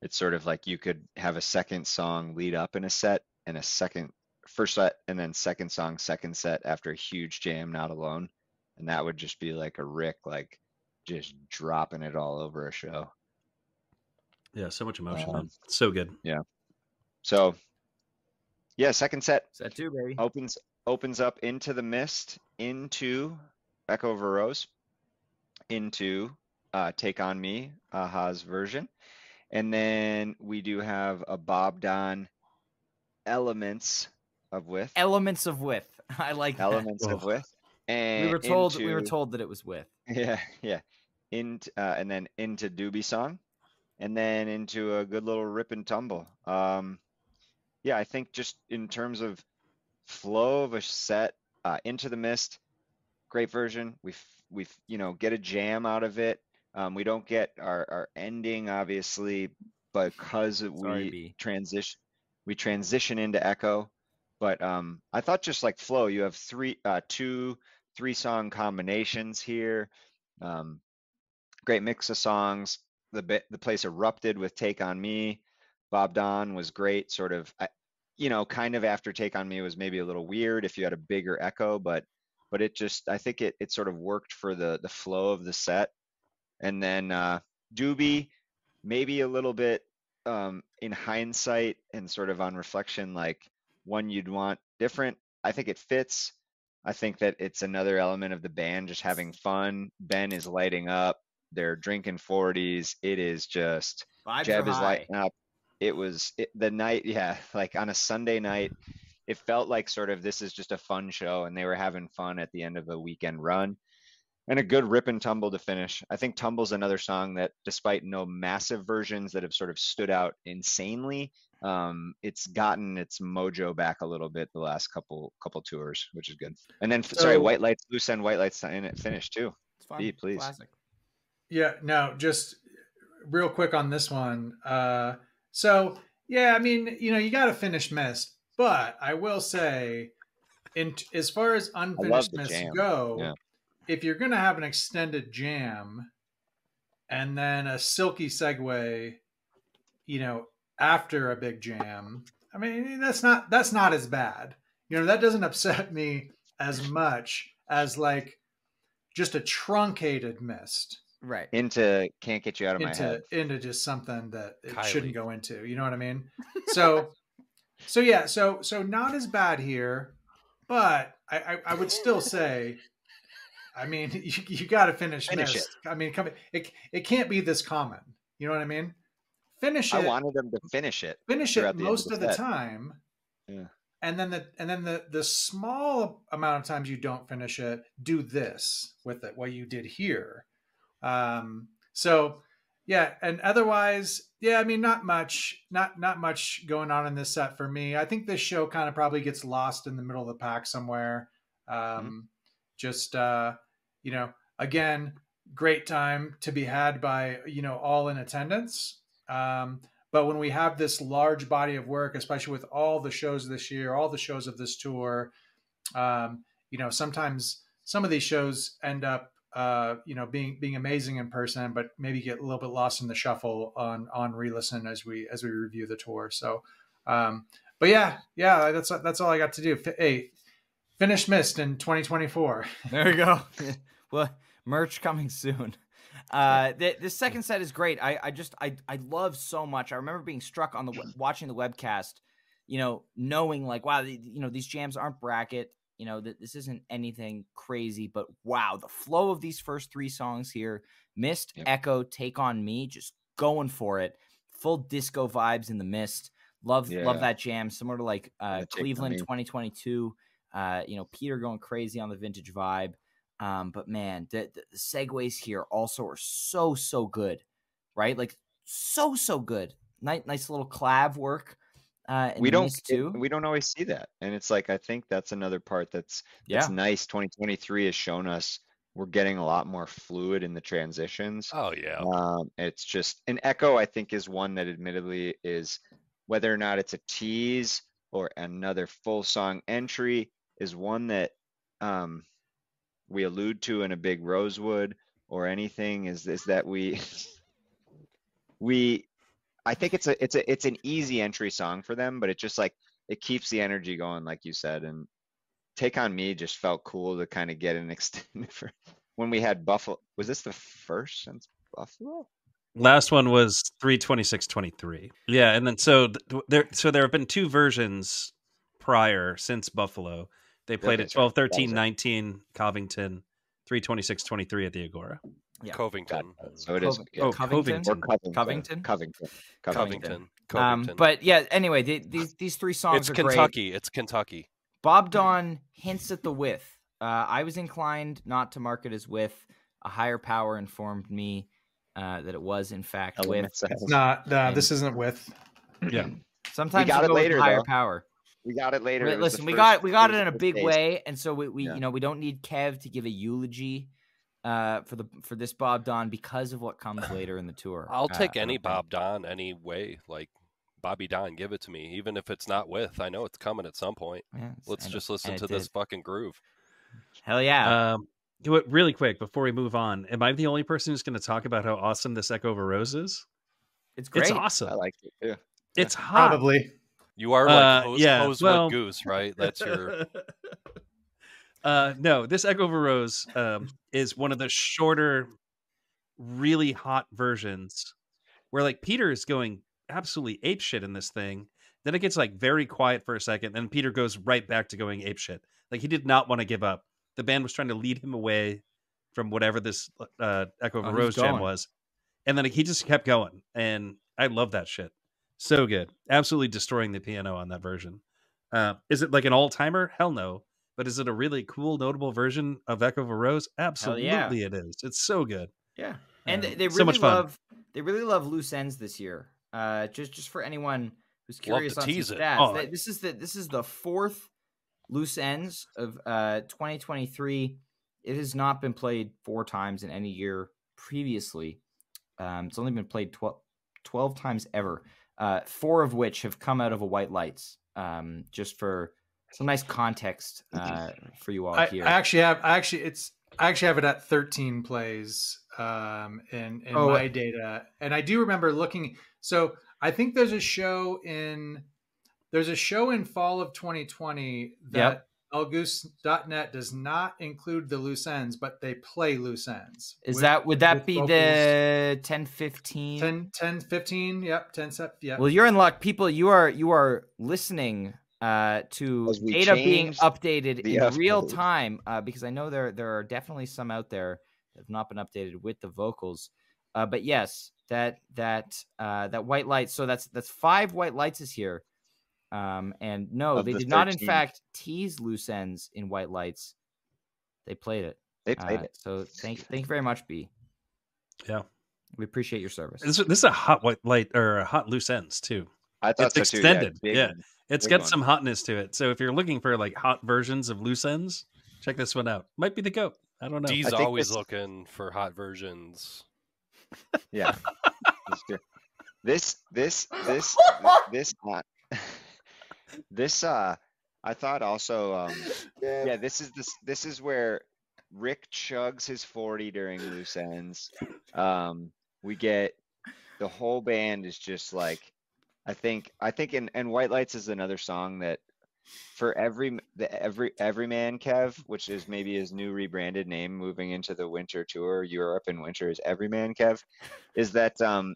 Speaker 2: it's sort of like you could have a second song lead up in a set and a second first set and then second song second set after a huge jam not alone. And that would just be like a Rick like just dropping it all over a show.
Speaker 3: Yeah, so much emotion.
Speaker 2: Um,
Speaker 3: man. So good. Yeah.
Speaker 2: So yeah, second set
Speaker 5: Set two, baby.
Speaker 2: opens opens up into the mist into Echo of a Rose into uh, Take on Me, a-ha's version. And then we do have a Bob Don elements of with
Speaker 5: Elements of width. <laughs> I like that.
Speaker 2: elements of
Speaker 3: Oh.
Speaker 2: with. And
Speaker 5: We were told we were told that it was with.
Speaker 2: Yeah, yeah. Into uh, and then into Doobie song, and then into a good little rip and tumble. Um, yeah, I think just in terms of flow of a set, uh, into the mist, great version. We we you know get a jam out of it. Um, we don't get our our ending obviously because
Speaker 5: Sorry,
Speaker 2: we
Speaker 5: B.
Speaker 2: transition we transition into Echo. But um, I thought just like flow, you have three, uh, two three song combinations here. Um, great mix of songs. The bit, the place erupted with Take on Me. Bob Don was great. Sort of, I- you know, kind of after Take on Me was maybe a little weird if you had a bigger echo, but but it just I think it it sort of worked for the the flow of the set. And then uh, Doobie, maybe a little bit um, in hindsight and sort of on reflection, like one you'd want different. I think it fits. I think that it's another element of the band just having fun. Ben is lighting up. They're drinking 40s. It is just
Speaker 5: Vibes
Speaker 2: Jeb is lighting up. It was it, the night, yeah, like on a Sunday night. It felt like sort of this is just a fun show, and they were having fun at the end of a weekend run, and a good rip and tumble to finish. I think "Tumble's" another song that, despite no massive versions that have sort of stood out insanely, um, it's gotten its mojo back a little bit the last couple couple tours, which is good. And then, f- sorry, White Lights, Loose End, White Lights in it finished too.
Speaker 5: It's fun.
Speaker 2: B, please.
Speaker 5: Classic.
Speaker 1: Yeah, no, just real quick on this one. Uh, so yeah, I mean, you know, you got to finish Mist, but I will say, in as far as unfinished Mist
Speaker 2: jam.
Speaker 1: go,
Speaker 2: Yeah.
Speaker 1: If you're gonna have an extended jam, and then a silky segue, you know, after a big jam, I mean, that's not that's not as bad. You know, that doesn't upset me as much as like just a truncated Mist
Speaker 5: Right.
Speaker 2: Into Can't Get You Out of My
Speaker 1: into
Speaker 2: Head.
Speaker 1: into just something that it
Speaker 4: Kylie.
Speaker 1: shouldn't go into. You know what I mean? So, so yeah, so so not as bad here, but I I, I would still say, I mean, <laughs> you, you got to finish,
Speaker 2: Finish
Speaker 1: Mist. I mean, come it it can't be this common. You know what I mean? Finish it.
Speaker 2: I wanted them to finish it.
Speaker 1: finish it most
Speaker 2: the
Speaker 1: of the
Speaker 2: set.
Speaker 1: time.
Speaker 2: Yeah.
Speaker 1: And then the and then the the small amount of times you don't finish it, do this with it, what you did here. Um, so yeah, and otherwise, yeah, I mean, not much, not not much going on in this set for me. I think this show kind of probably gets lost in the middle of the pack somewhere. Um, Just uh, you know, again, great time to be had by you know all in attendance. Um, but when we have this large body of work, especially with all the shows this year, all the shows of this tour, um, you know, sometimes some of these shows end up, uh, you know, being being amazing in person, but maybe get a little bit lost in the shuffle on on re-listen as we as we review the tour. So, um, but yeah, yeah, that's that's all I got to do. Hey, finish Mist in 2024. <laughs>
Speaker 5: There we go. <laughs> well, merch coming soon. Uh, the, the second set is great. I, I just I I love so much. I remember being struck on the watching the webcast, you know, knowing like wow, the, you know these jams aren't bracket. You know that this isn't anything crazy, but wow, the flow of these first three songs here, Mist,
Speaker 2: Yep.
Speaker 5: Echo, Take on Me, just going for it. Full disco vibes in the mist. Love love that jam. Similar to like uh,
Speaker 2: Yeah,
Speaker 5: Cleveland 2022. Uh, you know, Peter going crazy on the vintage vibe. Um, but man, the, the the segues here also are so so good, right? Like so so good. Nice nice little clav work. Uh,
Speaker 2: we don't
Speaker 5: mix
Speaker 2: get-
Speaker 5: too.
Speaker 2: we don't always see that and it's like i think that's another part that's
Speaker 5: yeah,
Speaker 2: nice 2023 has shown us we're getting a lot more fluid in the transitions
Speaker 4: Oh yeah.
Speaker 2: um it's just an echo i think is one that admittedly is whether or not it's a tease or another full song entry is one that um we allude to in a big rosewood or anything is is that we <laughs> we I think it's a it's a it's an easy entry song for them, but it just like it keeps the energy going, like you said. And Take on Me just felt cool to kind of get an extended <laughs> for when we had Buffalo. Was this the first since Buffalo?
Speaker 3: Last one was three twenty six twenty three. Yeah, and then so th- there so there have been two versions prior since Buffalo. They played at
Speaker 2: that's
Speaker 3: 12, 13, 19, Covington, 326, 23 at the Agora.
Speaker 5: Yeah.
Speaker 4: Covington.
Speaker 2: So it is
Speaker 5: Cov-
Speaker 2: yeah.
Speaker 3: Oh,
Speaker 5: Covington.
Speaker 2: or Covington.
Speaker 5: Covington?
Speaker 2: Covington. Covington.
Speaker 4: Covington.
Speaker 5: Um, but yeah, anyway, the, these these three songs
Speaker 4: it's
Speaker 5: are great.
Speaker 4: Kentucky. It's Kentucky.
Speaker 5: Bob Don hints at the width. Uh, I was inclined not to mark it as width. A higher power informed me uh, that it was in fact width.
Speaker 2: Elements
Speaker 1: It's not. Uh,
Speaker 5: And-
Speaker 1: this isn't with.
Speaker 3: Yeah.
Speaker 5: Sometimes
Speaker 2: got
Speaker 5: you
Speaker 2: it
Speaker 5: go with
Speaker 2: later,
Speaker 5: higher
Speaker 2: though.
Speaker 5: power.
Speaker 2: We got it later.
Speaker 5: Wait,
Speaker 2: it
Speaker 5: listen, we
Speaker 2: first-
Speaker 5: got we got
Speaker 2: was
Speaker 5: it in a big
Speaker 2: days.
Speaker 5: way, and so we, we
Speaker 2: Yeah.
Speaker 5: you know we don't need Kev to give a eulogy uh, for the for this Bob Don because of what comes <sighs> later in the tour.
Speaker 4: I'll
Speaker 5: Uh,
Speaker 4: take any Bob Don any way. Like Bobby Don, give it to me, even if it's not with. I know it's coming at some point.
Speaker 5: Yeah,
Speaker 4: Let's
Speaker 5: and-
Speaker 4: just listen to this
Speaker 5: did.
Speaker 4: fucking groove.
Speaker 5: Hell yeah!
Speaker 3: Um, do it really quick before we move on. Am I the only person who's going to talk about how awesome this Echo of a Rose is?
Speaker 5: it's great.
Speaker 3: It's awesome.
Speaker 2: I like it too.
Speaker 3: It's hot.
Speaker 1: Probably.
Speaker 4: You are like
Speaker 3: Uh,
Speaker 4: hose,
Speaker 3: yeah,
Speaker 4: Hosewood
Speaker 3: well-
Speaker 4: Goose, right? That's your. <laughs>
Speaker 3: uh, no, this Echo of a Rose um, is one of the shorter, really hot versions where like Peter is going absolutely ape shit in this thing. Then it gets like very quiet for a second. and Peter goes right back to going ape shit. Like he did not want to give up. The band was trying to lead him away from whatever this uh, Echo over
Speaker 5: Oh,
Speaker 3: Rose jam was. And then he just kept going. And I love that shit. So good. Absolutely destroying the piano on that version. Uh, is it like an all timer? Hell no. But is it a really cool, notable version of Echo of a Rose? Absolutely,
Speaker 5: yeah.
Speaker 3: it is. It's so good.
Speaker 5: Yeah, and they- they really
Speaker 3: so much fun.
Speaker 5: love they really love loose ends this year. Uh, just just for anyone who's curious on some
Speaker 4: tease it.
Speaker 5: stats,
Speaker 3: Oh.
Speaker 5: th- this is the this is the fourth loose ends of uh 2023. It has not been played four times in any year previously. Um, it's only been played 12, 12 times ever. Uh, four of which have come out of a white lights. Um, just for some nice context uh, for you all
Speaker 1: I,
Speaker 5: here.
Speaker 1: I actually have. I actually it's. I actually have it at 13 plays um, in in
Speaker 5: Oh,
Speaker 1: my data, and I do remember looking. So I think there's a show in there's a show in fall of 2020 that Elgoose.net does not include the loose ends, but they play loose ends.
Speaker 5: Is
Speaker 1: with-
Speaker 5: that would that be
Speaker 1: vocals.
Speaker 5: the 10 15?
Speaker 1: 10, 10, 15? Yep, 10 sep. Yep.
Speaker 5: Well, you're in luck, people. You are you are listening uh, to
Speaker 2: Because
Speaker 5: data being
Speaker 2: changed
Speaker 5: updated
Speaker 2: the
Speaker 5: in real
Speaker 2: upload.
Speaker 5: time uh, because I know there there are definitely some out there that have not been updated with the vocals. Uh, but yes, that that uh, that white light. So that's that's five white lights is here. Um, and no,
Speaker 2: Of
Speaker 5: they
Speaker 2: the
Speaker 5: did not in fact tease loose ends in white lights. They played it.
Speaker 2: They played
Speaker 5: Uh,
Speaker 2: it.
Speaker 5: so thank thank you very much, B.
Speaker 3: Yeah.
Speaker 5: We appreciate your service.
Speaker 3: This, this is a hot white light or a hot loose ends too.
Speaker 2: I thought
Speaker 3: it's
Speaker 2: so too. yeah,
Speaker 3: extended,
Speaker 2: big
Speaker 3: yeah. it's got
Speaker 2: one.
Speaker 3: some hotness to it. So if you're looking for like hot versions of loose ends, check this one out. Might be the goat. I don't know.
Speaker 4: D's always
Speaker 2: this-
Speaker 4: looking for hot versions.
Speaker 2: Yeah. <laughs> That's true. This this this <laughs> this uh, this uh I thought also um yeah this is this this is where Rick chugs his 40 during loose ends. Um we get the whole band is just like I think I think in and White Lights is another song that for every the every every man Kev, which is maybe his new rebranded name moving into the winter tour, Europe in winter is every man Kev, is that um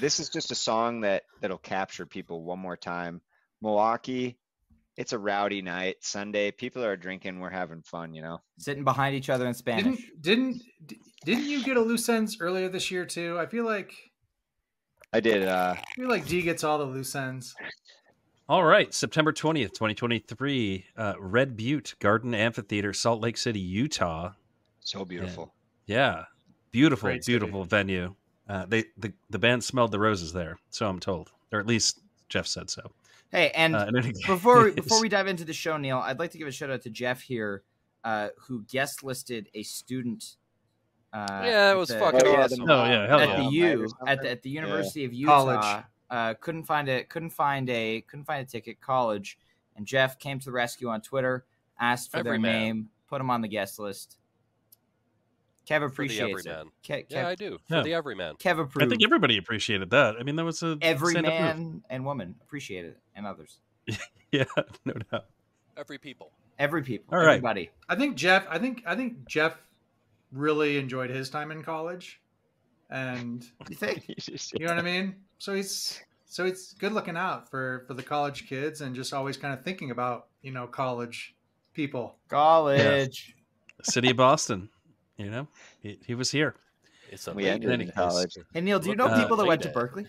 Speaker 2: this is just a song that that'll capture people one more time. Milwaukee, it's a rowdy night. Sunday, people are drinking, we're having fun, you know.
Speaker 5: Sitting behind each other in Spanish.
Speaker 1: Didn't didn't didn't you get a loose ends earlier this year too? I feel like
Speaker 2: I did uh
Speaker 1: I feel like D gets all the loose ends.
Speaker 3: All right, September 20th, 2023, uh, Red Butte Garden Amphitheater, Salt Lake City, Utah.
Speaker 2: So beautiful.
Speaker 3: Yeah, beautiful,
Speaker 1: Great city.
Speaker 3: beautiful venue. Uh, they the the band smelled the roses there, so I'm told, or at least Jeff said so.
Speaker 5: Hey, and
Speaker 3: Uh, in
Speaker 5: before
Speaker 3: case-
Speaker 5: before we <laughs> dive into the show, Neil, I'd like to give a shout out to Jeff here, uh, who guest listed a student. Uh,
Speaker 4: Yeah, it was
Speaker 5: the-
Speaker 4: fucking
Speaker 2: Oh,
Speaker 4: awesome.
Speaker 2: the
Speaker 3: Oh, yeah, hell
Speaker 5: at
Speaker 3: yeah.
Speaker 5: the U at the, at the
Speaker 2: Yeah.
Speaker 5: University of Utah.
Speaker 1: College.
Speaker 5: Uh, couldn't find it. Couldn't find a couldn't find a ticket. College, and Jeff came to the rescue on Twitter, asked for their
Speaker 4: Everyman.
Speaker 5: name, put them on the guest list. Kev appreciates it.
Speaker 4: everyman.
Speaker 5: Ke- Kev,
Speaker 4: Yeah, I do. For
Speaker 3: Yeah.
Speaker 4: the everyman.
Speaker 5: Kev
Speaker 3: I think everybody appreciated that. I mean, that was a
Speaker 5: Every man and woman appreciated it, and others. <laughs>
Speaker 3: Yeah, no doubt.
Speaker 4: Every people.
Speaker 5: Every people.
Speaker 3: All right.
Speaker 5: Everybody.
Speaker 1: I think Jeff. I think I think Jeff really enjoyed his time in college, and <laughs>
Speaker 5: You think? <laughs>
Speaker 1: you know what I mean. So he's so it's good looking out for for the college kids, and just always kind of thinking about you know college people.
Speaker 5: College.
Speaker 3: City of Boston. You know, he, he was here.
Speaker 4: It's a
Speaker 2: We
Speaker 4: late
Speaker 2: ended
Speaker 3: in
Speaker 2: in
Speaker 3: case.
Speaker 2: college.
Speaker 5: Hey Neil, do you know
Speaker 3: Uh,
Speaker 5: people that went to Berkeley?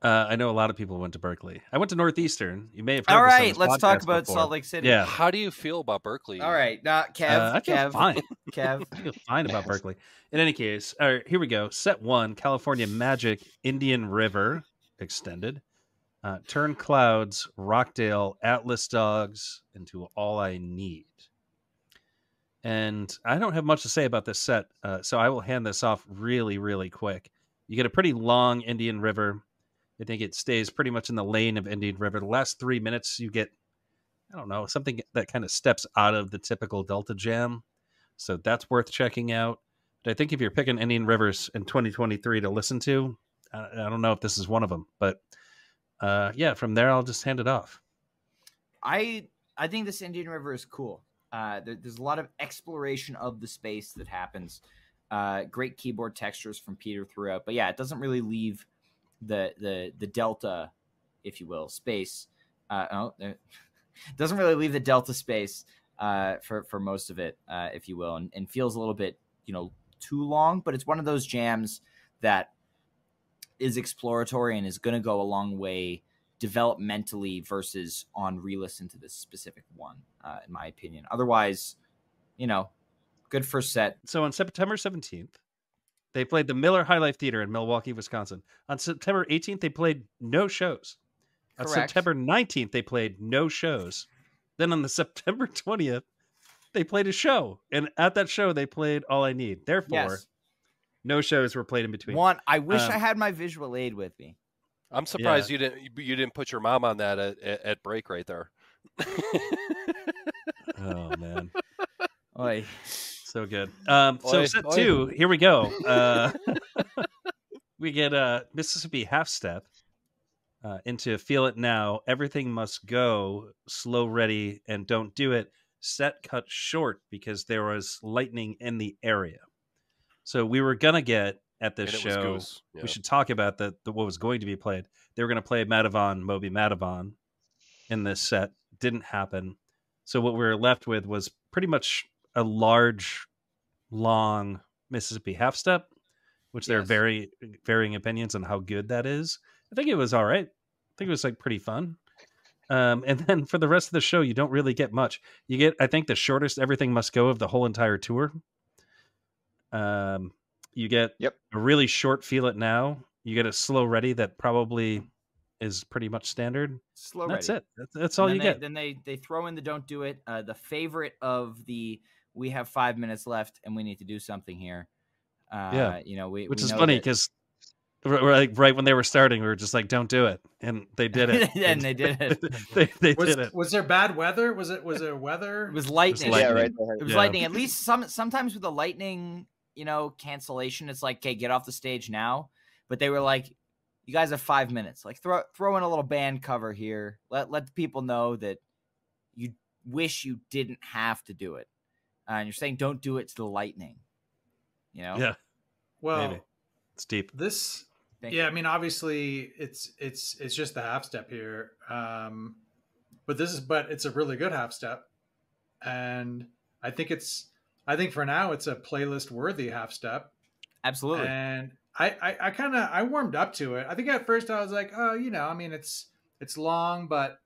Speaker 3: Uh, I know a lot of people went to Berkeley. I went to Northeastern. You may have heard
Speaker 5: All
Speaker 3: this on
Speaker 5: right,
Speaker 3: this
Speaker 5: let's talk about
Speaker 3: before.
Speaker 5: Salt Lake City.
Speaker 3: Yeah.
Speaker 4: How do you feel about Berkeley?
Speaker 5: All right, now Kev,
Speaker 3: Uh, I feel
Speaker 5: Kev,
Speaker 3: fine. <laughs>
Speaker 5: Kev.
Speaker 3: I feel fine about Berkeley. In any case, all right, here we go. Set one: California Magic, Indian River extended. Uh, Turn Clouds, Rockdale, Atlas Dogs, into All I Need. And I don't have much to say about this set, uh, so I will hand this off really, really quick. You get a pretty long Indian River. I think it stays pretty much in the lane of Indian River. The last three minutes, you get, I don't know, something that kind of steps out of the typical Delta Jam. So that's worth checking out. But I think if you're picking Indian Rivers in 2023 to listen to, I, don't know if this is one of them. But uh, yeah, from there, I'll just hand it off.
Speaker 5: I I think this Indian River is cool. Uh, there, there's a lot of exploration of the space that happens. Uh, great keyboard textures from Peter throughout, but yeah, it doesn't really leave the the the delta, if you will, space. Uh, oh, it <laughs> doesn't really leave the delta space uh, for for most of it, uh, if you will, and, and feels a little bit you know too long. But it's one of those jams that is exploratory and is going to go a long way developmentally versus on re-listen to this specific one, uh, in my opinion. Otherwise, you know, good first set.
Speaker 3: So on September 17th, they played the Miller High Life Theater in Milwaukee, Wisconsin. On September 18th, they played no shows. On
Speaker 5: Correct.
Speaker 3: September 19th, they played no shows. Then on the <laughs> September 20th, they played a show. And at that show, they played All I Need. Therefore,
Speaker 5: Yes.
Speaker 3: no shows were played in between.
Speaker 5: One, I wish
Speaker 3: Um,
Speaker 5: I had my visual aid with me.
Speaker 4: I'm surprised you didn't you didn't put your mom on that at, at, at break right there.
Speaker 3: Oh, man.
Speaker 5: Oy.
Speaker 3: So good. Um, so
Speaker 4: Oi,
Speaker 3: set
Speaker 4: oi.
Speaker 3: two, here we go. Uh, <laughs> we get uh, Mississippi half step uh, into Feel It Now. Everything must go slow, ready, and don't do it. Set cut short because there was lightning in the area. So we were gonna get at this
Speaker 4: And
Speaker 3: show.
Speaker 4: Goose, yeah.
Speaker 3: We should talk about the, the what was going to be played. They were going to play Madhuvan, Moby Madhuvan in this set. Didn't happen. So what we were left with was pretty much a large, long Mississippi half step, which there are very varying opinions on how good that is. I think it was all right. I think it was like pretty fun. Um, and then for the rest of the show, you don't really get much. You get, I think, the shortest "Everything Must Go" of the whole entire tour. Um, you get
Speaker 2: Yep.
Speaker 3: a really short "Feel It Now." You get a slow "Ready" that probably is pretty much standard.
Speaker 5: Slow
Speaker 3: That's
Speaker 5: ready.
Speaker 3: it. That's, that's all you
Speaker 5: they,
Speaker 3: get.
Speaker 5: Then they they throw in the don't do it. Uh, the favorite of the we have five minutes left and we need to do something here. Uh,
Speaker 3: Yeah.
Speaker 5: you know we
Speaker 3: Which
Speaker 5: we
Speaker 3: is
Speaker 5: know
Speaker 3: funny because like right when they were starting, we were just like, "Don't do it," and they <laughs> did it.
Speaker 5: And they <laughs> did it.
Speaker 3: they they
Speaker 1: Was
Speaker 3: did it.
Speaker 1: was there bad weather? Was it was there weather?
Speaker 5: it was lightning.
Speaker 3: lightning.
Speaker 2: Yeah, right there.
Speaker 5: It was
Speaker 3: Yeah.
Speaker 5: lightning. At least some sometimes with the lightning, you know, cancellation, it's like, okay, get off the stage now. But they were like, you guys have five minutes. Like throw throw in a little band cover here. Let let the people know that you wish you didn't have to do it. Uh, and you're saying don't do it to the lightning. You know?
Speaker 3: Yeah,
Speaker 1: well,
Speaker 3: maybe. it's deep.
Speaker 1: this
Speaker 5: Thank
Speaker 1: yeah,
Speaker 5: you.
Speaker 1: I mean, obviously, it's it's it's just the half step here, um, but this is but it's a really good half step, and I think it's I think for now it's a playlist worthy half step,
Speaker 5: Absolutely.
Speaker 1: and I I, I kind of I warmed up to it. I think at first I was like, oh, you know, I mean, it's it's long, but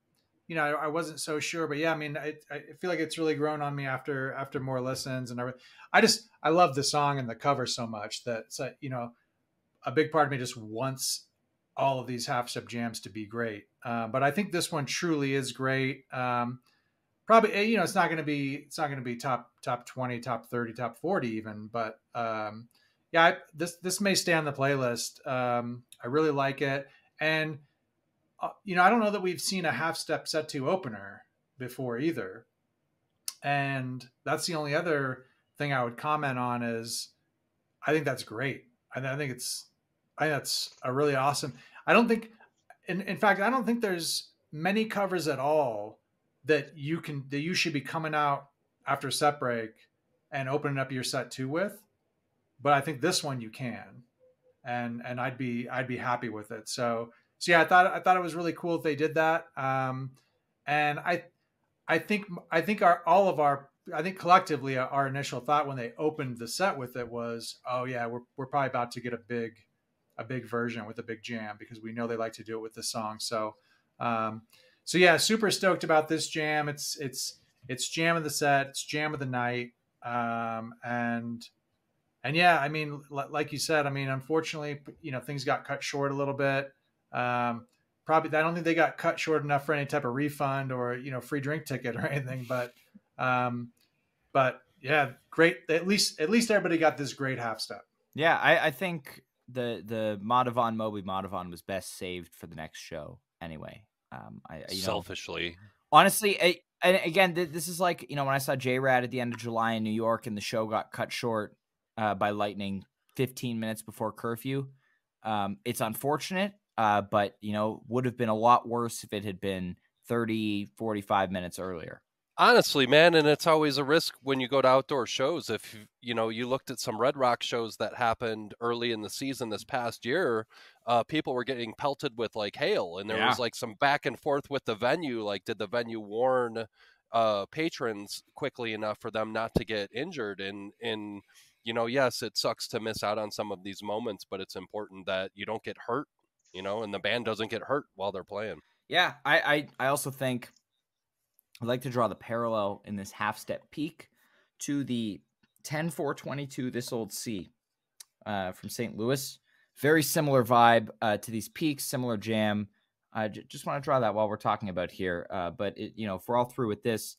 Speaker 1: you know, I, I wasn't so sure, but yeah, I mean, I, I feel like it's really grown on me after after more listens, and I, I just I love the song and the cover so much that you know, a big part of me just wants all of these half step jams to be great. Uh, but I think this one truly is great. Um, probably, eh, you know, it's not going to be it's not going to be top top twenty, top thirty, top forty even, but um, yeah, I, this this may stay on the playlist. Um, I really like it, and uh, you know, I don't know that we've seen a half step set to opener before either. And that's the only other thing I would comment on is I think that's great. I, I think it's I think that's a really awesome. I don't think in, in fact I don't think there's many covers at all that you can that you should be coming out after set break and opening up your set two with. But I think this one you can. And and I'd be I'd be happy with it. So so yeah, I thought I thought it was really cool if they did that. Um, and I I think I think our all of our I think collectively our initial thought when they opened the set with it was, oh yeah, we're we're probably about to get a big a big version with a big jam because we know they like to do it with the song. So um, so yeah, super stoked about this jam. It's it's it's jam of the set, it's jam of the night, um, and and yeah, I mean, like you said, I mean, unfortunately, you know, things got cut short a little bit. Um, probably, I don't think they got cut short enough for any type of refund or you know free drink ticket <laughs> or anything. But, um, but yeah, great. At least, at least everybody got this great half step.
Speaker 5: Yeah, I, I think the the Madhuvan Moby Madhuvan was best saved for the next show anyway. Um, I you
Speaker 4: know, selfishly,
Speaker 5: honestly, I, and again, this is like you know when I saw J Rad at the end of July in New York, and the show got cut short uh, by lightning 15 minutes before curfew. Um, it's unfortunate. Uh, but you know, would have been a lot worse if it had been 30, 45 minutes earlier.
Speaker 4: Honestly, man, and it's always a risk when you go to outdoor shows. If you know, you looked at some Red Rock shows that happened early in the season this past year, uh, people were getting pelted with like hail, and there yeah. was like some back and forth with the venue. Like, did the venue warn uh, patrons quickly enough for them not to get injured? And and you know, yes, it sucks to miss out on some of these moments, but it's important that you don't get hurt you know, and the band doesn't get hurt while they're playing.
Speaker 5: Yeah, I I, I also think I'd like to draw the parallel in this half step peak to the 10 422 This Old Sea uh, from St. Louis. Very similar vibe uh, to these peaks, similar jam. I j- just want to draw that while we're talking about here. Uh, but it, you know, if we're all through with this,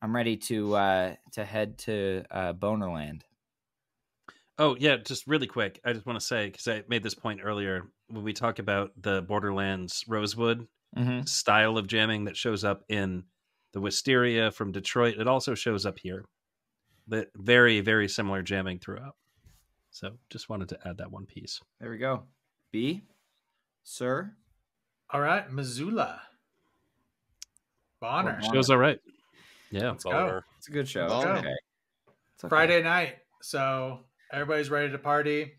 Speaker 5: I'm ready to uh, to head to uh, Bonerland.
Speaker 3: Oh yeah, just really quick. I just want to say because I made this point earlier when we talk about the Borderlands Rosewood mm-hmm. style of jamming that shows up in the Wysteria from Detroit. It also shows up here. The very very similar jamming throughout. So just wanted to add that one piece.
Speaker 5: There we go. B, sir.
Speaker 1: All right, Missoula. Bonner.
Speaker 3: Show's all right. Yeah,
Speaker 5: Let's go. It's a good show.
Speaker 1: Okay. okay. Friday night. So Everybody's ready to party.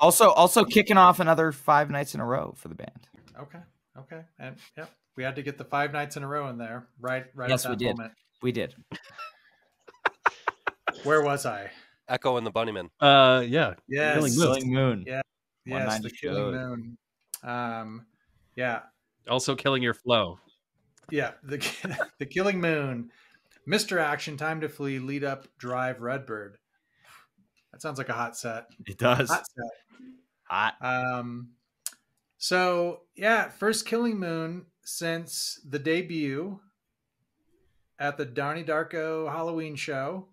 Speaker 5: Also, also kicking off another five nights in a row for the band.
Speaker 1: Okay. Okay. And yep, we had to get the five nights in a row in there. Right. Right.
Speaker 5: Yes, we did. Moment. We did.
Speaker 1: Where was I?
Speaker 4: Echo and the Bunnymen.
Speaker 3: Uh, yeah.
Speaker 1: Yeah.
Speaker 5: Killing Moon. Killing Moon.
Speaker 1: Yeah. Yes, the Killing Moon. Um, yeah.
Speaker 3: Also killing your flow.
Speaker 1: Yeah, the <laughs> the Killing Moon, Mr. Action, Time to Flee, Lead Up, Drive, Redbird. That sounds like a hot set.
Speaker 5: It does.
Speaker 1: Hot set.
Speaker 5: Hot.
Speaker 1: Um, so yeah, first Killing Moon since the debut at the Donnie Darko Halloween show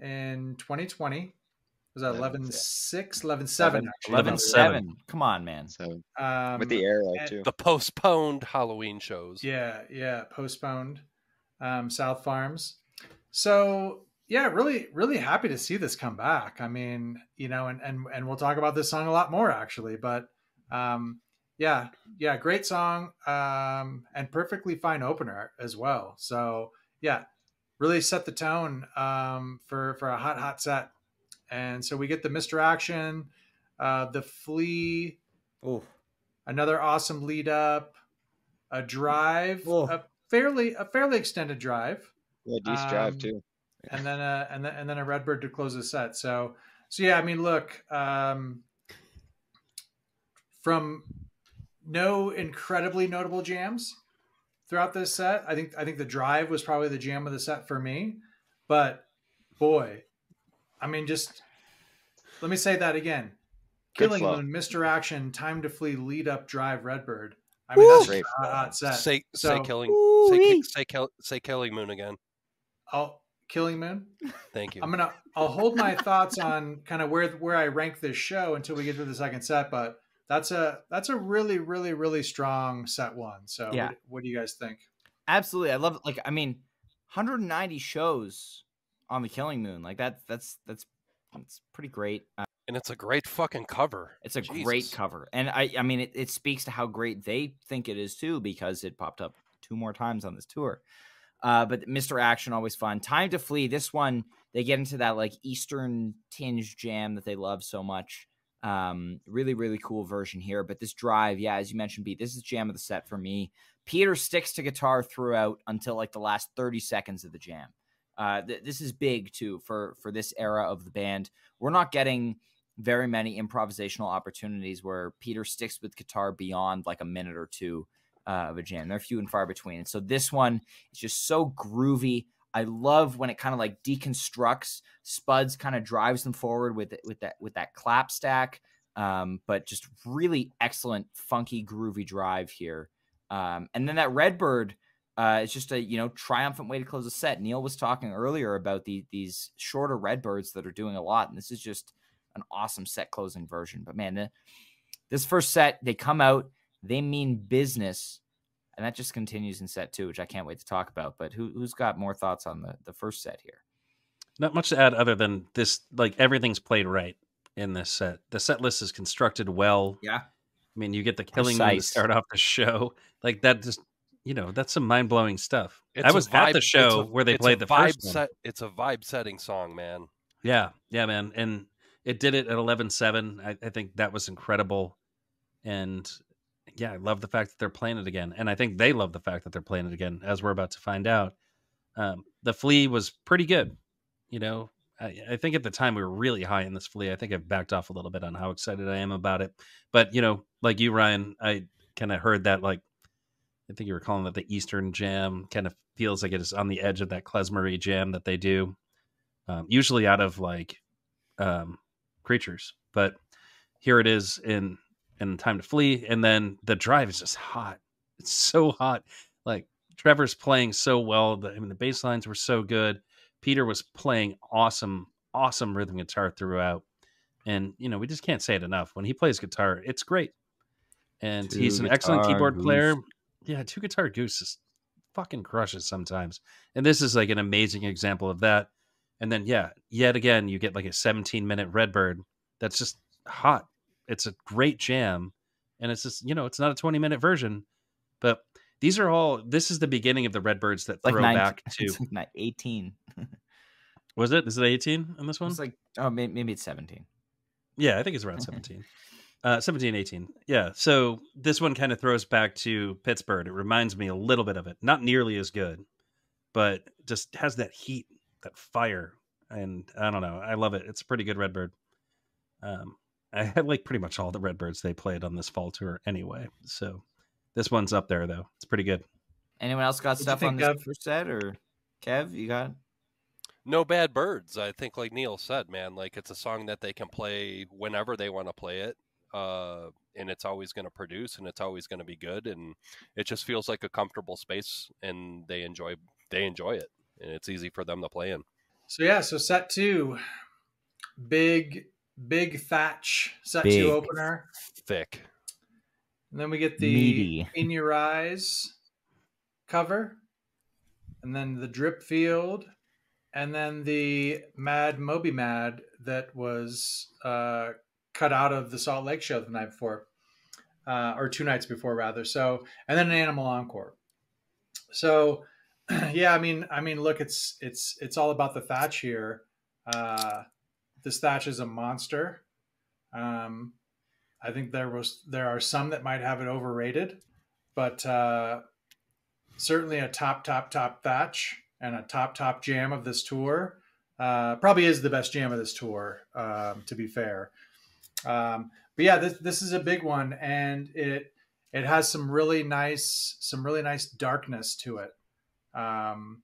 Speaker 1: in 2020. It was that 11 6, 11 7,
Speaker 5: 11 7. Come on, man.
Speaker 2: So, um, with the arrow, too.
Speaker 4: The postponed Halloween shows.
Speaker 1: Yeah, yeah, postponed. Um, South Farms. So yeah, really, really happy to see this come back. I mean, you know, and and and we'll talk about this song a lot more actually, but um, yeah, yeah, great song, um, and perfectly fine opener as well. So yeah, really set the tone um, for for a hot, hot set. And so we get the Mister Action, uh, the Flea,
Speaker 5: Ooh.
Speaker 1: another awesome lead up, a drive,
Speaker 5: Ooh.
Speaker 1: a fairly a fairly extended drive.
Speaker 2: Yeah, decent drive um, too
Speaker 1: and then a and then and then a redbird to close the set. So so yeah, I mean, look, um, from no incredibly notable jams throughout this set. I think I think the drive was probably the jam of the set for me. But boy, I mean, just let me say that again.
Speaker 2: Good
Speaker 1: Killing
Speaker 2: flow.
Speaker 1: Moon, Mr. Action, Time to Flee, Lead Up, Drive, Redbird. I mean, that's
Speaker 2: Great
Speaker 1: a hot, hot set.
Speaker 4: Say say killing say say Kel, say Killing Moon again.
Speaker 1: I'll, Killing Moon.
Speaker 4: Thank you.
Speaker 1: I'm gonna I'll hold my thoughts on kind of where where I rank this show until we get to the second set, but that's a that's a really really really strong set one. So
Speaker 5: Yeah.
Speaker 1: what, what do you guys think?
Speaker 5: Absolutely, I love it. Like, I mean, 190 shows on the Killing Moon. Like that. That's that's that's pretty great. Uh,
Speaker 4: and it's a great fucking cover.
Speaker 5: it's a great cover, and I I mean, it, it speaks to how great they think it is too, because it popped up two more times on this tour. Uh, but Mr. Action always fun. Time to Flee. This one they get into that like Eastern tinge jam that they love so much. Um, really, really cool version here. But this drive, yeah, as you mentioned, Pete, this is jam of the set for me. Peter sticks to guitar throughout until like the last 30 seconds of the jam. Uh, th- this is big too for for this era of the band. We're not getting very many improvisational opportunities where Peter sticks with guitar beyond like a minute or two uh, of a jam. They're few and far between. And so this one is just so groovy. I love when it kind of like deconstructs. Spuds kind of drives them forward with it, with that with that clap stack. Um, but just really excellent, funky, groovy drive here. Um, and then that Redbird, uh, is just a you know triumphant way to close a set. Neil was talking earlier about the these shorter Redbirds that are doing a lot, and this is just an awesome set closing version. But man, the, this first set they come out, they mean business, and that just continues in set two, which I can't wait to talk about. But who, who's got more thoughts on the the first set here?
Speaker 3: Not much to add other than this like everything's played right in this set. The set list is constructed well.
Speaker 5: Yeah.
Speaker 3: I mean, you get the killing to start off the show. Like that just you know, that's some mind blowing stuff.
Speaker 4: It's
Speaker 3: I
Speaker 4: a
Speaker 3: was
Speaker 4: vibe-
Speaker 3: at the show
Speaker 4: a-
Speaker 3: where they played the
Speaker 4: vibe
Speaker 3: first one.
Speaker 4: set. It's a vibe setting song, man.
Speaker 3: Yeah, yeah, man. And it did it at 11-7. I, I think that was incredible. And yeah, I love the fact that they're playing it again. And I think they love the fact that they're playing it again, as we're about to find out. Um, the flea was pretty good. You know, I, I think at the time we were really high in this flea. I think I've backed off a little bit on how excited I am about it. But, you know, like you, Ryan, I kind of heard that like I think you were calling it the Eastern Jam. Kind of feels like it is on the edge of that klezmery jam that they do, um, usually out of like um, creatures. But here it is in in Time to Flee, and then the drive is just hot. It's so hot. Like Trevor's playing so well. The, I mean, the bass lines were so good. Peter was playing awesome, awesome rhythm guitar throughout. And you know, we just can't say it enough. When he plays guitar, it's great. And
Speaker 5: Two
Speaker 3: he's an excellent keyboard
Speaker 5: goose.
Speaker 3: player. Yeah, two guitar goose is fucking crushes sometimes. And this is like an amazing example of that. And then yeah, yet again you get like a 17 minute Redbird that's just hot. It's a great jam. And it's just, you know, it's not a 20 minute version, but these are all this is the beginning of the Redbirds that
Speaker 5: Like
Speaker 3: throw
Speaker 5: 19
Speaker 3: back <laughs> to
Speaker 5: like 18.
Speaker 3: was it? Is it 18 in this one?
Speaker 5: It's like oh maybe, maybe it's 17.
Speaker 3: Yeah, I think it's around <laughs> 17. Uh, 17, 18. Yeah. So this one kind of throws back to Pittsburgh. It reminds me a little bit of it. Not nearly as good, but just has that heat, that fire. And I don't know. I love it. It's a pretty good Redbird. Um, I had like pretty much all the Redbirds they played on this fall tour anyway. So this one's up there, though. It's pretty good.
Speaker 5: Anyone else got
Speaker 1: What'd
Speaker 5: stuff on
Speaker 1: think,
Speaker 5: this
Speaker 1: Kev?
Speaker 5: first set or Kev? You got
Speaker 4: No bad birds. I think, like Neil said, man, like it's a song that they can play whenever they want to play it, uh, and it's always going to produce, and it's always going to be good, and it just feels like a comfortable space, and they enjoy they enjoy it, and it's easy for them to play in.
Speaker 1: So yeah, so set two, big big thatch set
Speaker 5: Big.
Speaker 1: two opener,
Speaker 4: Thick.
Speaker 1: and then we get the
Speaker 5: Meaty.
Speaker 1: in your eyes cover, and then the drip field, and then the Mad Moby Mad that was uh, cut out of the Salt Lake show the night before, uh, or two nights before rather. So, and then an Animal Encore. So, <clears throat> yeah, I mean, I mean, look, it's it's it's all about the thatch here. Uh, this thatch is a monster. Um, I think there was there are some that might have it overrated, but uh, certainly a top top top thatch and a top top jam of this tour. Uh, probably is the best jam of this tour, um, to be fair. Um, but yeah, this this is a big one, and it it has some really nice some really nice darkness to it. Um,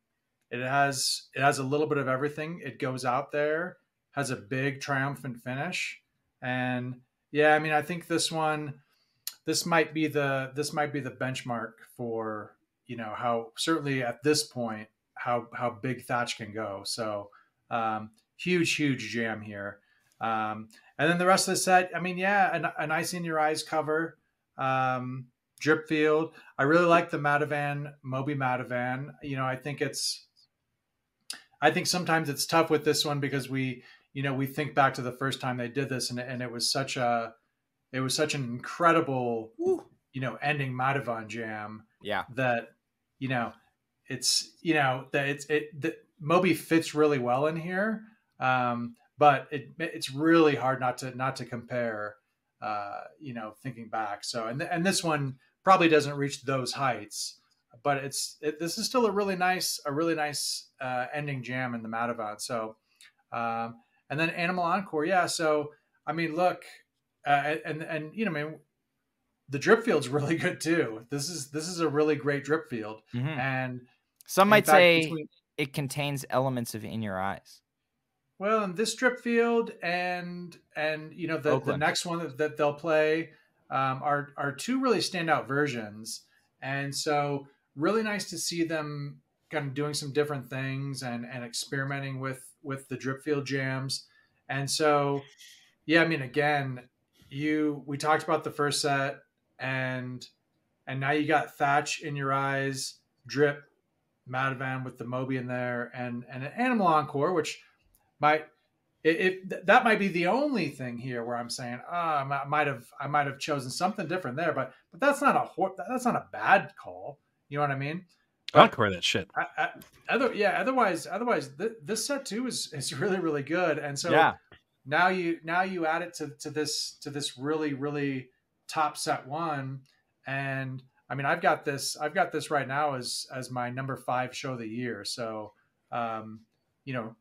Speaker 1: it has it has a little bit of everything. It goes out there, has a big triumphant finish, and yeah, I mean, I think this one, this might be the this might be the benchmark for you know how certainly at this point how how big Thatch can go. So um, huge huge jam here. Um, and then the rest of the set, I mean, yeah, an, a nice in your eyes cover. Um, drip field. I really like the Madhuvan Moby Madovan. You know, I think it's I think sometimes it's tough with this one because we, you know, we think back to the first time they did this and, and it was such a, it was such an incredible, you know, ending Madhuvan jam.
Speaker 5: Yeah.
Speaker 1: That, you know, it's, you know, that it's, it, the, Moby fits really well in here. Um, but it, it's really hard not to, not to compare, uh, you know, thinking back. So, and, and this one probably doesn't reach those heights, but it's it, this is still a really nice a really nice uh, ending jam in the Madhuvan. So, um, and then Animal Encore, yeah. So I mean, look, uh, and and you know, I mean, the drip field's <laughs> really good too. This is this is a really great drip field,
Speaker 5: Mhm.
Speaker 1: and
Speaker 5: Some might
Speaker 1: fact,
Speaker 5: say
Speaker 1: between-
Speaker 5: it contains elements of in your eyes.
Speaker 1: Well, in this drip field and and you know the, the next one that, that they'll play um, are are two really standout versions, and so really nice to see them kind of doing some different things and and experimenting with with the drip field jams, and so yeah, I mean again, you we talked about the first set and and now you got Thatch in your eyes, drip, Madhuvan with the Moby in there, and and an Animal Encore, which might it, it that might be the only thing here where I'm saying, ah, I might- have I might have chosen something different there, but but that's not a that's not a bad call. You know what I mean?
Speaker 3: Encore that shit.
Speaker 1: I, I, other yeah. Otherwise, otherwise th- this set too is is <laughs> really really good, and so
Speaker 5: yeah.
Speaker 1: now you now you add it to to this to this really really top set one, and I mean I've got this I've got this right now as as my number five show of the year. So um, you know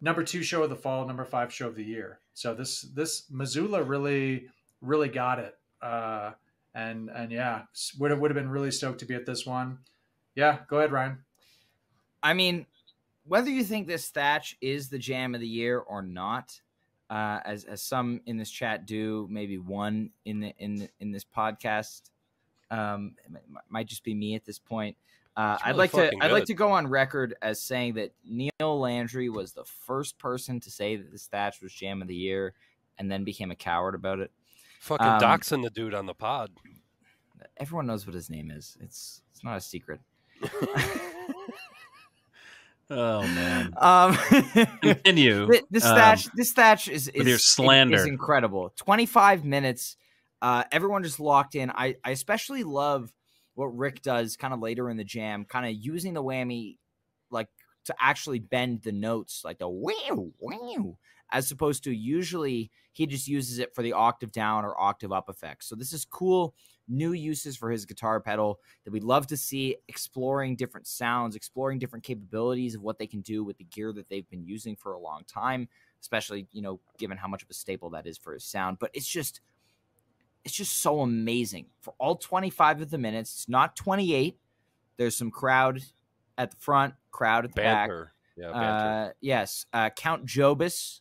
Speaker 1: number two show of the fall, number five show of the year. So this this Missoula really really got it. Uh, and and yeah, would have would have been really stoked to be at this one. Yeah, go ahead, Ryan.
Speaker 5: I mean, whether you think this Thatch is the jam of the year or not, uh, as as some in this chat do, maybe one in the in the, in this podcast, um, it might- might just be me at this point. Uh,
Speaker 4: It's
Speaker 5: I'd like to
Speaker 4: fucking
Speaker 5: I'd like to go on record as saying that Neil Landry was the first person to say that this Thatch was jam of the year, and then became a coward about it.
Speaker 4: Fucking
Speaker 5: Um,
Speaker 4: doxing the dude on the pod.
Speaker 5: Everyone knows what his name is. It's it's not a secret. <laughs>
Speaker 3: Oh man.
Speaker 5: Um,
Speaker 3: Continue. <laughs>
Speaker 5: Th- this
Speaker 3: Um,
Speaker 5: thatch this thatch is, is
Speaker 3: your slander.
Speaker 5: is incredible 25 minutes uh everyone just locked in i i especially love what rick does kind of later in the jam kind of using the whammy like to actually bend the notes like the wow wow as opposed to usually he just uses it for the octave down or octave up effects so this is cool new uses for his guitar pedal that we'd love to see exploring different sounds, exploring different capabilities of what they can do with the gear that they've been using for a long time, especially, you know, given how much of a staple that is for his sound. But it's just it's just so amazing. For all 25 of the minutes, it's not 28. There's some crowd at the front, crowd at the
Speaker 4: Banter. Yeah,
Speaker 5: back.
Speaker 4: banter.
Speaker 5: Uh, yes, uh, Count Jobus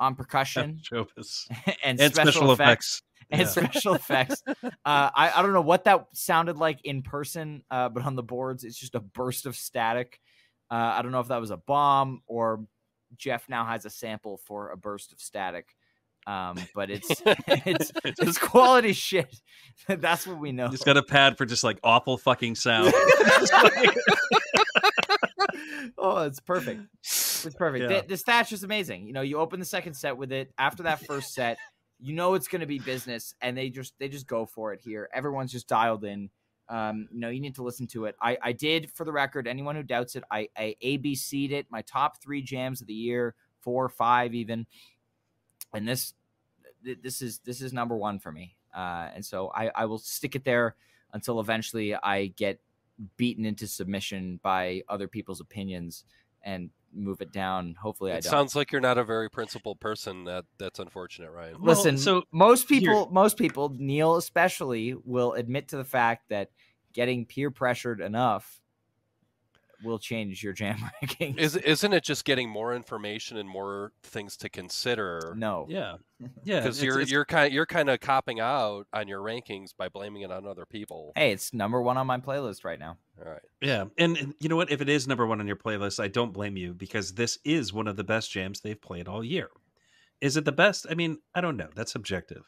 Speaker 5: on <laughs> percussion <laughs> and,
Speaker 3: and special effects. <laughs>
Speaker 5: and
Speaker 3: Yeah.
Speaker 5: special effects. Uh, I, I don't know what that sounded like in person, uh, but on the boards, it's just a burst of static. Uh, I don't know if that was a bomb or Jeff now has a sample for a burst of static. Um, but it's it's it's quality shit. That's what we know.
Speaker 3: He's got a pad for just like awful fucking sound.
Speaker 5: Oh, it's perfect. It's perfect.
Speaker 3: Yeah.
Speaker 5: The, the stats is amazing. You know, you open the second set with it. After that first set, you know it's going to be business, and they just they just go for it here. Everyone's just dialed in. Um, you know, you need to listen to it. I I did for the record. Anyone who doubts it, I I ABC'd it. My top three jams of the year, four, five, even, and this this is this is number one for me. Uh, and so I I will stick it there until eventually I get beaten into submission by other people's opinions and move it down. Hopefully, I
Speaker 4: It
Speaker 5: don't.
Speaker 4: sounds like you're not a very principled person. That that's unfortunate, Ryan.
Speaker 3: Well,
Speaker 5: Listen,
Speaker 3: so
Speaker 5: most
Speaker 3: here-
Speaker 5: people, most people, Neil especially, will admit to the fact that getting peer pressured enough will change your jam <laughs> rankings.
Speaker 4: Is isn't it just getting more information and more things to consider?
Speaker 5: no,
Speaker 3: yeah, <laughs> yeah,
Speaker 4: because you're
Speaker 3: it's-
Speaker 4: you're kind you're kind of copping out on your rankings by blaming it on other people.
Speaker 5: hey, it's number one on my playlist right now.
Speaker 4: All right.
Speaker 3: Yeah, and, and you know what? If it is number one on your playlist, I don't blame you because this is one of the best jams they've played all year. Is it the best? I mean, I don't know. That's subjective.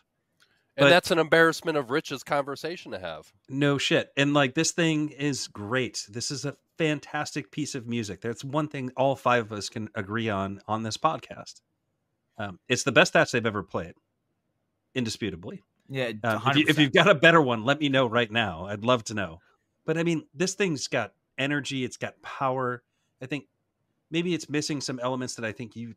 Speaker 4: And
Speaker 3: But-
Speaker 4: that's an embarrassment of Rich's conversation to have.
Speaker 3: No shit. And like this thing is great. This is a fantastic piece of music. That's one thing all five of us can agree on on this podcast. Um, it's the best Thatch they've ever played, indisputably.
Speaker 5: Yeah,
Speaker 3: Um, if, you, if you've got a better one, let me know right now. I'd love to know. But I mean, this thing's got energy. It's got power. I think maybe it's missing some elements that I think you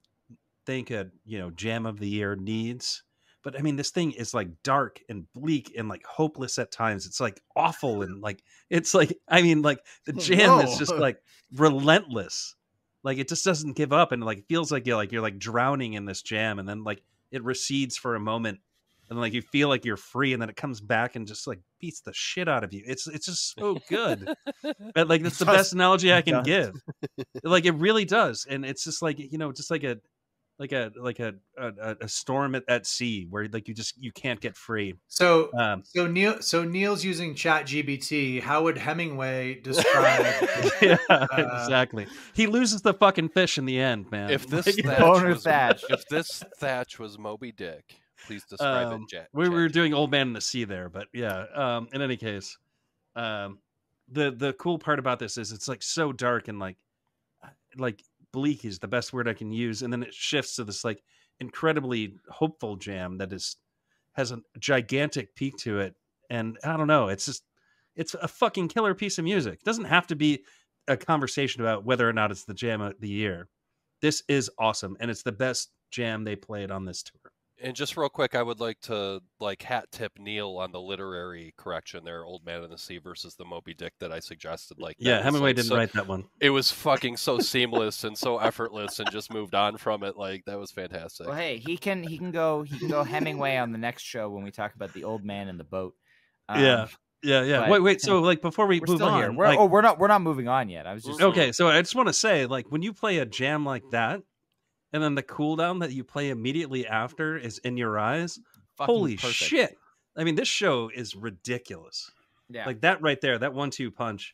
Speaker 3: think a you know jam of the year needs. But I mean, this thing is like dark and bleak and like hopeless at times. It's like awful and like it's like I mean, like the jam is just like relentless. Like it just doesn't give up and like it feels like you're like you're like drowning in this jam and then like it recedes for a moment and like you feel like you're free and then it comes back and just like beats the shit out of you. It's it's just so good. <laughs> But like that's the best analogy i can give. Like it really does and it's just like you know just like a like a like a a, a storm at, at sea where like you just you can't get free
Speaker 1: So
Speaker 3: um
Speaker 1: so Neil so Neil's using Chat GPT. How would Hemingway <laughs> describe?
Speaker 3: yeah
Speaker 1: Uh,
Speaker 3: exactly he loses the fucking fish in the end man
Speaker 4: If <laughs> this
Speaker 3: Like,
Speaker 4: Thatch
Speaker 5: Boner
Speaker 4: was, <laughs>
Speaker 5: Thatch.
Speaker 4: if this Thatch was Moby Dick, please describe
Speaker 3: Um,
Speaker 4: it, Jack.
Speaker 3: we were doing old man in the sea there but yeah um in any case um the the cool part about this is it's like so dark and like uh, like bleak is the best word i can use and then it shifts to this like incredibly hopeful jam that is has a gigantic peak to it and i don't know it's just it's a fucking killer piece of music. It doesn't have to be a conversation about whether or not it's the jam of the year. This is awesome and it's the best jam they played on this tour
Speaker 4: And just real quick, I would like to like hat tip Neil on the literary correction there, "Old Man in the Sea" versus the Moby Dick that I suggested. Like,
Speaker 3: yeah
Speaker 4: was,
Speaker 3: hemingway
Speaker 4: like,
Speaker 3: didn't
Speaker 4: so-
Speaker 3: write that one
Speaker 4: It was fucking so seamless and so effortless, and just moved on from it. Like that was fantastic.
Speaker 5: Well, hey, he can he can go he can go Hemingway on the next show when we talk about the old man in the boat. Um,
Speaker 3: Yeah. Yeah, yeah.
Speaker 5: But-
Speaker 3: wait, wait. So, <laughs> like, before we
Speaker 5: we're
Speaker 3: move
Speaker 5: still
Speaker 3: on,
Speaker 5: here. We're,
Speaker 3: like-
Speaker 5: oh, we're not we're not moving on yet. I was just
Speaker 3: okay. So, I just want to say, like, when you play a jam like that, and then the cooldown that you play immediately after is in your eyes.
Speaker 5: fucking
Speaker 3: Holy
Speaker 5: perfect.
Speaker 3: shit! I mean, this show is ridiculous.
Speaker 5: Yeah.
Speaker 3: Like that right there, that one-two punch,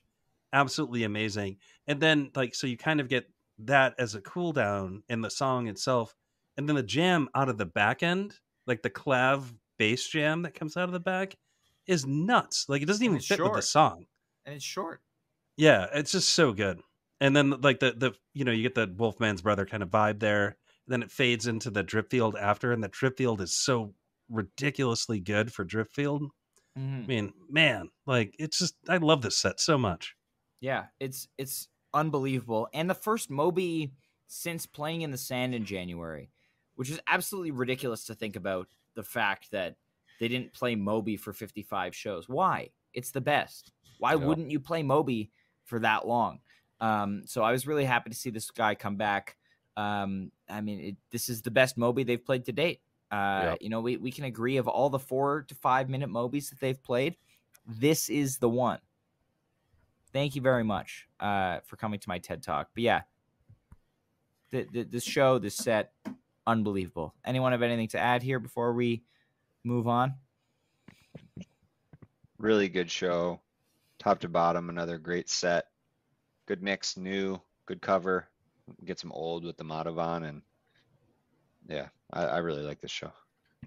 Speaker 3: absolutely amazing. And then, like, so you kind of get that as a cooldown in the song itself, and then the jam out of the back end, like the clav bass jam that comes out of the back, is nuts. Like, it doesn't even fit with the song.
Speaker 5: and it's short.
Speaker 3: Yeah, it's just so good. And then like the the you know you get the Wolfman's brother kind of vibe there. Then it fades into the Dripfield after, and the Dripfield is so ridiculously good for Dripfield.
Speaker 5: Mhm.
Speaker 3: I mean, man, like it's just I love this set so much.
Speaker 5: Yeah, it's it's unbelievable. And the first Moby since playing in the sand in January, which is absolutely ridiculous to think about the fact that they didn't play Moby for 55 shows. Why? It's the best. Why
Speaker 4: Yeah.
Speaker 5: wouldn't you play Moby for that long? Um, so I was really happy to see this guy come back. Um, I mean, it, this is the best Moby they've played to date. Uh,
Speaker 4: Yep.
Speaker 5: You know, we, we can agree of all the four to five minute Mobies that they've played, this is the one thank you very much uh, for coming to my TED talk. But yeah, the, the, this show, this set, unbelievable. Anyone have anything to add here before we move on?
Speaker 2: Really good show, top to bottom. Another great set. Good mix, new, good cover. Get some old with the Madhuvan, and yeah, I, I really like this show.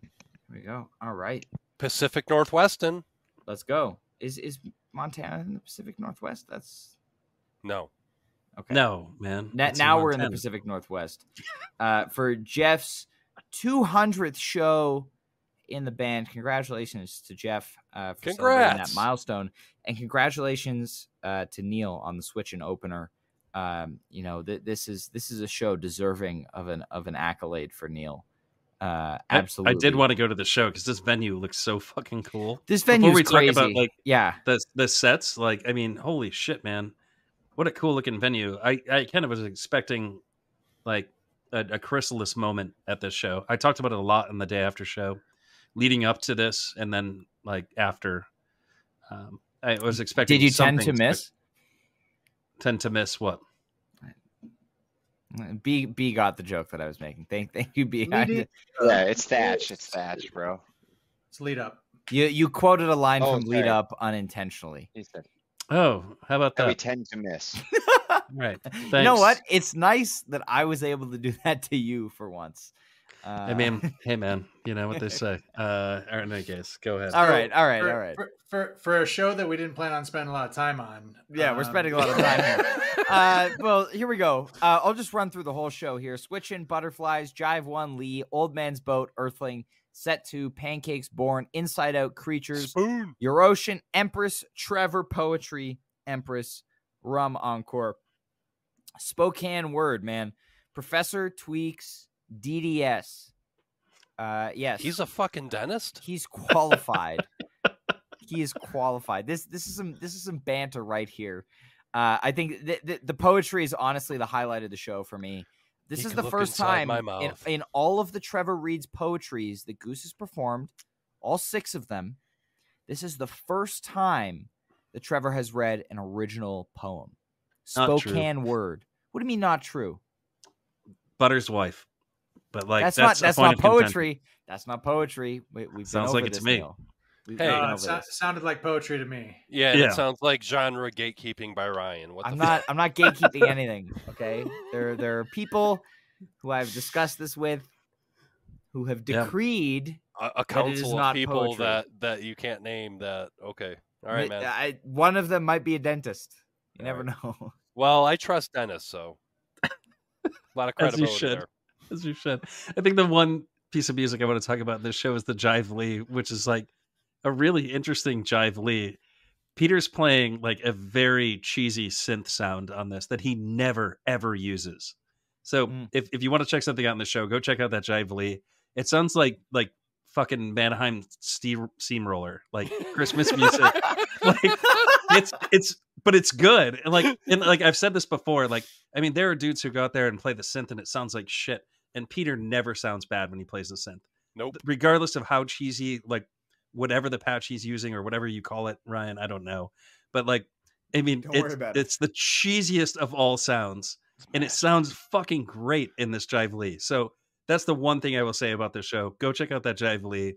Speaker 5: Here we go. All right,
Speaker 4: Pacific Northwestern.
Speaker 5: let's go. Is is Montana in the Pacific Northwest? That's
Speaker 4: No.
Speaker 5: okay.
Speaker 3: No, man.
Speaker 5: Na-
Speaker 3: it's
Speaker 5: now we're in the Pacific Northwest uh, for Jeff's 200th show in the band. Congratulations to Jeff uh, for celebrating that milestone, and congratulations uh, to Neil on the Switch and opener. Um, you know, th- this is this is a show deserving of an of an accolade for Neil. Uh, absolutely,
Speaker 3: I, did want to go to the show because this venue looks so fucking cool.
Speaker 5: This
Speaker 3: Before
Speaker 5: venue
Speaker 3: we
Speaker 5: is
Speaker 3: talk about, like,
Speaker 5: yeah,
Speaker 3: the the sets like i mean holy shit man what a cool looking venue i i kind of was expecting like a, a chrysalis moment at this show. I talked about it a lot in the day after show, leading up to this, and then like after. Um, I was expecting.
Speaker 5: Did you tend to miss?
Speaker 3: Tend to miss what?
Speaker 5: B B got the joke that I was making. Thank thank you, B. I-
Speaker 1: Lead
Speaker 2: Yeah, it's Thatch. It's Thatch, bro.
Speaker 1: Let's lead up.
Speaker 5: You you quoted a line
Speaker 2: Oh,
Speaker 5: from Lead. Up unintentionally.
Speaker 3: Oh, how about
Speaker 2: that we tend to miss.
Speaker 3: Right. <laughs>
Speaker 5: You know what? It's nice that I was able to do <laughs> that to you for once. Uh,
Speaker 3: I mean, <laughs> hey man, you know what they say. Uh, or in case, go ahead.
Speaker 5: all right, all right,
Speaker 1: for,
Speaker 5: all right.
Speaker 1: For, for for a show that we didn't plan on spending a lot of time on.
Speaker 5: Yeah, we're
Speaker 1: um,
Speaker 5: spending a lot of time here. uh, <laughs> well, here we go. Uh, I'll just run through the whole show here. Switch in Butterflies, Jive One, Lee, Old Man's Boat, Earthling, Set Two, Pancakes Borne, Inside Out, Creatures,
Speaker 4: Spoon.
Speaker 5: Your Ocean, Empress, Trevor, Poetry, Empress, Rum Encore, Spokane Word, man, Professor Tweaks, DDS. Uh, yes,
Speaker 4: He's a fucking dentist.
Speaker 5: He's qualified. <laughs> he is qualified. This this is some this is some banter right here. Uh, I think th- th- the poetry is honestly the highlight of the show for me. This
Speaker 4: You
Speaker 5: is the first time
Speaker 4: my
Speaker 5: in,
Speaker 4: mouth.
Speaker 5: in all of the Trevor Reed's poetries that Goose has performed, all six of them. This is the first time that Trevor has read an original poem.
Speaker 3: Not.
Speaker 5: Spokane word. What do you mean not true?
Speaker 3: Butter's wife. But like
Speaker 5: that's,
Speaker 3: that's,
Speaker 5: not that's not
Speaker 3: of contention.
Speaker 5: poetry. That's not poetry. We, we've
Speaker 3: Sounds like
Speaker 5: over
Speaker 3: it's
Speaker 5: this,
Speaker 3: me.
Speaker 4: Hey.
Speaker 1: Uh, it so- sounded like poetry to me.
Speaker 4: Yeah,
Speaker 3: Yeah.
Speaker 4: it sounds like genre gatekeeping by Ryan. What
Speaker 5: I'm
Speaker 4: the
Speaker 5: not. I'm not gatekeeping anything. Okay, there there are people who I've discussed this with, who have
Speaker 3: Yeah.
Speaker 5: decreed.
Speaker 4: a, a
Speaker 5: That it is
Speaker 4: council of
Speaker 5: not
Speaker 4: people
Speaker 5: poetry.
Speaker 4: that that you can't name that okay all right
Speaker 5: that-
Speaker 4: man
Speaker 5: I, one of them might be a dentist. You
Speaker 4: All
Speaker 5: never
Speaker 4: right.
Speaker 5: know. <laughs>
Speaker 4: well i trust dennis so a lot of
Speaker 3: As you
Speaker 4: credibility there
Speaker 3: As you should. I think the one piece of music I want to talk about in this show is the Jive Lee, which is like a really interesting Jive Lee. Peter's playing like a very cheesy synth sound on this that he never ever uses. So
Speaker 5: Mm.
Speaker 3: if, if you want to check something out in the show, go check out that Jive Lee. It sounds like like fucking Mannheim steam steamroller, like Christmas music. <laughs> like it's it's but it's good and like and like i've said this before like i mean there are dudes who go out there and play the synth and it sounds like shit and peter never sounds bad when he plays the synth.
Speaker 4: Nope.
Speaker 3: Regardless of how cheesy like whatever the patch he's using or whatever you call it ryan i don't know. But like i mean
Speaker 5: Don't worry
Speaker 3: it's,
Speaker 5: about it.
Speaker 3: it's the cheesiest of all sounds and it sounds fucking great in this jive lee so that's the one thing i will say about this show. Go check out that jive lee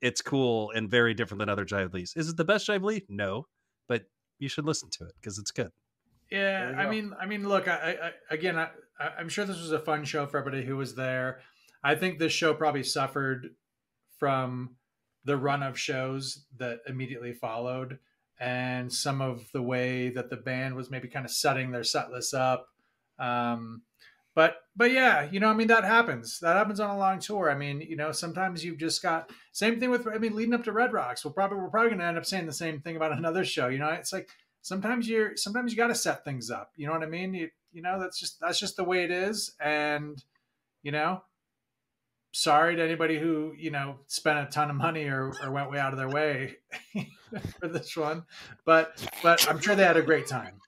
Speaker 3: it's cool and very different than other jive lees is it the best jive lee no but you should listen to it because it's good.
Speaker 1: Yeah, I mean, I mean, look, I, I I- again, I, I- I'm sure this was a fun show for everybody who was there. I think this show probably suffered from the run of shows that immediately followed, and some of the way that the band was maybe kind of setting their set list up. Um, but but yeah, you know, I mean, that happens. That happens on a long tour. I mean, you know, sometimes you've just got same thing with. I mean, leading up to Red Rocks, we'll probably we're probably going to end up saying the same thing about <laughs> another show. You know, it's like sometimes you're sometimes you got to set things up you know what i mean you, you know that's just that's just the way it is and you know sorry to anybody who you know spent a ton of money or, or went way out of their way <laughs> for this one but but i'm sure they had a great time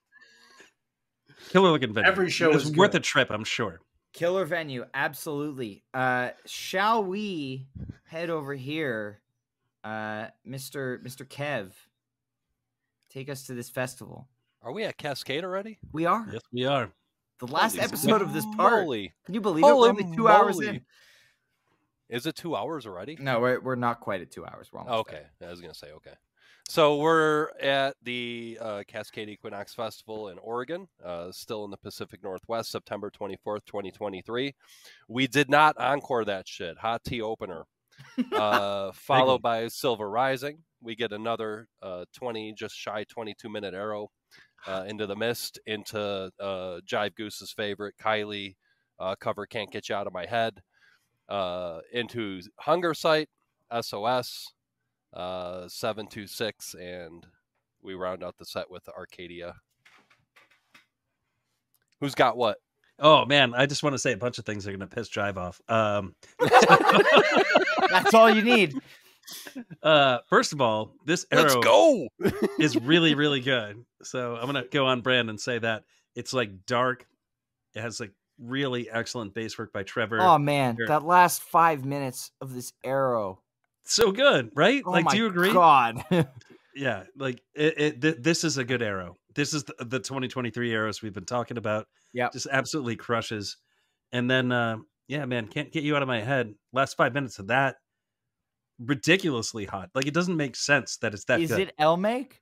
Speaker 3: killer looking venue.
Speaker 1: Every show
Speaker 3: it's
Speaker 1: is
Speaker 3: worth a trip i'm sure
Speaker 5: Killer venue, absolutely. Uh, shall we head over here, uh, Mister Mister Kev? Take us to this festival.
Speaker 4: are we at cascade already
Speaker 5: We are
Speaker 3: yes we are
Speaker 5: the last
Speaker 4: Holy
Speaker 5: episode of this part.
Speaker 4: moly.
Speaker 5: Can you believe it? We're only two hours in.
Speaker 4: is it two hours already
Speaker 5: No, we're we're not quite at two hours. We're almost
Speaker 4: okay i was gonna say okay so we're at the uh, cascade equinox festival in oregon uh, still in the pacific northwest september 24th 2023 we did not encore that shit hot tea opener <laughs> uh, followed by silver rising we get another uh, 20 just shy 22 minute arrow uh, <sighs> into the mist into uh, jive goose's favorite kylie uh, cover can't get you out of my head uh, into Hungersite sos uh, 726 and we round out the set with arcadia. Who's got what?
Speaker 3: Oh man i just want to say a bunch of things that are going to piss jive off. Um <laughs> <laughs>
Speaker 5: That's all you need.
Speaker 3: Uh first of all this
Speaker 4: let's
Speaker 3: arrow
Speaker 4: go
Speaker 3: is really really <laughs> good so i'm gonna go on brand and say that it's like dark it has like really excellent bass work by Trevor.
Speaker 5: Oh man,
Speaker 3: Sure.
Speaker 5: that last five minutes of this arrow.
Speaker 3: so good, right?
Speaker 5: Oh
Speaker 3: like,
Speaker 5: my
Speaker 3: do you agree?
Speaker 5: God. <laughs>
Speaker 3: Yeah, like it, it th- this is a good arrow. This is the, the 2023 arrows we've been talking about.
Speaker 5: Yeah,
Speaker 3: just absolutely crushes. And then, uh, yeah, man, can't get you out of my head. Last five minutes of that, ridiculously hot. Like it doesn't make sense that it's that
Speaker 5: is
Speaker 3: good.
Speaker 5: it Elmake?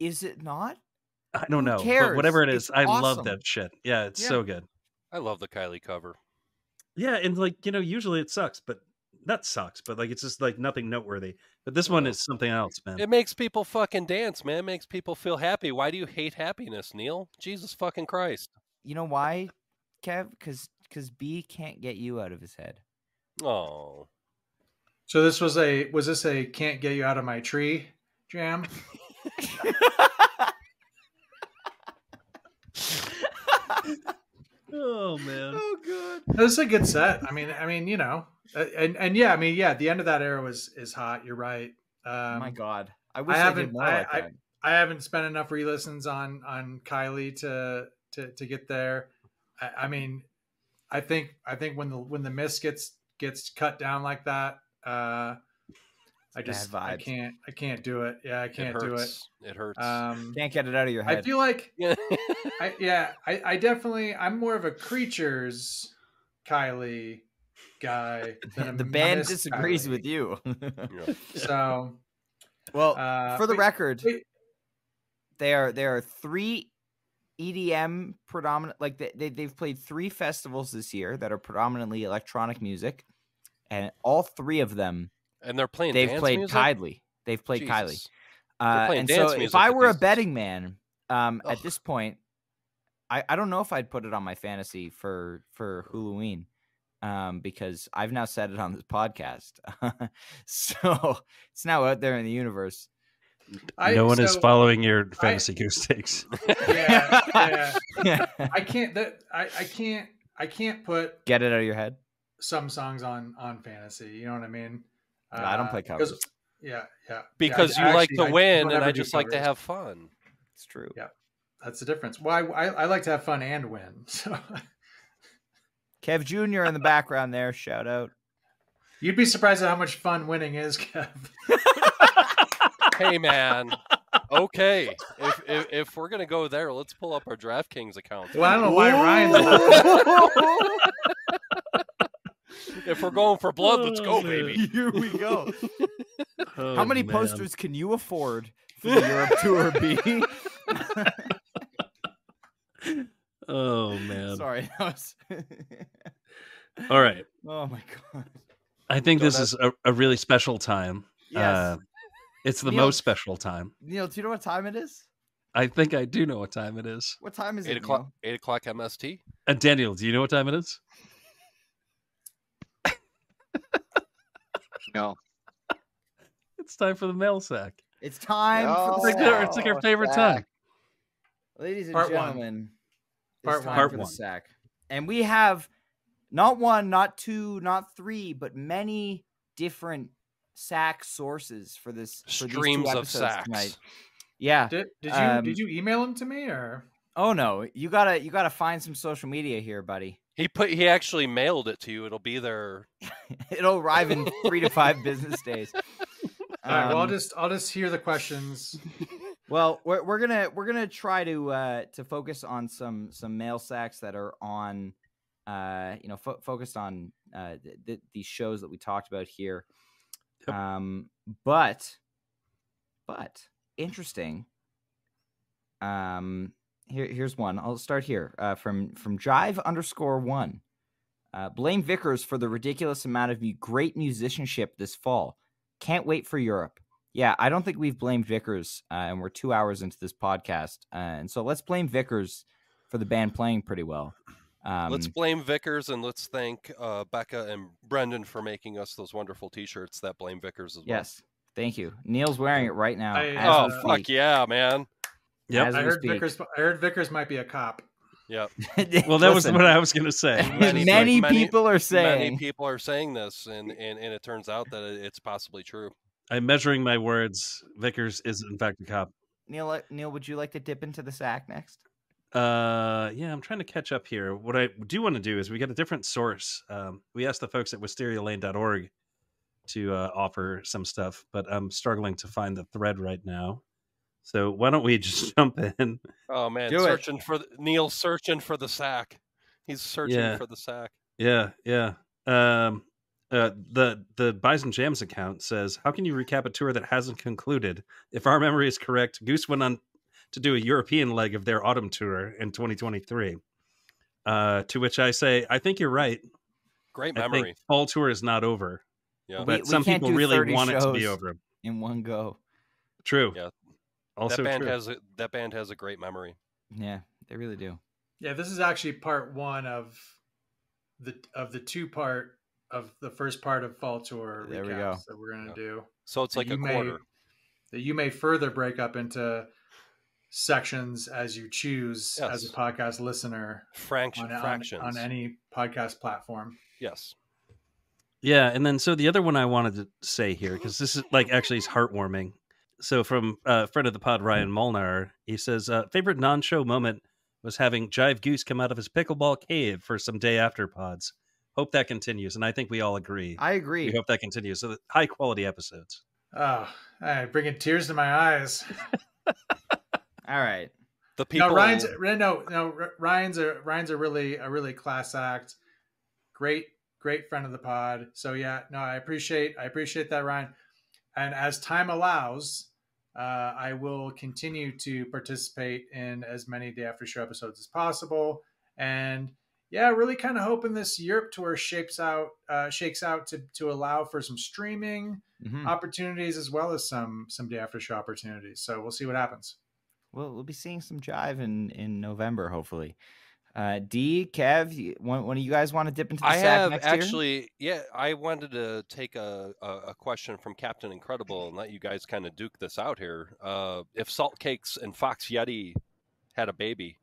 Speaker 5: Is it not?
Speaker 3: I don't
Speaker 5: who
Speaker 3: know,
Speaker 5: cares?
Speaker 3: but whatever it
Speaker 5: It's
Speaker 3: is, I love that shit. Yeah, it's
Speaker 5: Yeah.
Speaker 3: so good.
Speaker 4: I love the Kylie cover.
Speaker 3: Yeah, and like you know, usually it sucks, but that sucks. But like it's just like nothing noteworthy. But this one is something else, man.
Speaker 4: It makes people fucking dance, man. It makes people feel happy. Why do you hate happiness, Neil? Jesus fucking Christ.
Speaker 5: You know why, Kev? Because because B can't get you out of his head.
Speaker 4: Oh.
Speaker 1: So this was a was this a can't get you out of my tree jam? <laughs>
Speaker 3: oh man.
Speaker 5: oh good.
Speaker 1: This is a good set. I mean, I mean, you know, and and yeah, I mean, yeah, the end of that era was is hot. You're right. Um,
Speaker 5: oh my God. I wish I,
Speaker 1: haven't-
Speaker 5: did more
Speaker 1: I-
Speaker 5: like
Speaker 1: I-
Speaker 5: that.
Speaker 1: I haven't spent enough re-listens on on Kylie to to to get there. I, I mean, I think I think when the when the mist gets gets cut down like that, uh, I just I can't I can't do it. Yeah, I can't
Speaker 4: it
Speaker 1: do it.
Speaker 4: It hurts.
Speaker 1: Um,
Speaker 5: Can't get it out of your head.
Speaker 1: I
Speaker 5: head.
Speaker 1: feel like <laughs>
Speaker 4: yeah.
Speaker 1: I yeah I, I definitely I'm more of a creatures Kylie guy <laughs> than a
Speaker 5: the band disagrees
Speaker 1: Kylie.
Speaker 5: with you. <laughs>
Speaker 4: Yeah.
Speaker 1: So
Speaker 5: well,
Speaker 1: uh,
Speaker 5: for the
Speaker 1: wait,
Speaker 5: record,
Speaker 1: wait,
Speaker 5: they are there are three EDM predominant like they, they they've played three festivals this year that are predominantly electronic music, and all three of them
Speaker 4: And they're playing
Speaker 5: they've
Speaker 4: dance
Speaker 5: played
Speaker 4: music?
Speaker 5: Kylie. They've played Kylie. Uh, and
Speaker 4: dance
Speaker 5: so if I were a betting man, um, at this point, I, I don't know if I'd put it on my fantasy for for Halloween, um, because I've now said it on this podcast, <laughs> so it's now out there in the universe.
Speaker 1: I-
Speaker 3: no one is following your fantasy goose takes. <laughs>
Speaker 1: Yeah, yeah. <laughs> I can't that I, I can't I can't put
Speaker 5: Get it out of your head.
Speaker 1: Some songs on on fantasy. You know what I mean?
Speaker 5: No, I don't
Speaker 1: uh,
Speaker 5: play play
Speaker 1: 'cause-
Speaker 5: covers.
Speaker 1: Yeah, yeah. Yeah,
Speaker 4: Because
Speaker 1: I-
Speaker 4: you like to
Speaker 1: I
Speaker 4: win,
Speaker 1: don't
Speaker 4: and I
Speaker 1: do
Speaker 4: just like to have fun.
Speaker 5: It's true.
Speaker 1: Yeah. That's the difference. Why I, I like to have fun and win. <laughs> So
Speaker 5: Kev Jr. in the background there. Shout out.
Speaker 1: you'd be surprised at how much fun winning is, <laughs> Kev.
Speaker 4: hey man. Okay, if, if if we're gonna go there, let's pull up our DraftKings account.
Speaker 1: Well, I don't know why Ryan's <laughs>
Speaker 4: If we're going for blood, let's go,
Speaker 3: Oh,
Speaker 4: baby.
Speaker 5: Here we go. <laughs>
Speaker 3: Oh,
Speaker 5: How many
Speaker 3: man.
Speaker 5: posters can you afford for the Europe <laughs> tour, B? <laughs>
Speaker 3: Oh man.
Speaker 5: Sorry, that was.
Speaker 3: All right.
Speaker 5: oh my god.
Speaker 3: I think
Speaker 4: Don't
Speaker 3: this
Speaker 4: have-
Speaker 3: is a, a really special time.
Speaker 5: Yes.
Speaker 3: Uh, it's the
Speaker 5: Neil-
Speaker 3: most special time.
Speaker 5: Neil, do you know what time it is?
Speaker 3: I think I do know what time it is.
Speaker 5: What time is
Speaker 4: Eight
Speaker 5: it?
Speaker 4: o'clock. Eight o'clock MST.
Speaker 3: Uh, Daniel, do you know what time it is?
Speaker 2: No. <laughs>
Speaker 3: It's time for the mail sack.
Speaker 5: It's time
Speaker 2: No.
Speaker 5: for
Speaker 3: It's
Speaker 5: the
Speaker 3: like, our,
Speaker 5: sack.
Speaker 3: it's like our favorite
Speaker 2: sack.
Speaker 3: time.
Speaker 5: Ladies and
Speaker 1: Part one.
Speaker 5: gentlemen,
Speaker 1: Part
Speaker 5: it's
Speaker 1: one.
Speaker 5: time
Speaker 3: Part
Speaker 5: for
Speaker 3: one.
Speaker 5: the sack. And we have not one, not two, not three, but many different sack sources for this for these two
Speaker 4: Streams of sacks.
Speaker 5: tonight. Yeah.
Speaker 1: Did, did you
Speaker 5: Um,
Speaker 1: did you email them to me or
Speaker 5: Oh no, you gotta you gotta find some social media here, buddy.
Speaker 4: He put. He actually mailed it to you. It'll be there. <laughs>
Speaker 5: It'll arrive in three to five business days. <laughs>
Speaker 1: All right, well, I'll
Speaker 5: Um,
Speaker 1: just I'll just hear the questions. <laughs>
Speaker 5: Well, we're, we're gonna we're gonna try to uh, to focus on some some mail sacks that are on, uh, you know, fo- focused on uh, th- th- these shows that we talked about here.
Speaker 3: Yep.
Speaker 5: Um, but but interesting. Um, here here's one. I'll start here uh, from from Jive underscore one. Uh, blame Vickers for the ridiculous amount of mu- great musicianship this fall. Can't wait for Europe. Yeah, I don't think we've blamed Vickers, uh, and we're two hours into this podcast, uh, and so let's blame Vickers for the band playing pretty well. Um,
Speaker 4: let's blame Vickers and let's thank uh, Becca and Brendan for making us those wonderful T-shirts that blame Vickers as well.
Speaker 5: yes, thank you. Neil's wearing it right now.
Speaker 1: I-
Speaker 4: Oh fuck yeah, man.
Speaker 3: Yep.
Speaker 5: As
Speaker 1: I heard
Speaker 5: speak.
Speaker 1: Vickers. I heard Vickers might be a cop.
Speaker 4: Yep. <laughs>
Speaker 3: Well, that was what I was going to say.
Speaker 5: many,
Speaker 4: Many- many-
Speaker 5: people are saying.
Speaker 4: Many
Speaker 5: saying.
Speaker 4: people are saying this, and, and and it turns out that it's possibly true.
Speaker 3: I'm measuring my words. Vickers is in fact a cop.
Speaker 5: Neil, uh, Neil, would you like to dip into the sack next?
Speaker 3: Uh, yeah, I'm trying to catch up here. What I do want to do is we get a different source. Um, we asked the folks at wisterialane.org to uh, offer some stuff, but I'm struggling to find the thread right now. So why don't we just <laughs> jump in?
Speaker 4: Oh man,
Speaker 5: Do it.
Speaker 4: searching for the, Neil searching for the sack. He's searching
Speaker 3: Yeah.
Speaker 4: for the sack.
Speaker 3: Yeah, yeah. Um, uh, the the Bison Jams account says, "How can you recap a tour that hasn't concluded? If our memory is correct, Goose went on to do a European leg of their autumn tour in 2023." Uh, to which I say, I think you're right.
Speaker 4: Great
Speaker 3: I
Speaker 4: memory.
Speaker 3: think fall tour is not over,
Speaker 4: Yeah.
Speaker 3: But
Speaker 5: we
Speaker 3: some people really want it to be over.
Speaker 5: in one go.
Speaker 3: True.
Speaker 4: Yeah.
Speaker 3: Also
Speaker 4: that band
Speaker 3: true.
Speaker 4: has a, that band has a great memory.
Speaker 5: Yeah, they really do.
Speaker 1: Yeah, this is actually part one of the of the two part of the first part of fall tour
Speaker 5: There we
Speaker 1: recaps
Speaker 5: go.
Speaker 1: that we're gonna
Speaker 4: Yeah.
Speaker 1: do.
Speaker 4: So it's like a
Speaker 1: you may-
Speaker 4: quarter.
Speaker 1: that you may further break up into sections as you choose as a podcast listener
Speaker 4: Fraction,
Speaker 1: on, on, on any podcast platform.
Speaker 4: yes.
Speaker 3: Yeah, and then so the other one I wanted to say here because this is like actually is heartwarming. So from uh, friend of the pod Ryan Molnar, he says uh, favorite non-show moment was having Jive Goose come out of his pickleball cave for some day after pods. Hope that continues, and I think we all agree.
Speaker 5: I agree.
Speaker 3: we hope that continues. So high quality episodes.
Speaker 1: Oh, I bringing tears to my eyes. <laughs>
Speaker 5: All right.
Speaker 4: The people.
Speaker 1: No, Ryan's no, no. Ryan's a Ryan's a really a really class act. Great, great friend of the pod. So yeah, no, I appreciate I appreciate that, Ryan. And as time allows, uh, I will continue to participate in as many day after show episodes as possible. And yeah, really kind of hoping this Europe tour shapes out uh, shakes out to to allow for some streaming
Speaker 5: Mhm.
Speaker 1: opportunities as well as some some day after show opportunities. So we'll see what happens.
Speaker 5: Well, we'll be seeing some jive in in November, hopefully. Uh, D, Kev, you- one, one of you guys want to dip into the
Speaker 4: I
Speaker 5: sack
Speaker 4: have
Speaker 5: next year?
Speaker 4: actually, yeah. I wanted to take a, a, a question from Captain Incredible and let you guys kind of duke this out here. Uh, if Salt Cakes and Fox Yeti had a baby,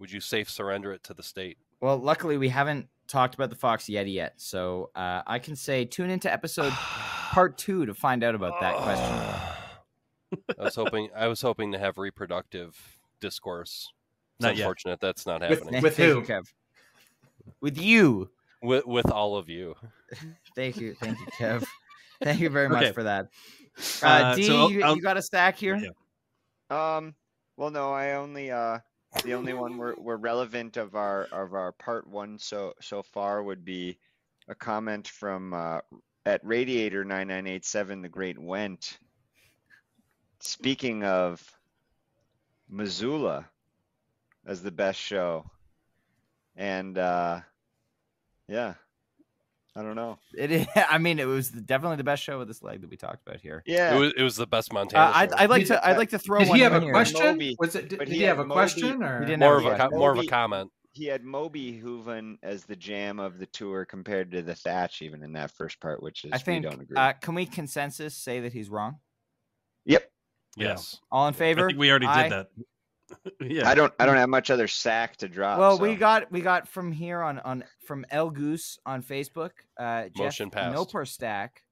Speaker 4: would you safe surrender it to the state?
Speaker 5: Well, luckily we haven't talked about the Fox Yeti yet, so uh, I can say tune into episode <sighs> part two to find out about that question. <sighs>
Speaker 4: I was hoping I was hoping to have reproductive discourse. It's
Speaker 3: Not yet.
Speaker 4: unfortunate that's not happening.
Speaker 1: with
Speaker 5: Thank
Speaker 1: who?
Speaker 5: you, Kev. With you.
Speaker 4: with, with all of you. <laughs>
Speaker 5: Thank you, thank you, Kev. Thank you very much
Speaker 3: Okay.
Speaker 5: for that. Uh,
Speaker 3: Uh,
Speaker 5: D,
Speaker 3: so
Speaker 5: you, you got a stack here?
Speaker 3: Yeah.
Speaker 2: Um. Well, no, I only uh the only one we're, we're relevant of our of our part one so so far would be a comment from uh, at Radiator nine nine eight seven the Great Went. Speaking of Missoula as the best show, and uh, yeah, I don't know.
Speaker 5: It, <laughs> I mean, it was definitely the best show of this leg that we talked about here.
Speaker 2: Yeah,
Speaker 4: It was it was the best Montana.
Speaker 5: Uh, I'd. I'd like to. I'd like to throw
Speaker 1: Did
Speaker 5: one
Speaker 1: he have
Speaker 5: in
Speaker 1: a
Speaker 5: here.
Speaker 1: question?
Speaker 2: Moby,
Speaker 1: Was it? Did, did
Speaker 2: he
Speaker 1: he have a
Speaker 2: Moby-
Speaker 1: question or?
Speaker 5: He didn't
Speaker 4: more
Speaker 5: have
Speaker 4: of
Speaker 5: a
Speaker 4: a
Speaker 5: question.
Speaker 4: more of a comment.
Speaker 2: he had Moby Hooven as the jam of the tour compared to the Thatch even in that first part, which is
Speaker 5: I think.
Speaker 2: we don't agree.
Speaker 5: Uh, can we consensus say that he's wrong?
Speaker 2: yep.
Speaker 3: Yeah.
Speaker 4: Yes.
Speaker 5: All in
Speaker 3: I
Speaker 5: favor?
Speaker 3: think we already
Speaker 5: Aye.
Speaker 3: did that. Yeah.
Speaker 2: I don't I don't have much other sack to drop.
Speaker 5: Well, we got we got from here on on from El Goose on Facebook. Uh, Jeff
Speaker 4: Motion passed.
Speaker 5: No per stack.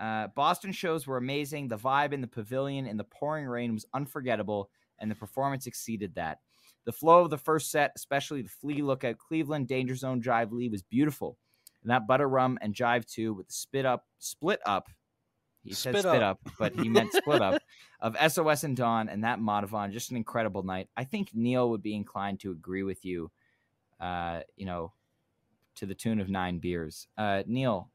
Speaker 5: Uh, Boston shows were amazing. The vibe in the pavilion in the pouring rain was unforgettable, and the performance exceeded that. The flow of the first set, especially the flea lookout Cleveland Danger Zone Jive lead, was beautiful. And that butter rum and Jive two with the spit up, split up. He said
Speaker 4: Spit
Speaker 5: spit
Speaker 4: up.
Speaker 5: up, but he meant split up of SOS and Dawn and that Madhuvan. Just an incredible night. I think Neil would be inclined to agree with you. Uh, you know, to the tune of nine beers. Uh, Neil,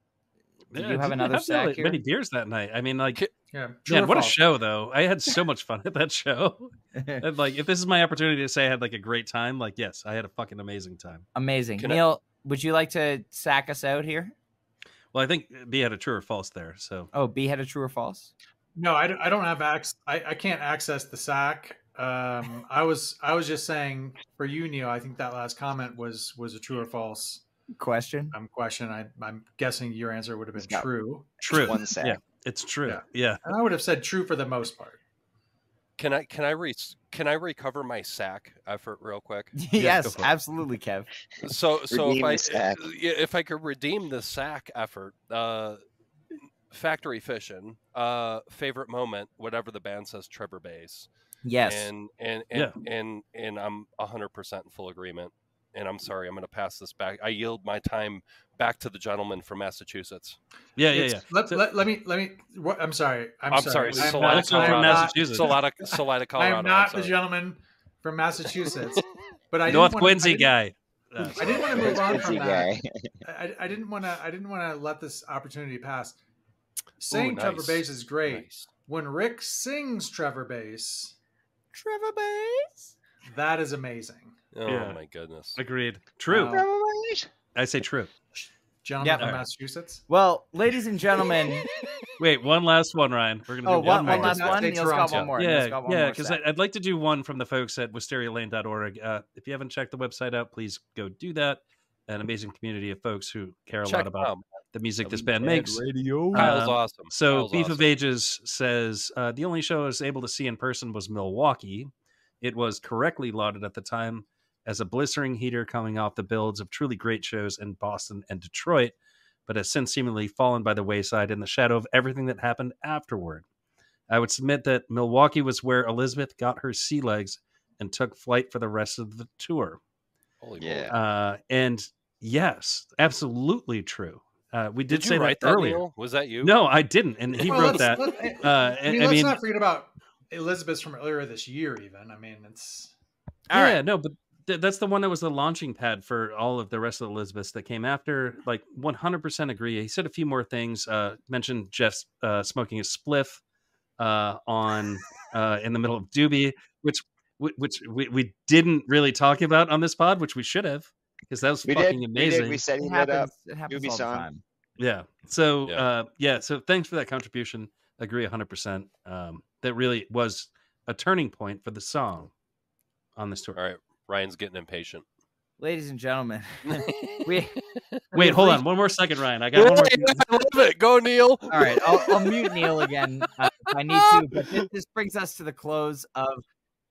Speaker 5: do
Speaker 3: Yeah,
Speaker 5: you have another
Speaker 3: that
Speaker 5: sack here?
Speaker 3: Many beers that night. I mean, like,
Speaker 1: Yeah.
Speaker 3: Man,
Speaker 1: or
Speaker 3: what a show though! I had so much fun at that show. <laughs> And like, if this is my opportunity to say I had like a great time, like, yes, I had a fucking amazing time.
Speaker 5: Amazing.
Speaker 4: Can I-
Speaker 5: Neil, would you like to sack us out here?
Speaker 3: Well, I think B had a true or false there. So
Speaker 5: Oh, B had a true or false?
Speaker 1: No, I, don't- I don't have access. I, I can't access the sack. Um, I was I was just saying for you, Neil. I think that last comment was was a true or false
Speaker 5: Question.
Speaker 1: um, question. I, I'm guessing your answer would have been true,
Speaker 3: true.
Speaker 2: one sack.
Speaker 3: Yeah, it's true.
Speaker 1: Yeah.
Speaker 3: Yeah.
Speaker 1: and I would have said true for the most part.
Speaker 4: Can I can I re- can I recover my sack effort real quick? <laughs>
Speaker 5: yes,
Speaker 3: go for it.
Speaker 5: absolutely, Kev.
Speaker 4: So so
Speaker 2: Redeem
Speaker 4: if I
Speaker 2: sack.
Speaker 4: if I could redeem the sack effort, uh, Factory Fiction, uh, favorite moment, whatever the band says, Trevor Bass.
Speaker 5: Yes.
Speaker 4: and and and and, and I'm hundred percent in full agreement. And I'm sorry, I'm going to pass this back. I yield my time back to the gentleman from Massachusetts.
Speaker 3: Yeah, yeah,
Speaker 1: It's-
Speaker 3: yeah.
Speaker 1: Let,
Speaker 3: So-
Speaker 1: let, let me let me. What, I'm sorry. I'm,
Speaker 4: I'm sorry,
Speaker 1: I'm
Speaker 4: Salida,
Speaker 1: not, <laughs>
Speaker 3: Salida
Speaker 1: I am
Speaker 3: from
Speaker 1: not-
Speaker 3: Massachusetts.
Speaker 4: Salida, Salida,
Speaker 1: I
Speaker 4: Colorado.
Speaker 1: am
Speaker 4: I'm
Speaker 1: the gentleman from Massachusetts. <laughs> But I
Speaker 3: North
Speaker 1: wanna- I
Speaker 3: Quincy guy.
Speaker 1: I didn't want to move on
Speaker 2: Quincy
Speaker 1: from that. I, I didn't want to. I didn't want to let this opportunity pass. Saying Trevor
Speaker 4: nice.
Speaker 1: Bass is great.
Speaker 4: Nice.
Speaker 1: When Rick sings Trevor Bass,
Speaker 5: Trevor Bass.
Speaker 1: that is amazing.
Speaker 4: Oh
Speaker 3: Yeah.
Speaker 4: my goodness.
Speaker 3: Agreed. True.
Speaker 1: Uh,
Speaker 3: I say true.
Speaker 1: Gentleman
Speaker 5: Yep.
Speaker 1: from
Speaker 3: All right.
Speaker 1: Massachusetts.
Speaker 5: Well, ladies and gentlemen. <laughs>
Speaker 3: Wait, one last one, Ryan. We're gonna
Speaker 5: oh,
Speaker 3: do
Speaker 5: one,
Speaker 3: one
Speaker 5: one
Speaker 3: more.
Speaker 5: last one.
Speaker 1: say
Speaker 5: Neil's got one more. Neil's
Speaker 3: Yeah,
Speaker 5: one
Speaker 3: yeah, because. I'd like to do one from the folks at wisterialane.org. Uh, if you haven't checked the website out, please go do that. An amazing community of folks who care a
Speaker 4: Check
Speaker 3: lot about
Speaker 4: them.
Speaker 3: the music this band makes.
Speaker 4: Radio.
Speaker 3: Uh,
Speaker 4: Kyle's awesome.
Speaker 3: So
Speaker 4: Kyle's
Speaker 3: Beef
Speaker 4: awesome.
Speaker 3: of Ages says uh, the only show I was able to see in person was Milwaukee. It was correctly lauded at the time as a blistering heater coming off the builds of truly great shows in Boston and Detroit, but has since seemingly fallen by the wayside in the shadow of everything that happened afterward. I would submit that Milwaukee was where Elizabeth got her sea legs and took flight for the rest of the tour.
Speaker 4: Holy
Speaker 2: Yeah.
Speaker 3: Uh, and yes, absolutely true. Uh, we did,
Speaker 4: Did,
Speaker 3: say
Speaker 4: you write
Speaker 3: that
Speaker 4: that,
Speaker 3: earlier.
Speaker 4: Neil? Was that you?
Speaker 3: No, I didn't, and he
Speaker 1: Well,
Speaker 3: wrote that.
Speaker 1: let-
Speaker 3: Uh,
Speaker 1: I mean, let's
Speaker 3: mean,
Speaker 1: not forget about Elizabeth's from earlier this year. Even I mean, it's
Speaker 5: All
Speaker 3: yeah,
Speaker 5: right.
Speaker 3: no, but th- that's the one that was the launching pad for all of the rest of the Elizabeths that came after. Like, one hundred percent agree. He said a few more things. Uh, mentioned Jeff uh, smoking a spliff uh, on uh, in the middle of Doobie, which which we, we didn't really talk about on this pod, which we should have because that was
Speaker 2: We did.
Speaker 3: fucking
Speaker 2: We
Speaker 3: amazing.
Speaker 2: did. We said he
Speaker 5: It
Speaker 2: lit up.
Speaker 5: happens. It happens
Speaker 2: Doobie
Speaker 5: all the
Speaker 2: song.
Speaker 5: time.
Speaker 3: Yeah. So
Speaker 4: Yeah.
Speaker 3: uh yeah, so thanks for that contribution. Agree 100%. Um that really was a turning point for the song on this tour.
Speaker 4: All right. Ryan's getting impatient.
Speaker 5: Ladies and gentlemen, <laughs> <laughs> we <laughs>
Speaker 3: Wait, hold on. One more second, Ryan. I got one more thing.
Speaker 4: I love it. Go, Neil.
Speaker 5: All right, I'll, I'll mute Neil again uh, if I need to. But this, this brings us to the close of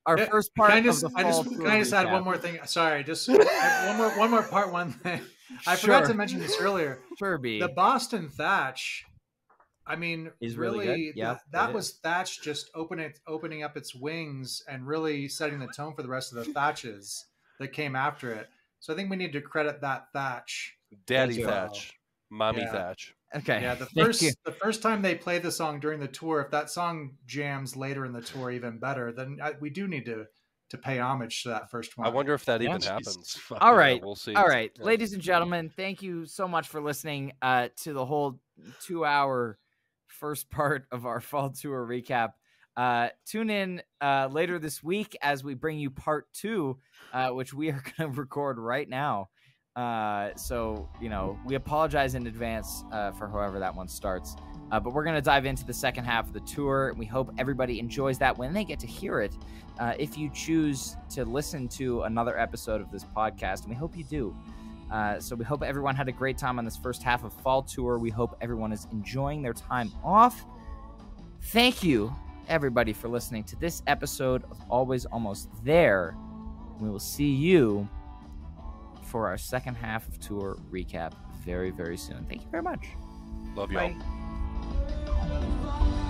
Speaker 5: our
Speaker 1: Yeah,
Speaker 5: first part
Speaker 1: Can I just,
Speaker 5: of the
Speaker 1: I just, can I just add one more thing? Sorry, just one more, one more part, one thing. I forgot to mention this earlier.
Speaker 5: Sure, B.
Speaker 1: The Boston Thatch. I mean,
Speaker 5: Is really
Speaker 1: really,
Speaker 5: good. Yeah,
Speaker 1: th- that
Speaker 5: it
Speaker 1: was Thatch just opening opening up its wings and really setting the tone for the rest of the <laughs> Thatches that came after it. So I think we need to credit that Thatch.
Speaker 4: Daddy
Speaker 1: Thank you.
Speaker 4: Thatch. Mommy
Speaker 1: Yeah.
Speaker 4: Thatch.
Speaker 5: okay.
Speaker 1: Yeah, the first the first time they play the song during the tour, if that song jams later in the tour even better, then I, we do need to to pay homage to that first one.
Speaker 4: I wonder if that even
Speaker 3: Jesus
Speaker 4: happens.
Speaker 3: fuck.
Speaker 5: All
Speaker 4: Yeah, we'll see.
Speaker 5: All right,
Speaker 4: Yeah.
Speaker 5: ladies and gentlemen, thank you so much for listening uh, to the whole two-hour first <laughs> part of our fall tour recap. Uh, tune in uh, later this week as we bring you part two, uh, which we are <laughs> going to record right now. Uh, so you know, we apologize in advance uh, for however that one starts. Uh, but we're going to dive into the second half of the tour. and We hope everybody enjoys that when they get to hear it. If you choose to listen to another episode of this podcast, and we hope you do. Uh, so we hope everyone had a great time on this first half of fall tour. We hope everyone is enjoying their time off. Thank you, everybody, for listening to this episode of Always Almost There. We will see you for our second half of tour recap very, very soon. Thank you very much.
Speaker 4: Love y'all.
Speaker 5: Bye.